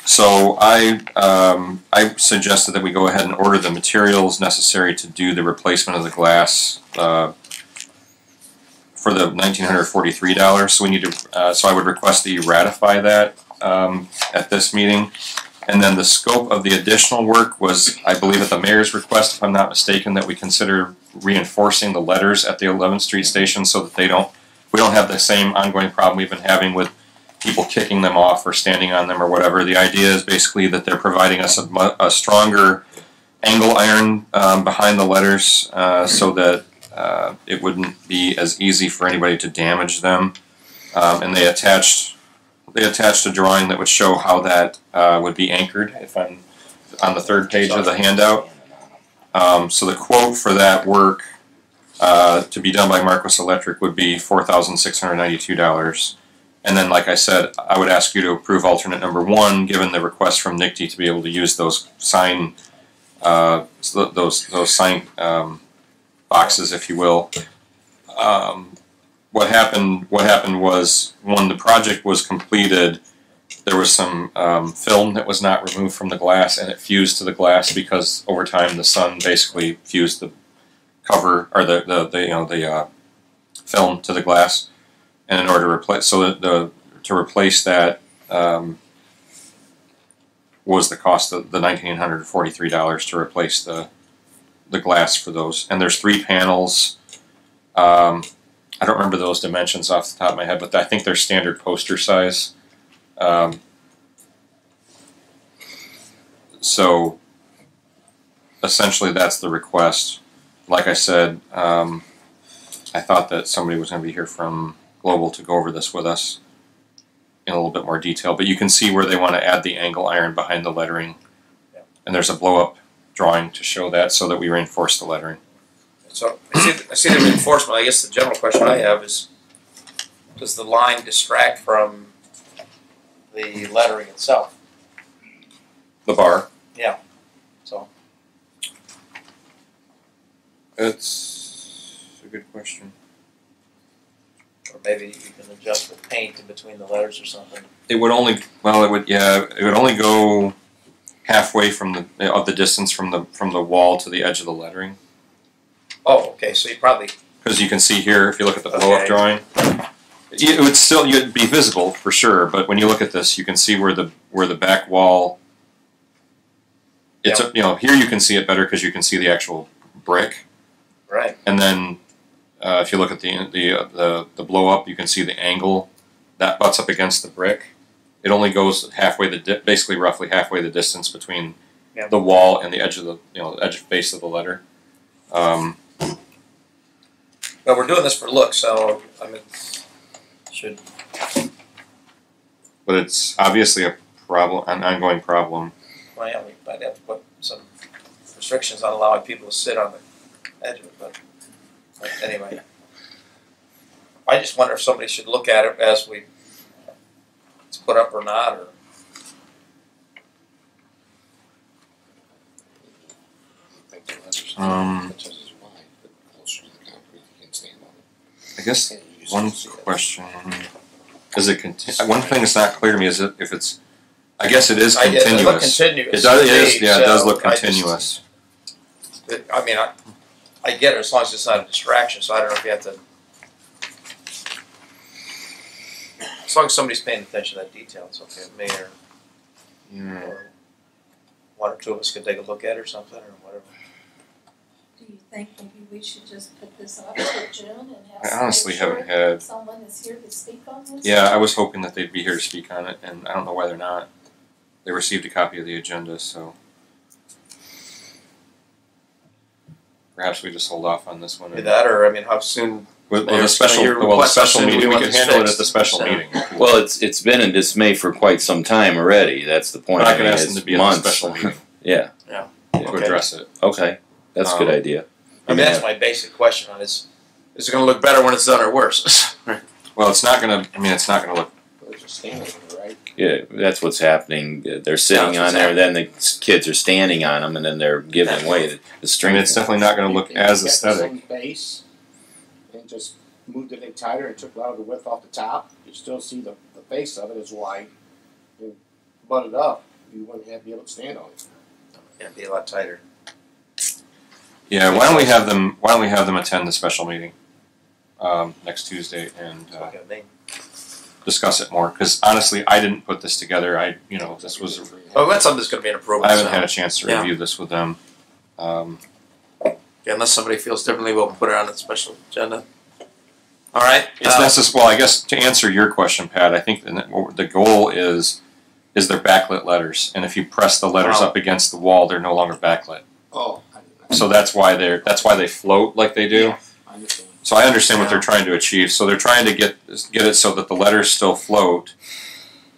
So I, um, I suggested that we go ahead and order the materials necessary to do the replacement of the glass, uh, for the nineteen hundred forty-three dollars, so we need to, uh, so I would request that you ratify that, um, at this meeting. And then the scope of the additional work was, I believe at the mayor's request, if I'm not mistaken, that we consider reinforcing the letters at the Eleventh Street station so that they don't, we don't have the same ongoing problem we've been having with people kicking them off or standing on them or whatever. The idea is basically that they're providing us a, a stronger angle iron um, behind the letters uh, so that uh, it wouldn't be as easy for anybody to damage them. Um, and they attached they attached a drawing that would show how that uh, would be anchored if I'm on the third page of the handout. Um, so the quote for that work uh, to be done by Marcos Electric would be four thousand six hundred ninety-two dollars. And then, like I said, I would ask you to approve alternate number one, given the request from NICD to be able to use those sign, uh, those those sign um, boxes, if you will. Um, what happened? What happened was when the project was completed, there was some um, film that was not removed from the glass, and it fused to the glass because over time the sun basically fused the cover or the the, the you know the uh, film to the glass. And in order to replace, so that the to replace that um, was the cost of the nineteen hundred forty three dollars to replace the the glass for those. And there's three panels. Um, I don't remember those dimensions off the top of my head, but I think they're standard poster size. Um, so essentially, that's the request. Like I said, um, I thought that somebody was going to be here from Global to go over this with us in a little bit more detail. But you can see where they want to add the angle iron behind the lettering, and there's a blow up drawing to show that so that we reinforce the lettering. So I see, I see the reinforcement. I guess the general question I have is, does the line distract from the lettering itself? The bar. Yeah. So It's a good question. or maybe you can adjust the paint in between the letters or something. It would only well, it would yeah, it would only go halfway from the of the distance from the from the wall to the edge of the lettering. Oh, okay. So you probably Because you can see here, if you look at the blow up Okay. drawing, it would still you'd be visible for sure. But when you look at this, you can see where the where the back wall. It's a, you know here you can see it better because you can see the actual brick, right. and then uh, if you look at the the uh, the the blow up, you can see the angle that butts up against the brick. It only goes halfway the di- basically roughly halfway the distance between Yeah. the wall and the edge of the you know the edge base of the letter. Um, But we're doing this for looks, so I mean, should but it's obviously a problem, an ongoing problem. well, yeah, we might have to put some restrictions on allowing people to sit on the edge of it. But, but anyway, I just wonder if somebody should look at it as we it's put up or not, or Um, I guess one question is it conti- one thing that's not clear to me is it if it's I guess it is I it continuous. look continuous It does. to It is. me, Yeah, it does so look I just- continuous. It- I mean, I, I get it as long as it's not a distraction, so I don't know if you have to. As long as somebody's paying attention to that detail, it's okay with me, or, Yeah. or one or two of us could take a look at it or something, or whatever. Do think maybe we should just put this off for June and have? I honestly make haven't had- Someone is here to speak on this? Yeah, I was hoping that they'd be here to speak on it, and I don't know why they're not. they received a copy of the agenda, so. Perhaps we just hold off on this one. Do that, or I mean, how soon? With, with the Mayor's special, your well, the request, special soon do we meeting, we want can this handle it fixed? at the special So- meeting. Well, it's it's been in dismay for quite some time already. That's the We're point. not I gonna mean, ask it's them to be at the months. special meeting yeah. Yeah. to Okay. address it. Okay. That's a good Um, idea. I mean, that's my basic question on is, is it gonna look better when it's done or worse? Well, it's not gonna, I mean, it's not gonna look, Right? Yeah, that's what's happening. They're sitting That's on what's there, then the kids are standing on them, and then they're giving way. The, the I string. mean, it's definitely not gonna look as aesthetic. base and just moved it in tighter and took a lot of the width off the top. You still see the, the face of it is wide. And butted up, you wouldn't have be able to stand on it. Yeah, be a lot tighter. Yeah, why don't we have them, why don't we have them attend the special meeting, um, next Tuesday and, uh, discuss it more, cause honestly, I didn't put this together, I, you know, this was, Oh, that's something that's gonna be an improvement. I haven't so- had a chance to Yeah. review this with them. Um, Yeah, unless somebody feels differently, we'll put it on the special agenda. All right. It's uh, necess- well, I guess to answer your question, Pat, I think the, the goal is, is they're backlit letters, and if you press the letters Oh. up against the wall, they're no longer backlit. Oh, I, So that's why they're, that's why they float like they do. I. So I understand what they're trying to achieve. So they're trying to get get it so that the letters still float.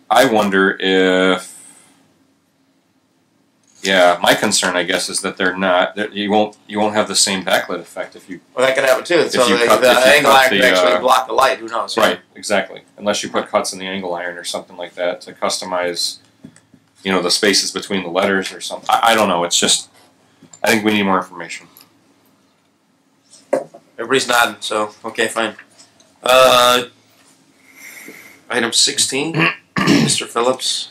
I wonder if, yeah, my concern, I guess, is that they're not. That you won't you won't have the same backlit effect if you Well, that could happen too. So the, cut- the angle iron could the, actually uh, block the light. Who knows? right exactly unless you put cuts in the angle iron or something like that to customize, you know, the spaces between the letters or something. I, I don't know. It's just I think we need more information. Everybody's nodding, so okay, fine. Uh, item sixteen, Mr. Phillips.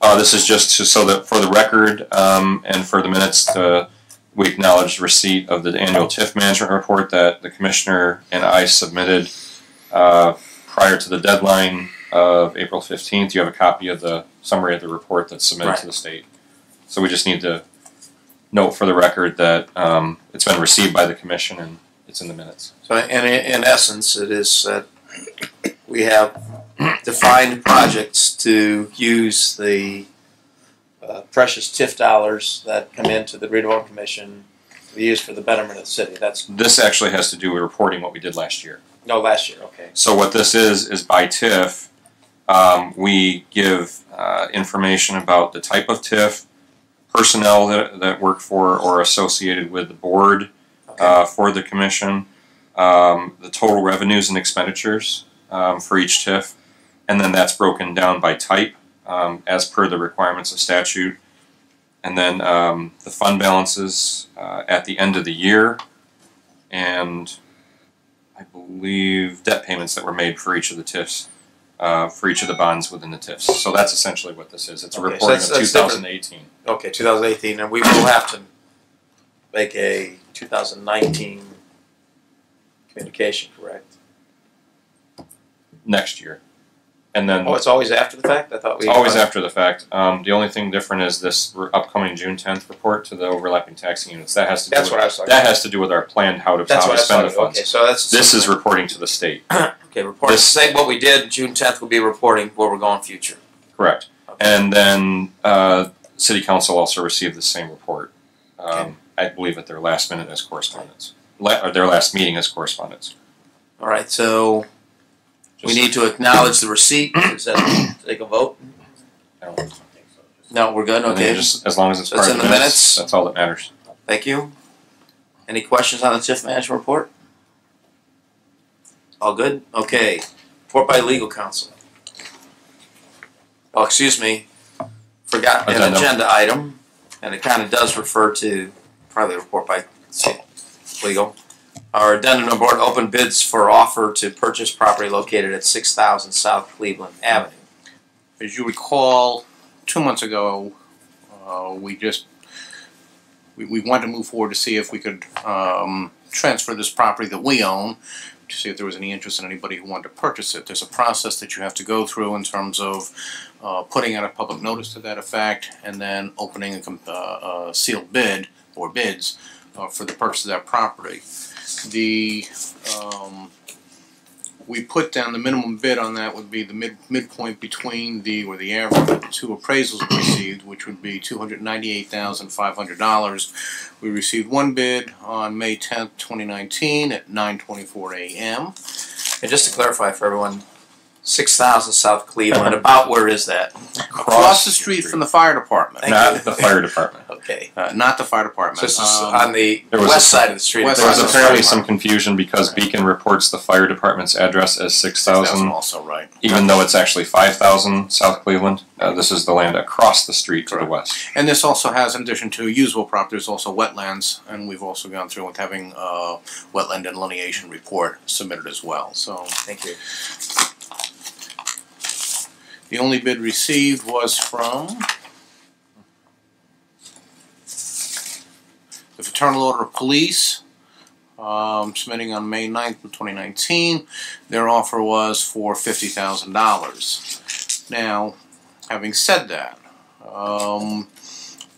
Uh, this is just to, so that for the record um, and for the minutes, uh, we acknowledge receipt of the annual TIF management report that the commissioner and I submitted uh, prior to the deadline of April 15th. You have a copy of the summary of the report that's submitted Right. to the state. So we just need to note for the record that um, it's been received by the commission and it's in the minutes. So in, in essence, it is that we have defined projects to use the uh, precious TIF dollars that come into the redevelopment commission to be used for the betterment of the city. That's This actually has to do with reporting what we did last year. no last year. Okay. So what this is is by TIF, um, we give uh, information about the type of TIF, personnel that, that work for or associated with the board uh, for the commission, um, the total revenues and expenditures um, for each TIF, and then that's broken down by type um, as per the requirements of statute. And then um, the fund balances uh, at the end of the year, and I believe debt payments that were made for each of the TIFs, uh, for each of the bonds within the TIFs. So that's essentially what this is. It's a Okay, so reporting that's- of that's different. 2018. Okay, 2018, and we will have to make a 2019 communication, correct? next year. And then Oh, it's always after the fact. I thought we it's always after the fact. Um, the only thing different is this upcoming June 10th report to the overlapping taxing units. That has to do That's with, what I was talking that about. has to do with our plan how to That's how to was spend the funds. Okay, so that's this is reporting to the state. okay. Report. Say what we did. June 10th will be reporting where we're going future. Correct. And then uh, City Council also received the same report. Um, I believe at their last minute as correspondence, La- or their last meeting as correspondence. All right, so we need to acknowledge the receipt. Is that take a vote? No, we're good. And then Okay. just as long as it's So part it's of in the minutes. that's all that matters. Thank you. Any questions on the TIF management report? All good? Okay. Report by legal counsel. Oh, excuse me. Forgot an Addendum. agenda item, and it kind of does refer to probably a report by legal. Our addendum board open bids for offer to purchase property located at six thousand South Cleveland Avenue. As you recall, two months ago, uh, we just, we, we wanted to move forward to see if we could, um, transfer this property that we own, to see if there was any interest in anybody who wanted to purchase it. There's a process that you have to go through in terms of, uh, putting out a public notice to that effect, and then opening a, uh, a sealed bid, or bids, uh, for the purchase of that property. The, um, we put down the minimum bid on that would be the mid, midpoint between the, or the average of the two appraisals we received, which would be two hundred ninety-eight thousand five hundred dollars. We received one bid on May tenth, twenty nineteen at nine twenty-four AM. And just to clarify for everyone, six thousand South Cleveland, about where is that? Across the street from the fire department. Thank Not you. the fire department. Okay. Uh, not the fire department. So this is Um, on the There was west a- side of the street. West There was side apparently some confusion because Beacon reports the fire department's address as six thousand, That's also right. even though it's actually five thousand South Cleveland. Uh, this is the land across the street to the west. And this also has, in addition to usable property, there's also wetlands, and we've also gone through with having a wetland delineation report submitted as well, so. Thank you. The only bid received was from the Fraternal Order of Police, um, submitting on May 9th of twenty nineteen. Their offer was for fifty thousand dollars. Now, having said that, um,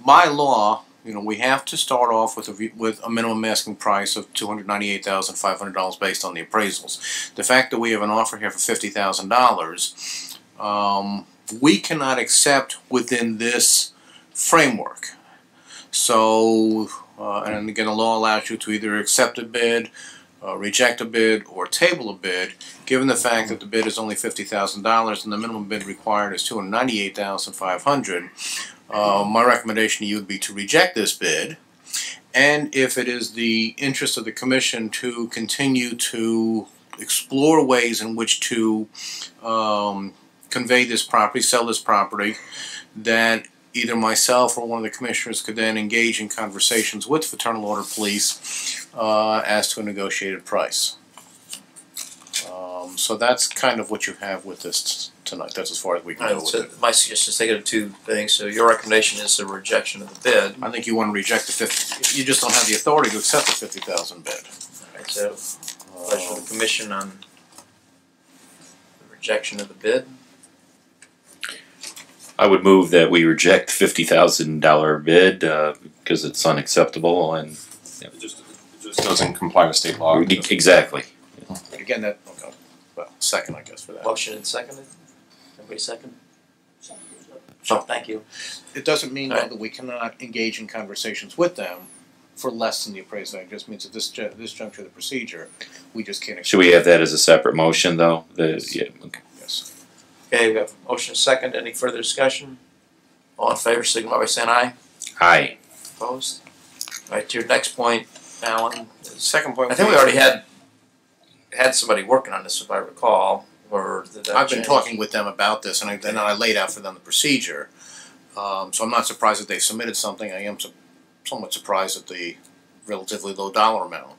by law, you know, we have to start off with a, with a minimum asking price of two hundred ninety-eight thousand five hundred dollars based on the appraisals. The fact that we have an offer here for fifty thousand dollars, um, we cannot accept within this framework. So, uh, and again, the law allows you to either accept a bid, uh, reject a bid, or table a bid. Given the fact that the bid is only fifty thousand dollars and the minimum bid required is two hundred ninety-eight thousand five hundred, uh, my recommendation to you would be to reject this bid. And if it is the interest of the commission to continue to explore ways in which to um, convey this property, sell this property, that either myself or one of the commissioners could then engage in conversations with Fraternal Order Police uh, as to a negotiated price. Um, so that's kind of what you have with this tonight. That's as far as we can go with so it. my suggestion is take it to two things. So your recommendation is a rejection of the bid. I think you want to reject the fifty. You just don't have the authority to accept the fifty thousand bid. Alright, so pleasure of the commission on the rejection of the bid. I would move that we reject fifty thousand dollar bid uh, because it's unacceptable and It just, it just doesn't comply with state law. exactly. Again, that okay. well, second, I guess for that. Motion and seconded. Everybody second? Oh, thank you. It doesn't mean though Alright. that we cannot engage in conversations with them for less than the appraised value. It just means at this ju- this juncture of the procedure, we just can't. Should we have that as a separate motion though? The, yeah, okay. Yes. Okay, we got motion second. Any further discussion? All in favor, signify by saying aye. Aye. Opposed? Alright, to your next point, Alan. Second point. I think we already had had somebody working on this, if I recall, or did that I've been change? talking with them about this, and I, and I laid out for them the procedure. Um, so I'm not surprised that they submitted something. I am su- somewhat surprised at the relatively low dollar amount.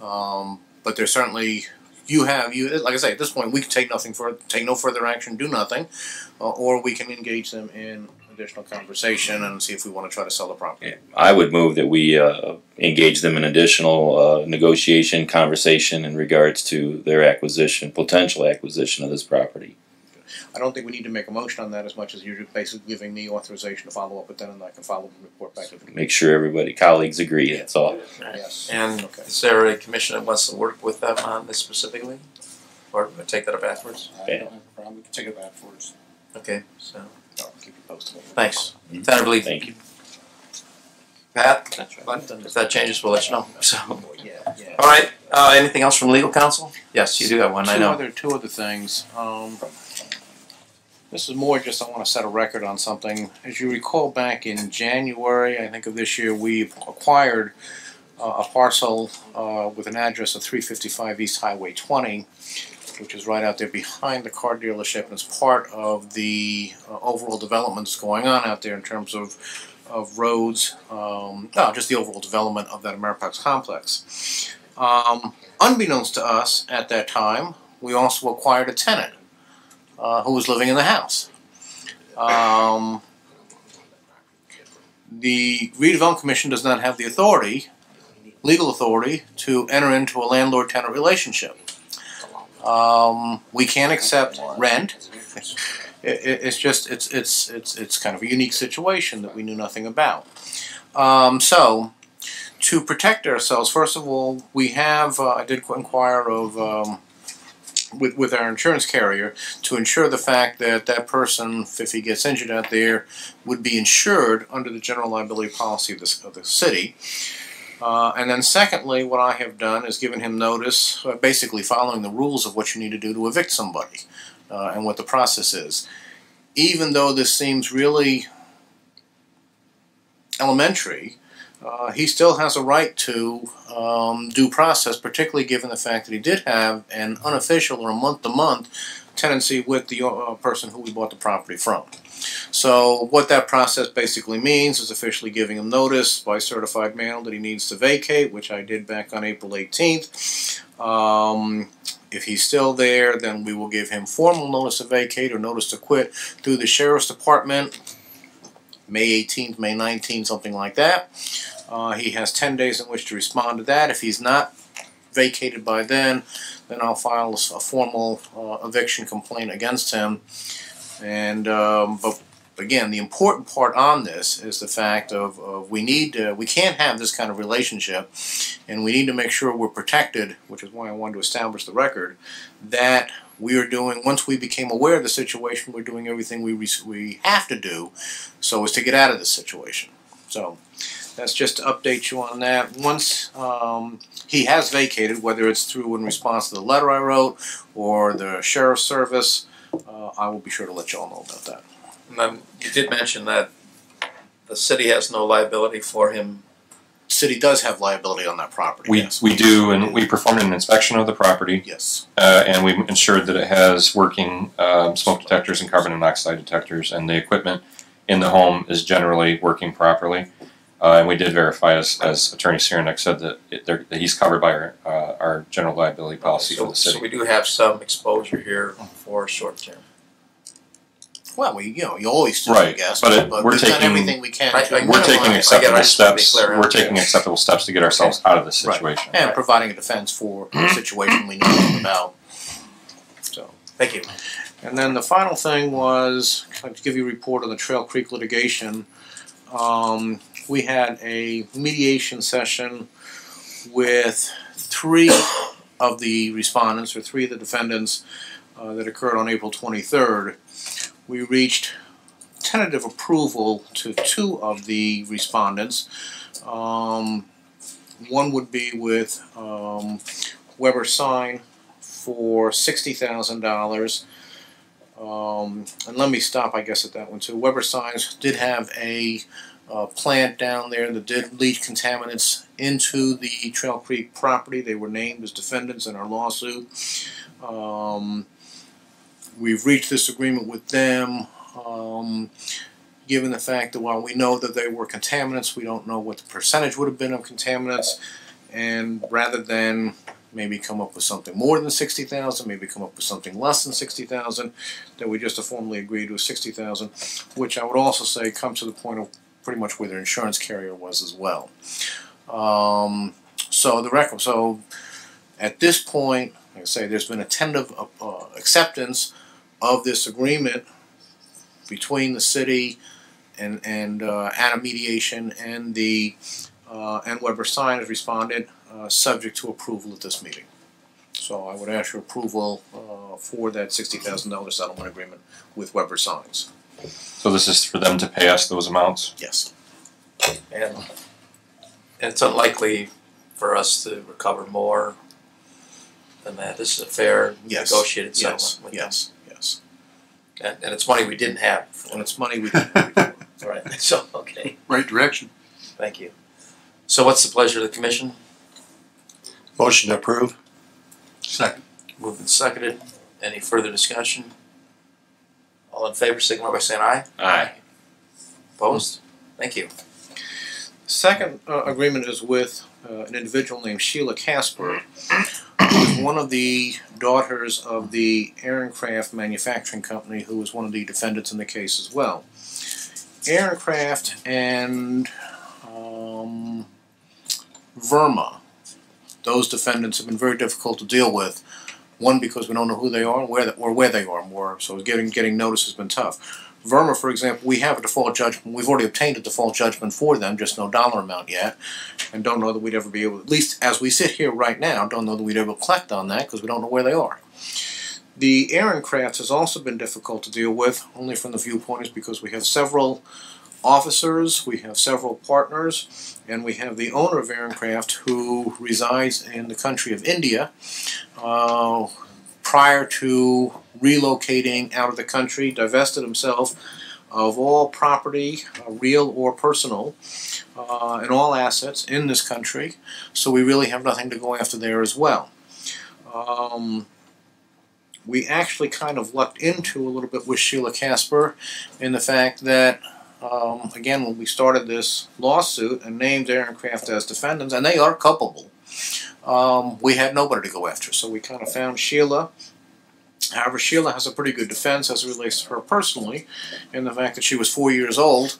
Um, but there's certainly you have you like I say at this point we can take nothing for take no further action, do nothing, uh, or we can engage them in additional conversation and see if we want to try to sell the property. I would move that we uh, engage them in additional uh, negotiation, conversation in regards to their acquisition, potential acquisition of this property. I don't think we need to make a motion on that as much as you're basically giving me authorization to follow up with them, and I can follow up and report back to the Make sure everybody, colleagues agree, that's all. Yes. And Okay. is there a commission that wants to work with them on this specifically? Or take that up afterwards? I don't have a problem, we can take it afterwards. Okay, so, I'll keep you posted. thanks. Tentatively, Thank you. Pat, That's right. if that changes, we'll let you know, so. Yeah, yeah. All right, uh, anything else from legal counsel? Yes, you do have one, I Two know. other, two other things. Um, this is more just I want to set a record on something. As you recall, back in January, I think of this year, we acquired uh, a parcel uh, with an address of 355 East Highway 20, which is right out there behind the car dealership, and it's part of the uh, overall developments going on out there in terms of of roads, um, no, just the overall development of that Ameriplex complex. Um, unbeknownst to us at that time, we also acquired a tenant uh, who was living in the house. Um, the redevelopment commission does not have the authority, legal authority, to enter into a landlord-tenant relationship. Um, we can't accept rent. It, it, it's just it's it's it's it's kind of a unique situation that we knew nothing about. Um, so, to protect ourselves, first of all, we have uh, I did inquire of um, with, with our insurance carrier to ensure the fact that that person, if he gets injured out there, would be insured under the general liability policy of the, of the city. Uh, and then secondly, what I have done is given him notice, uh, basically following the rules of what you need to do to evict somebody uh, and what the process is. Even though this seems really elementary, uh, he still has a right to um, due process, particularly given the fact that he did have an unofficial or a month-to-month tenancy with the uh, person who we bought the property from. So what that process basically means is officially giving him notice by certified mail that he needs to vacate, which I did back on April 18th. Um, if he's still there, then we will give him formal notice to vacate or notice to quit through the Sheriff's Department, May 18th, May 19th, something like that. Uh, he has 10 days in which to respond to that. If he's not vacated by then, then I'll file a, formal uh, eviction complaint against him. And um, but again, the important part on this is the fact of, of we need to, we can't have this kind of relationship, and we need to make sure we're protected, which is why I wanted to establish the record that we are doing once we became aware of the situation, we're doing everything we we have to do so as to get out of this situation. So that's just to update you on that. Once um, he has vacated, whether it's through in response to the letter I wrote or the sheriff's service, uh, I will be sure to let you all know about that. And then you did mention that the city has no liability for him. City does have liability on that property. We, yes. we do, and we performed an inspection of the property. Yes. Uh, and we ensured that it has working um, smoke detectors and carbon monoxide detectors, and the equipment in the home is generally working properly. Uh, and we did verify, as, as Attorney Cyranick said, that, it, that he's covered by our, uh, our general liability policy for So, the so we do have some exposure here for short term. Well, we, you know, you always do, I Right, guess, but it- but we're we've done taking- everything we can I- to I- We're taking I get it, I acceptable just steps, we're that. taking acceptable steps to get ourselves out of this Right. situation. and providing a defense for the situation we know about. So, Thank you. and then the final thing was, I'd to give you a report on the Trail Creek litigation. Um, we had a mediation session with three of the respondents, or three of the defendants, uh, that occurred on April twenty-third. We reached tentative approval to two of the respondents. Um, one would be with, um, Weber Sign for sixty thousand dollars. Um, and let me stop, I guess, at that one too. Weber Signs did have a uh, plant down there that did leach contaminants into the Trail Creek property. They were named as defendants in our lawsuit. Um, we've reached this agreement with them. Um, given the fact that while we know that they were contaminants, we don't know what the percentage would have been of contaminants. And rather than maybe come up with something more than sixty thousand, maybe come up with something less than sixty thousand, that we just formally agreed to sixty thousand, which I would also say comes to the point of pretty much where their insurance carrier was as well. Um, so the record, so at this point, like I say, there's been a tentative uh, uh, acceptance of this agreement between the city and and uh, Anna Mediation and the uh, and Weber Sign has responded, uh, subject to approval at this meeting. So I would ask your approval uh, for that sixty thousand dollar settlement agreement with Weber Signs. So this is for them to pay us those amounts? Yes. And, and it's unlikely for us to recover more than that. This is a fair Yes. negotiated Yes. settlement. with Yes. Yes. And, and it's money we didn't have. And it's money we. All right. So okay. Right direction. Thank you. So what's the pleasure of the commission? Motion to approve. Second. Moved and seconded. Any further discussion? All in favor, signify by saying aye. Aye. Opposed? Thank you. Second uh, agreement is with uh, an individual named Sheila Casper, who is one of the daughters of the Aaroncraft Manufacturing Company, who was one of the defendants in the case as well. Aaroncraft and um, Verma, those defendants have been very difficult to deal with. One because we don't know who they are where or where they are more, so getting getting notice has been tough. Verma, for example, we have a default judgment. We've already obtained a default judgment for them, just no dollar amount yet, and don't know that we'd ever be able. At least as we sit here right now, don't know that we'd ever collect on that because we don't know where they are. The Aircraft has also been difficult to deal with, only from the viewpoint is because we have several officers, we have several partners, and we have the owner of Aircraft who resides in the country of India. Uh, prior to relocating out of the country, divested himself of all property, uh, real or personal, uh, and all assets in this country. So we really have nothing to go after there as well. Um, we actually kind of lucked into a little bit with Sheila Casper in the fact that, um, again, when we started this lawsuit and named Aircraft as defendants, and they are culpable, um, we had nobody to go after. So we kind of found Sheila. However, Sheila has a pretty good defense as it relates to her personally, in the fact that she was four years old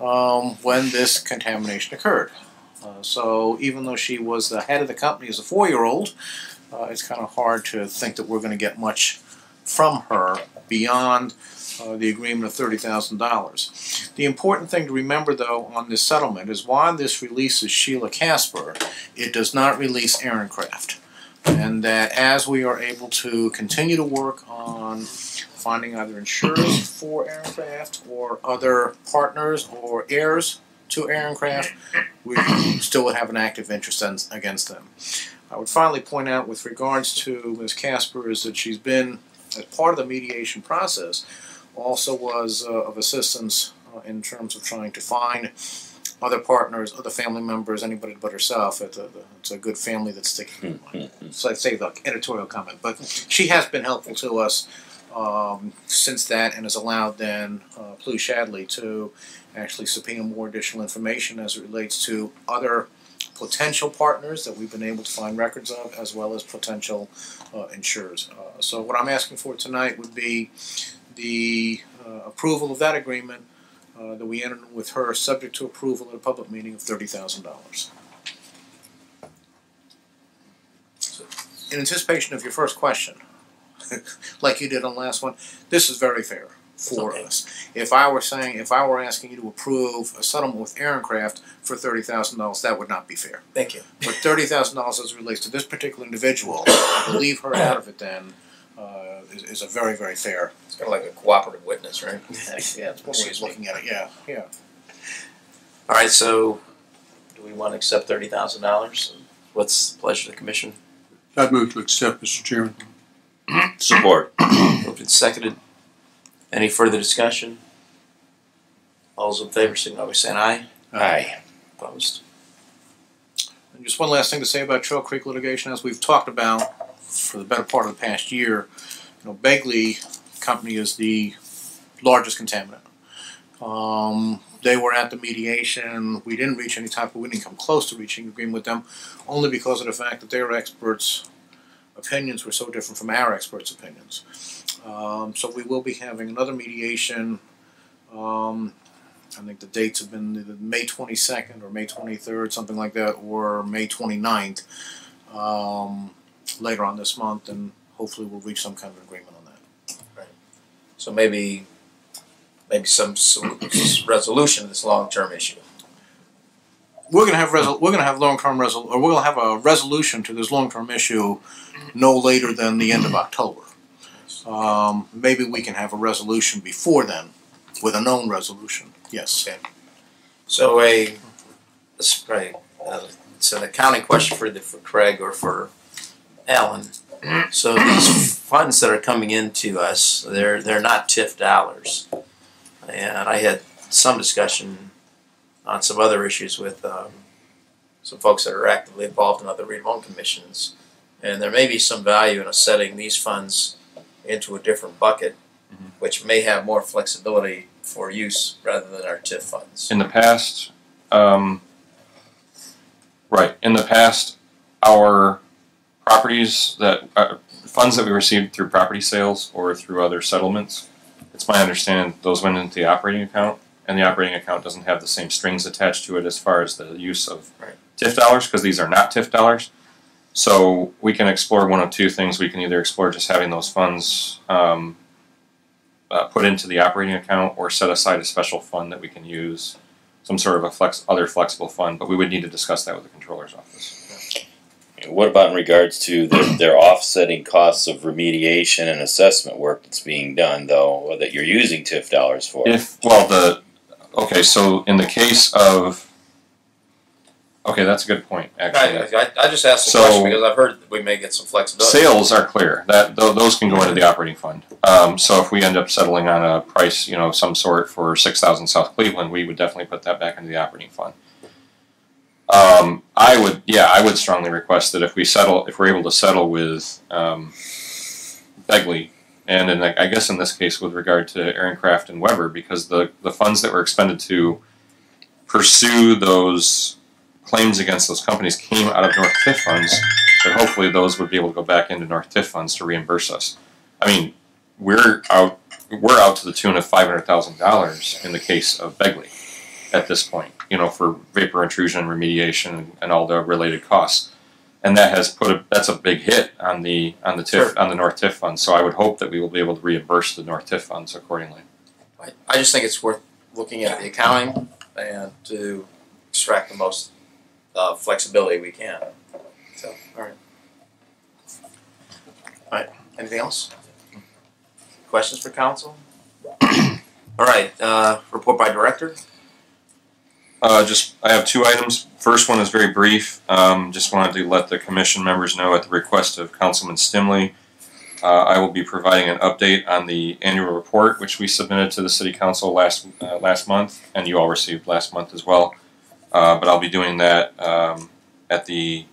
um, when this contamination occurred. Uh, so even though she was the head of the company as a four-year-old, uh, it's kind of hard to think that we're going to get much from her beyond uh, the agreement of $30,000. The important thing to remember, though, on this settlement is while this releases Sheila Casper, it does not release Aaron Kraft. And that as we are able to continue to work on finding either insurers for Aaron Kraft or other partners or heirs to Aaron Kraft, we still would have an active interest in, against them. I would finally point out with regards to Ms. Casper is that she's been, as part of the mediation process, also was uh, of assistance uh, in terms of trying to find other partners, other family members, anybody but herself. It's a, it's a good family that's sticking. so I'd say the editorial comment, but she has been helpful to us um, since that and has allowed then uh, Plews Shadley to actually subpoena more additional information as it relates to other potential partners that we've been able to find records of, as well as potential uh, insurers. Uh, so what I'm asking for tonight would be the uh, approval of that agreement uh, that we entered with her, subject to approval at a public meeting of thirty thousand dollars. In anticipation of your first question, like you did on the last one, this is very fair for us. If I were saying, if I were asking you to approve a settlement with Aaroncraft for thirty thousand dollars, that would not be fair. Thank you. But thirty thousand dollars as it relates to this particular individual, leave her out of it then, uh, is, is a very, very fair. It's kind of like a cooperative witness, right? Yeah, it's one way of looking at it, yeah, yeah. All right, so do we want to accept thirty thousand dollars? What's the pleasure of the commission? I'd move to accept, Mr. Chairman. Support. Moved and seconded. Any further discussion? All those in favor signify by saying aye. Aye. Opposed? And just one last thing to say about Trail Creek litigation, as we've talked about for the better part of the past year, you know, Begley Company is the largest contaminant. Um, they were at the mediation. We didn't reach any type of, we didn't come close to reaching agreement with them, only because of the fact that their experts' opinions were so different from our experts' opinions. Um, so we will be having another mediation. Um, I think the dates have been May 22nd or May 23rd, something like that, or May 29th um, later on this month, and hopefully we'll reach some kind of agreement on that. Right. So maybe, maybe some sol- resolution of this long-term issue. We're gonna have resol- we're gonna have long-term resol- or we're gonna have a resolution to this long-term issue no later than the end of October. Um, maybe we can have a resolution before then, with a known resolution. Yes. So a, this is probably, uh, it's an accounting question for the, for Craig or for Alan. So these funds that are coming into us, they're, they're not TIF dollars. And I had some discussion on some other issues with, um, some folks that are actively involved in other redevelopment commissions. And there may be some value in setting these funds into a different bucket, which may have more flexibility for use rather than our TIF funds. In the past, um, right, in the past, our properties that, uh, funds that we received through property sales or through other settlements, it's my understanding those went into the operating account, and the operating account doesn't have the same strings attached to it as far as the use of Right. TIF dollars, because these are not TIF dollars. So we can explore one of two things. We can either explore just having those funds um, uh, put into the operating account or set aside a special fund that we can use, some sort of a flex, other flexible fund. But we would need to discuss that with the controller's office. What about in regards to their, their offsetting costs of remediation and assessment work that's being done, though, that you're using TIF dollars for? If, well, the, okay, so in the case of, okay, that's a good point, actually. I, I, I just asked the So- question because I've heard that we may get some flexibility. Sales are clear, that, tho- those can go into the operating fund. Um, so if we end up settling on a price, you know, of some sort for six thousand South Cleveland, we would definitely put that back into the operating fund. Um, I would, yeah, I would strongly request that if we settle, if we're able to settle with, um, Begley, and in, I guess in this case with regard to Aaron Craft and Weber, because the, the funds that were expended to pursue those claims against those companies came out of North TIF funds, that hopefully those would be able to go back into North TIF funds to reimburse us. I mean, we're out, we're out to the tune of five hundred thousand dollars in the case of Begley at this point, you know, for vapor intrusion remediation and all the related costs. And that has put a, that's a big hit on the, on the TIF, Sure. on the North TIF funds, so I would hope that we will be able to reimburse the North TIF funds accordingly. I, I just think it's worth looking at the accounting and to extract the most uh, flexibility we can. So, all right. All right. Anything else? Questions for council? All right. Uh, report by director. Uh, just, I have two items. First one is very brief. Um, just wanted to let the commission members know at the request of Councilman Stimley, uh, I will be providing an update on the annual report, which we submitted to the city council last, uh, last month, and you all received last month as well. Uh, but I'll be doing that, um, at the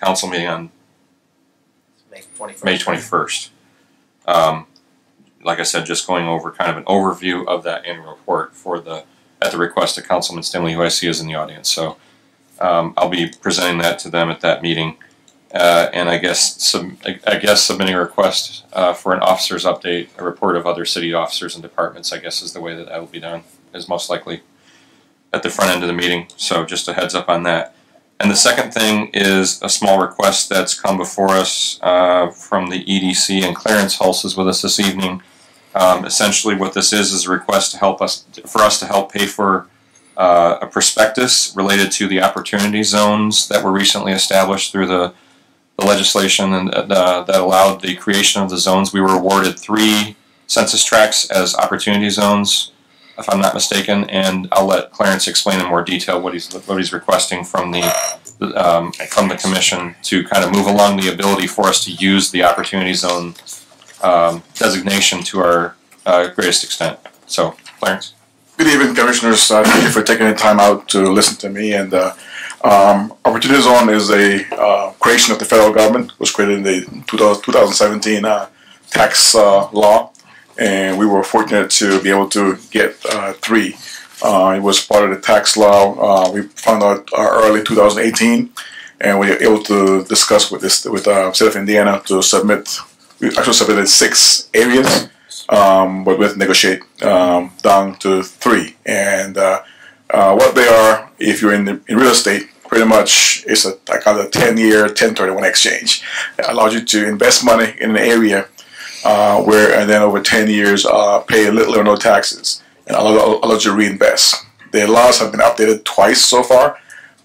council meeting on May twenty first. May twenty-first. Um, like I said, just going over kind of an overview of that annual report for the, at the request of Councilman Stimley, who I see is in the audience, so. Um, I'll be presenting that to them at that meeting. Uh, and I guess I guess submitting a request, uh, for an officer's update, a report of other city officers and departments, I guess is the way that that will be done, is most likely at the front end of the meeting, so just a heads up on that. And the second thing is a small request that's come before us uh, from the EDC, and Clarence Hulse is with us this evening. Um, essentially, what this is is a request to help us for us to help pay for uh, a prospectus related to the opportunity zones that were recently established through the, the legislation and uh, that allowed the creation of the zones. We were awarded three census tracts as opportunity zones if I'm not mistaken, and I'll let Clarence explain in more detail what he's what he's requesting from the um, from the commission to kind of move along the ability for us to use the opportunity zone um, designation to our uh, greatest extent. So, Clarence. Good evening, Commissioners. Uh, thank you for taking the time out to listen to me. And uh, um, Opportunity Zone is a uh, creation of the federal government. It was created in the 2000 2017 uh, tax uh, law, and we were fortunate to be able to get uh, three. It was part of the tax law. We found out early 2018, and we were able to discuss with this with uh, state of Indiana to submit. We actually submitted six areas um, but to negotiate um, down to three. And uh, uh, what they are, if you're in, the, in real estate, pretty much it's a like a 10 year 1031 exchange. It allows you to invest money in an area uh, where, and then over 10 years, uh, pay little or no taxes, and allow, allows you to reinvest. The laws have been updated twice so far.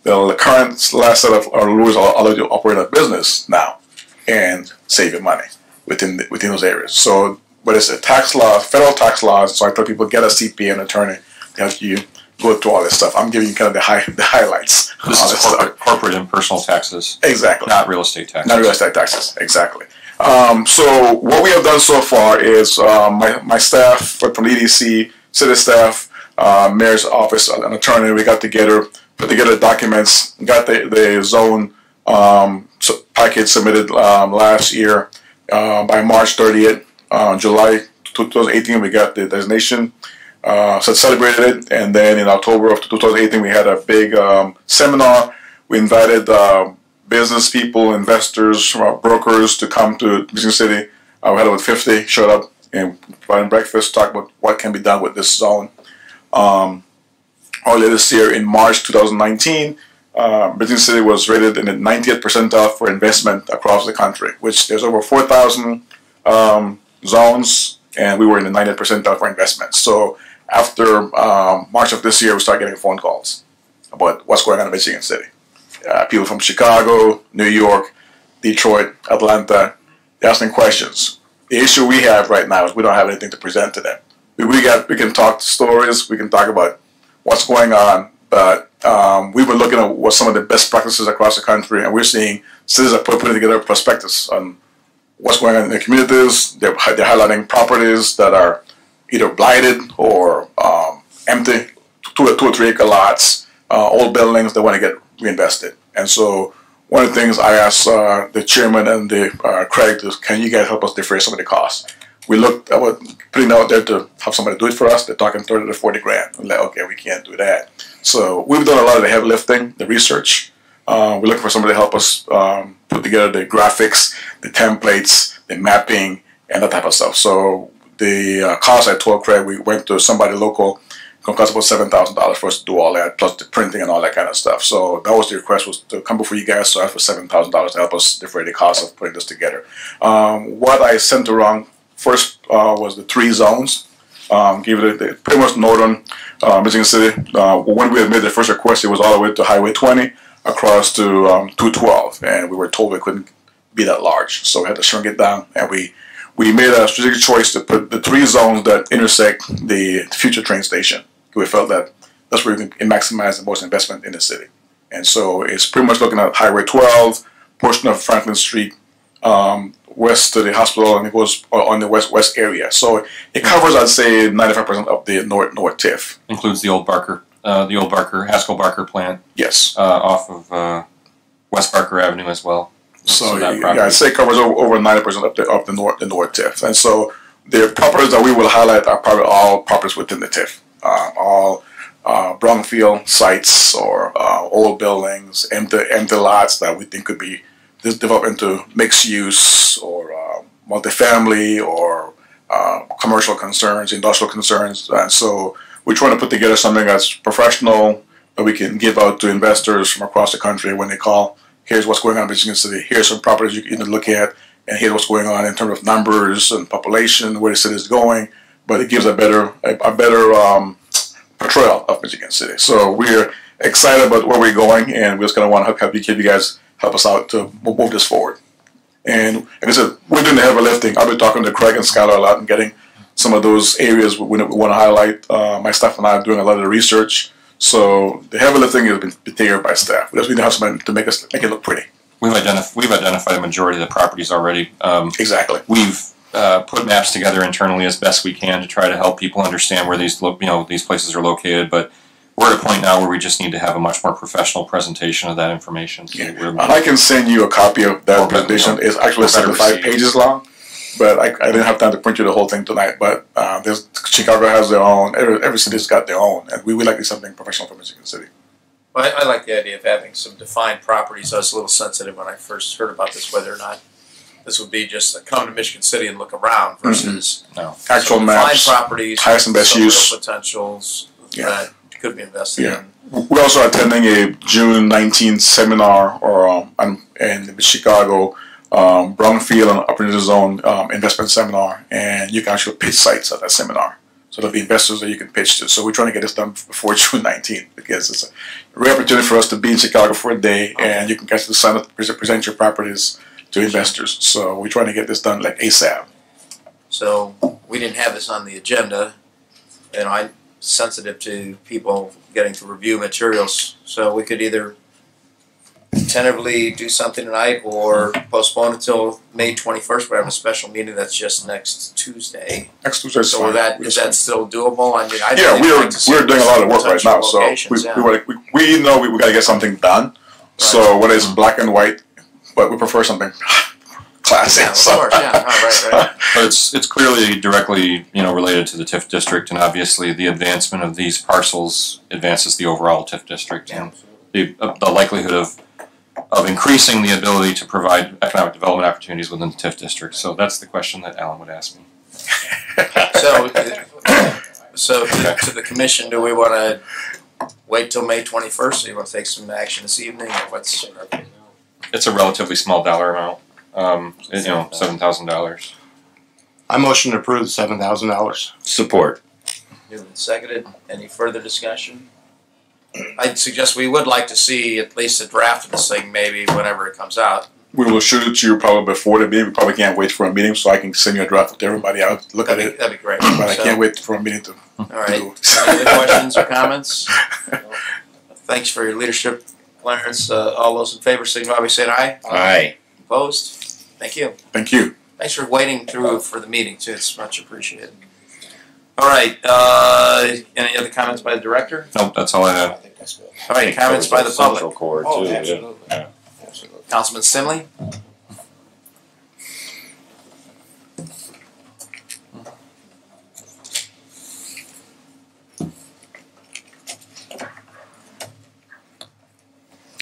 The current last set of rules allow you to operate a business now and save your money within the, within those areas. So but it's a tax law, federal tax laws. So I tell people get a CPA and attorney to help you go through all this stuff. I'm giving you kind of the high the highlights. This is this corporate, corporate and personal taxes, Exactly. not real estate taxes. Not real estate taxes, exactly. Um, so what we have done so far is um, my, my staff from the EDC, city staff, uh, mayor's office, an attorney, we got together, put together documents, got the, the zone um, package submitted um, last year uh, by March 30th. Uh, July 2018, we got the designation. Uh, so celebrated it, and then in October of 2018, we had a big um, seminar. We invited uh, business people, investors, uh, brokers to come to Michigan City. Uh, we had about 50 showed up and provided breakfast, talk about what can be done with this zone. Um, earlier this year, in March 2019, uh, City was rated in the 90th percentile for investment across the country, which there's over 4,000 um, zones, and we were in the 90th percentile for investment. So after um, March of this year, we started getting phone calls about what's going on in Michigan City. uh, people from Chicago, New York, Detroit, Atlanta, asking questions. The issue we have right now is we don't have anything to present to them. We, we got we can talk stories, we can talk about what's going on, but um, we were looking at what some of the best practices across the country, and we're seeing cities are putting together prospectus on what's going on in their communities. They're, they're highlighting properties that are either blighted or um, empty, two or two or three acre lots, uh, old buildings that want to get reinvested. And so one of the things I asked uh, the chairman and the uh, is, can you guys help us defray some of the costs? We looked at what putting out there to have somebody do it for us. They're talking thirty to forty grand. We're like, okay, we can't do that. So we've done a lot of the heavy lifting, the research. Uh, we're looking for somebody to help us um, put together the graphics, the templates, the mapping, and that type of stuff. So the uh, cost I told Craig, we went to somebody local. Gonna cost about seven thousand dollars for us to do all that, plus the printing and all that kind of stuff. So that was the request was to come before you guys. So I for seven thousand dollars to help us defray the cost of putting this together. Um, what I sent around first uh, was the three zones. Um, give it a, pretty much northern uh, Michigan City. Uh, when we had made the first request, it was all the way to Highway 20 across to um, 212, and we were told it couldn't be that large, so we had to shrink it down, and we we made a strategic choice to put the three zones that intersect the future train station. We felt that that's where we can maximize the most investment in the city, and so it's pretty much looking at Highway 12, portion of Franklin Street, um, west to the hospital, and it goes on the west west area. So it covers, I'd say, 95% of the north north TIF. Includes the old Barker, uh, the old Barker, Haskell Barker plant. Yes. Uh, off of uh, West Barker Avenue as well. So, that yeah. I'd say it covers over, over 90% of the, of the north the north TIF. And so the properties that we will highlight are probably all properties within the TIF. Uh, all uh, brownfield sites or uh, old buildings, empty, empty lots that we think could be just developed into mixed use or uh, multifamily or uh, commercial concerns, industrial concerns. And so we're trying to put together something that's professional that we can give out to investors from across the country when they call. Here's what's going on in Michigan City. Here's some properties you can look at, and here's what's going on in terms of numbers and population, where the city is going. But it gives a better, a, a better um, portrayal of Michigan City. So we're excited about where we're going, and we're just gonna want to help you, keep you guys help us out to move this forward. And like I said, we're doing the heavy lifting. I've been talking to Craig and Skylar a lot and getting some of those areas we, we want to highlight. Uh, my staff and I are doing a lot of the research. So the heavy lifting has been, taken by staff. We just need to have somebody to make us make it look pretty. We've identified we've identified a majority of the properties already. Um, exactly. We've uh, put maps together internally as best we can to try to help people understand where these you know these places are located. But we're at a point now where we just need to have a much more professional presentation of that information. So we're- I can send you a copy of that presentation. It's actually Or better 75 pages long, but I, I didn't have time to print you the whole thing tonight. But uh, there's, Chicago has their own. Every, every city's got their own, and we would like to do something professional for Michigan City. Well, I, I like the idea of having some defined properties. I was a little sensitive when I first heard about this, whether or not this would be just a come to Michigan City and look around versus no. Actual some maps, defined properties, highest and best use. potentials Yeah. that could be invested Yeah. in. We're also attending a June 19th seminar or um, in Chicago, um, Brownfield and Upper Zone um, investment seminar, and you can actually pitch sites at that seminar. So there'll be investors that you can pitch to. So we're trying to get this done before June 19th because it's a rare opportunity for us to be in Chicago for a day, and you can get to sign up, present your properties to investors. So we're trying to get this done like ASAP. So we didn't have this on the agenda, and I'm sensitive to people getting to review materials. So we could either tentatively do something tonight or postpone until May 21st. We have a special meeting that's just next Tuesday. Next Tuesday So fine. that is that still doable? I mean, I yeah, we're like we're doing a lot of work right now. So we, yeah. we, we, we know we, we got to get something done. So whether it's black and white, but we prefer something classy. Yeah, of so. course, yeah, oh, right, right. But it's it's clearly directly you know related to the TIF district, and obviously the advancement of these parcels advances the overall TIF district, and the uh, the likelihood of of increasing the ability to provide economic development opportunities within the TIF district. So that's the question that Alan would ask me. So, so to, to the commission, do we want to wait till May 21st? Do you want to take some action this evening, or what's? It's a relatively small dollar amount, um, you know, seven thousand dollars. I motion to approve seven thousand dollars. Support. Moved and seconded. Any further discussion? I'd suggest we would like to see at least a draft of this thing, maybe whenever it comes out. We will shoot it to you probably before the meeting. We probably can't wait for a meeting so I can send you a draft to everybody. I'll look at it. That'd be great. But I can't wait for a meeting to. All right. Any questions or comments? Thanks for your leadership, Clarence. Uh, all those in favor signify by saying aye. Aye. Opposed? Thank you. Thank you. Thanks for waiting through for the meeting too. It's much appreciated. All right. Uh, any other comments by the director? Nope, that's all I have. I think that's good. All right. Comments by the public. Core Oh, too, yeah. absolutely. Yeah. Absolutely. Councilman Stimley.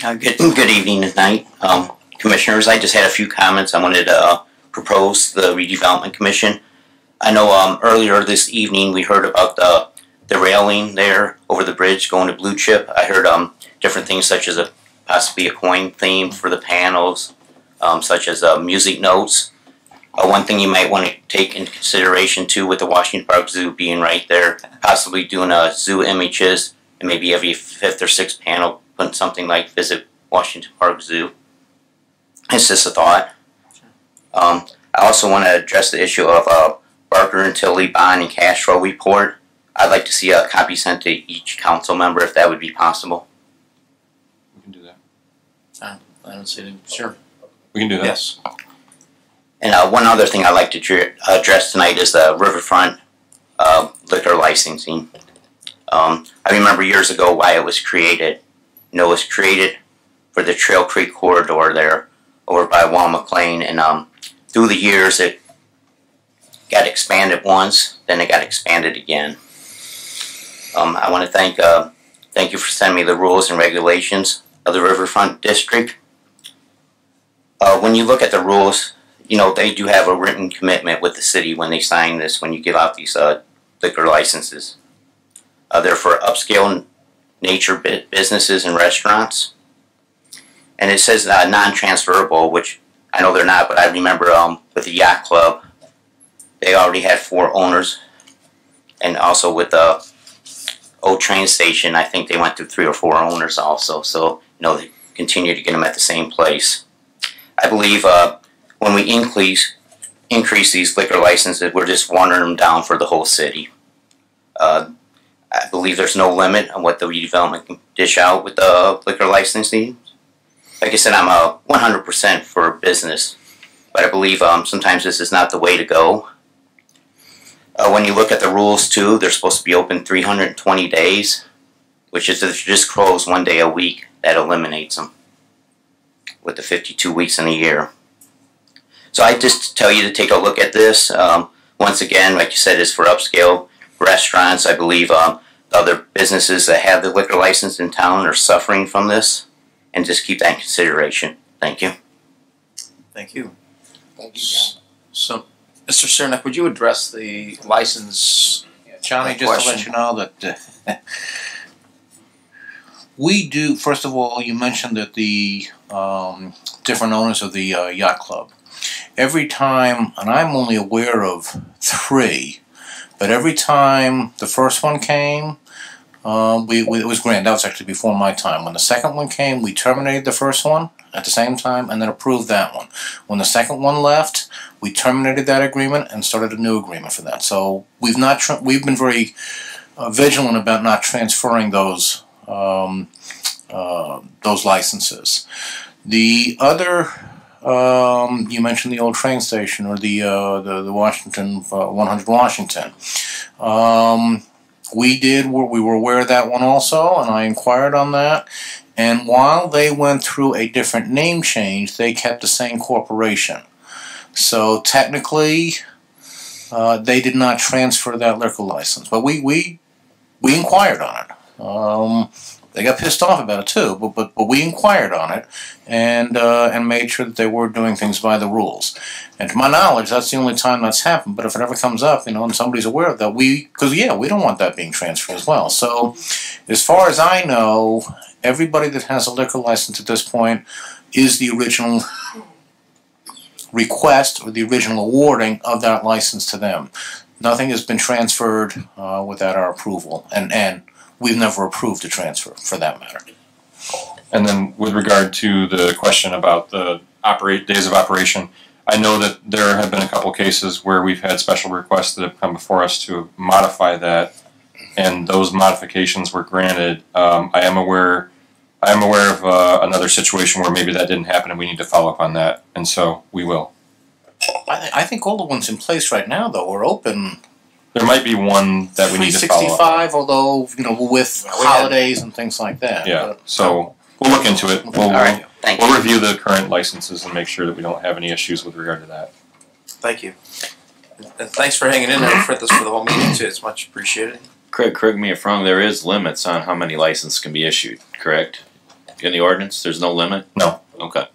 Uh, good, good evening tonight, um, commissioners. I just had a few comments I wanted to uh, propose the redevelopment commission. I know um, earlier this evening we heard about the the railing there over the bridge going to Blue Chip. I heard um, different things such as a possibly a coin theme for the panels, um, such as uh, music notes. Uh, one thing you might want to take into consideration too, with the Washington Park Zoo being right there, possibly doing a zoo images and maybe every fifth or sixth panel putting something like "Visit Washington Park Zoo." It's just a thought. Um, I also want to address the issue of uh, Baker and Tilly bond and cash flow report. I'd like to see a copy sent to each council member if that would be possible. We can do that. Uh, I don't see any. Sure. We can do that. Yes. And uh, one other thing I'd like to dr- address tonight is the riverfront uh, liquor licensing. Um, I remember years ago why it was created. You know, it was created for the Trail Creek corridor there over by Wall McLean, and um, through the years it got expanded once, then it got expanded again. Um, I want to thank uh, thank you for sending me the rules and regulations of the Riverfront District. Uh, when you look at the rules, you know they do have a written commitment with the city when they sign this. When you give out these uh, liquor licenses, uh, they're for upscale nature businesses and restaurants. And it says uh, non-transferable, which I know they're not, but I remember um, with the yacht club, they already had four owners, and also with the old train station, I think they went through three or four owners also. So you know they continue to get them at the same place. I believe uh, when we increase increase these liquor licenses, we're just watering them down for the whole city. Uh, I believe there's no limit on what the redevelopment can dish out with the liquor licensing. Like I said, I'm a 100% for business, but I believe um, sometimes this is not the way to go. Uh, when you look at the rules too, they're supposed to be open 320 days, which is if they're just closed one day a week. That eliminates them with the 52 weeks in a year. So I just tell you to take a look at this. Um, once again, like you said, it's for upscale restaurants. I believe um, other businesses that have the liquor license in town are suffering from this, and just keep that in consideration. Thank you. Thank you. Thank you, John. So, Mr. Cernak, would you address the license? Johnny, just to let you know that uh, we do, first of all, you mentioned that the um, different owners of the uh, yacht club. Every time, and I'm only aware of three, but every time the first one came, um, we, we, it was grand. That was actually before my time. When the second one came, we terminated the first one at the same time and then approved that one. When the second one left, we terminated that agreement and started a new agreement for that. So we've not we've been very uh, vigilant about not transferring those um, uh, those licenses. The other um, you mentioned the old train station or the uh, the, the Washington uh, 100 Washington. Um, we did we were aware of that one also, and I inquired on that. And while they went through a different name change, they kept the same corporation. So technically, uh, they did not transfer that liquor license, but we we we inquired on it. Um, they got pissed off about it too, but but, but we inquired on it and uh, and made sure that they were doing things by the rules. And to my knowledge, that's the only time that's happened. But if it ever comes up, you know, and somebody's aware of that, we because yeah, we don't want that being transferred as well. So, as far as I know, everybody that has a liquor license at this point is the original request or the original awarding of that license to them. Nothing has been transferred uh, without our approval, and and we've never approved a transfer for that matter. And then with regard to the question about the operate, days of operation, I know that there have been a couple cases where we've had special requests that have come before us to modify that, and those modifications were granted. Um, I am aware, I am aware of, uh, another situation where maybe that didn't happen and we need to follow up on that, and so we will. I, thi- I think all the ones in place right now, though, are open. There might be one that we need to follow up. 365, although, you know, with we had- holidays and things like that. Yeah, so we'll look into it. We'll, All right, we'll, we'll review the current licenses and make sure that we don't have any issues with regard to that. Thank you. And thanks for hanging in there for this for the whole meeting too. It's much appreciated. Craig, correct me if wrong, there is limits on how many licenses can be issued, correct? In the ordinance, there's no limit? No. Okay.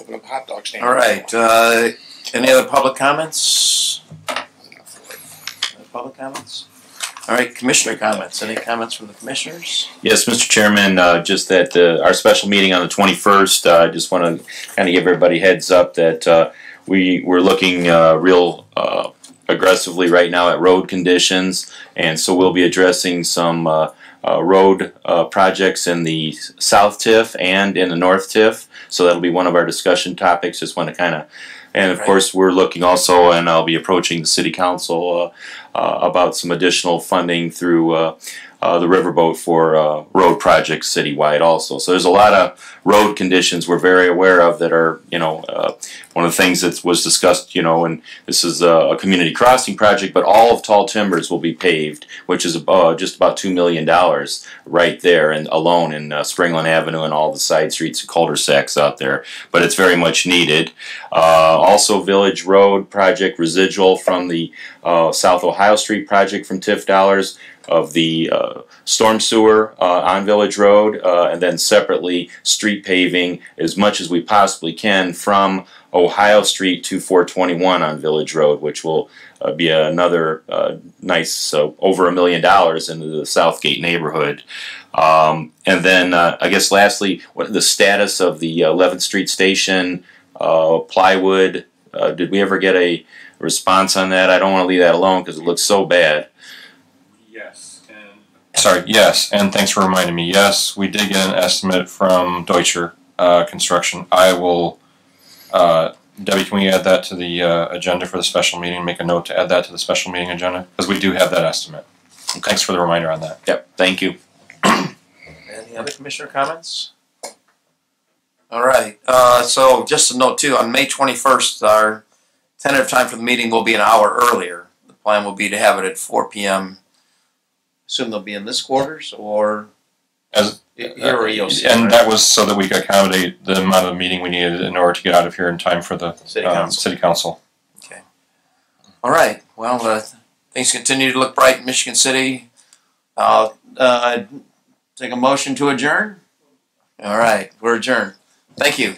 Open up the hot dog stand. All right. Uh, any other public comments? Other Public comments? All right, commissioner comments. Any comments from the commissioners? Yes, Mr. Chairman, uh, just that, uh, our special meeting on the twenty-first, uh, I just wanna kinda give everybody heads up that, uh, we, we're looking, uh, real, uh, aggressively right now at road conditions, and so we'll be addressing some, uh, uh, road, uh, projects in the south TIF and in the north TIF, so that'll be one of our discussion topics, just wanna kinda, and of Right. course, we're looking also, and I'll be approaching the city council, uh, uh, about some additional funding through, uh, the riverboat for uh, road projects citywide also. So there's a lot of road conditions we're very aware of that are, you know, uh, one of the things that was discussed, you know, and this is a, a community crossing project, but all of Tall Timbers will be paved, which is uh, just about two million dollars right there and alone in uh, Springland Avenue and all the side streets and cul-de-sacs out there. But it's very much needed. Uh, also, Village Road project residual from the South Ohio Street project from TIF dollars of the uh, storm sewer uh, on Village Road, uh, and then separately street paving as much as we possibly can from Ohio Street to 421 on Village Road, which will uh, be another uh, nice uh, over a million dollars into the Southgate neighborhood. Um, and then uh, I guess lastly, what the status of the 11th Street station plywood? Did we ever get a response on that? I don't want to leave that alone because it looks so bad. Yes, and sorry, yes, and thanks for reminding me. Yes, we did get an estimate from Deutscher uh, Construction. I will, uh, Debbie, can we add that to the uh, agenda for the special meeting? Make a note to add that to the special meeting agenda because we do have that estimate. Thanks for the reminder on that. Yep, thank you. Any other commissioner comments? All right. Uh, so just a note too, on May 21st, our tentative time for the meeting will be an hour earlier. The plan will be to have it at 4 p.m. Assume they'll be in this quarters or As here or EOC. and right? that was so that we could accommodate the amount of meeting we needed in order to get out of here in time for the City um, council. city council. All right. Well, uh, things continue to look bright in Michigan City. Uh, uh, take a motion to adjourn. All right, we're adjourned. Thank you.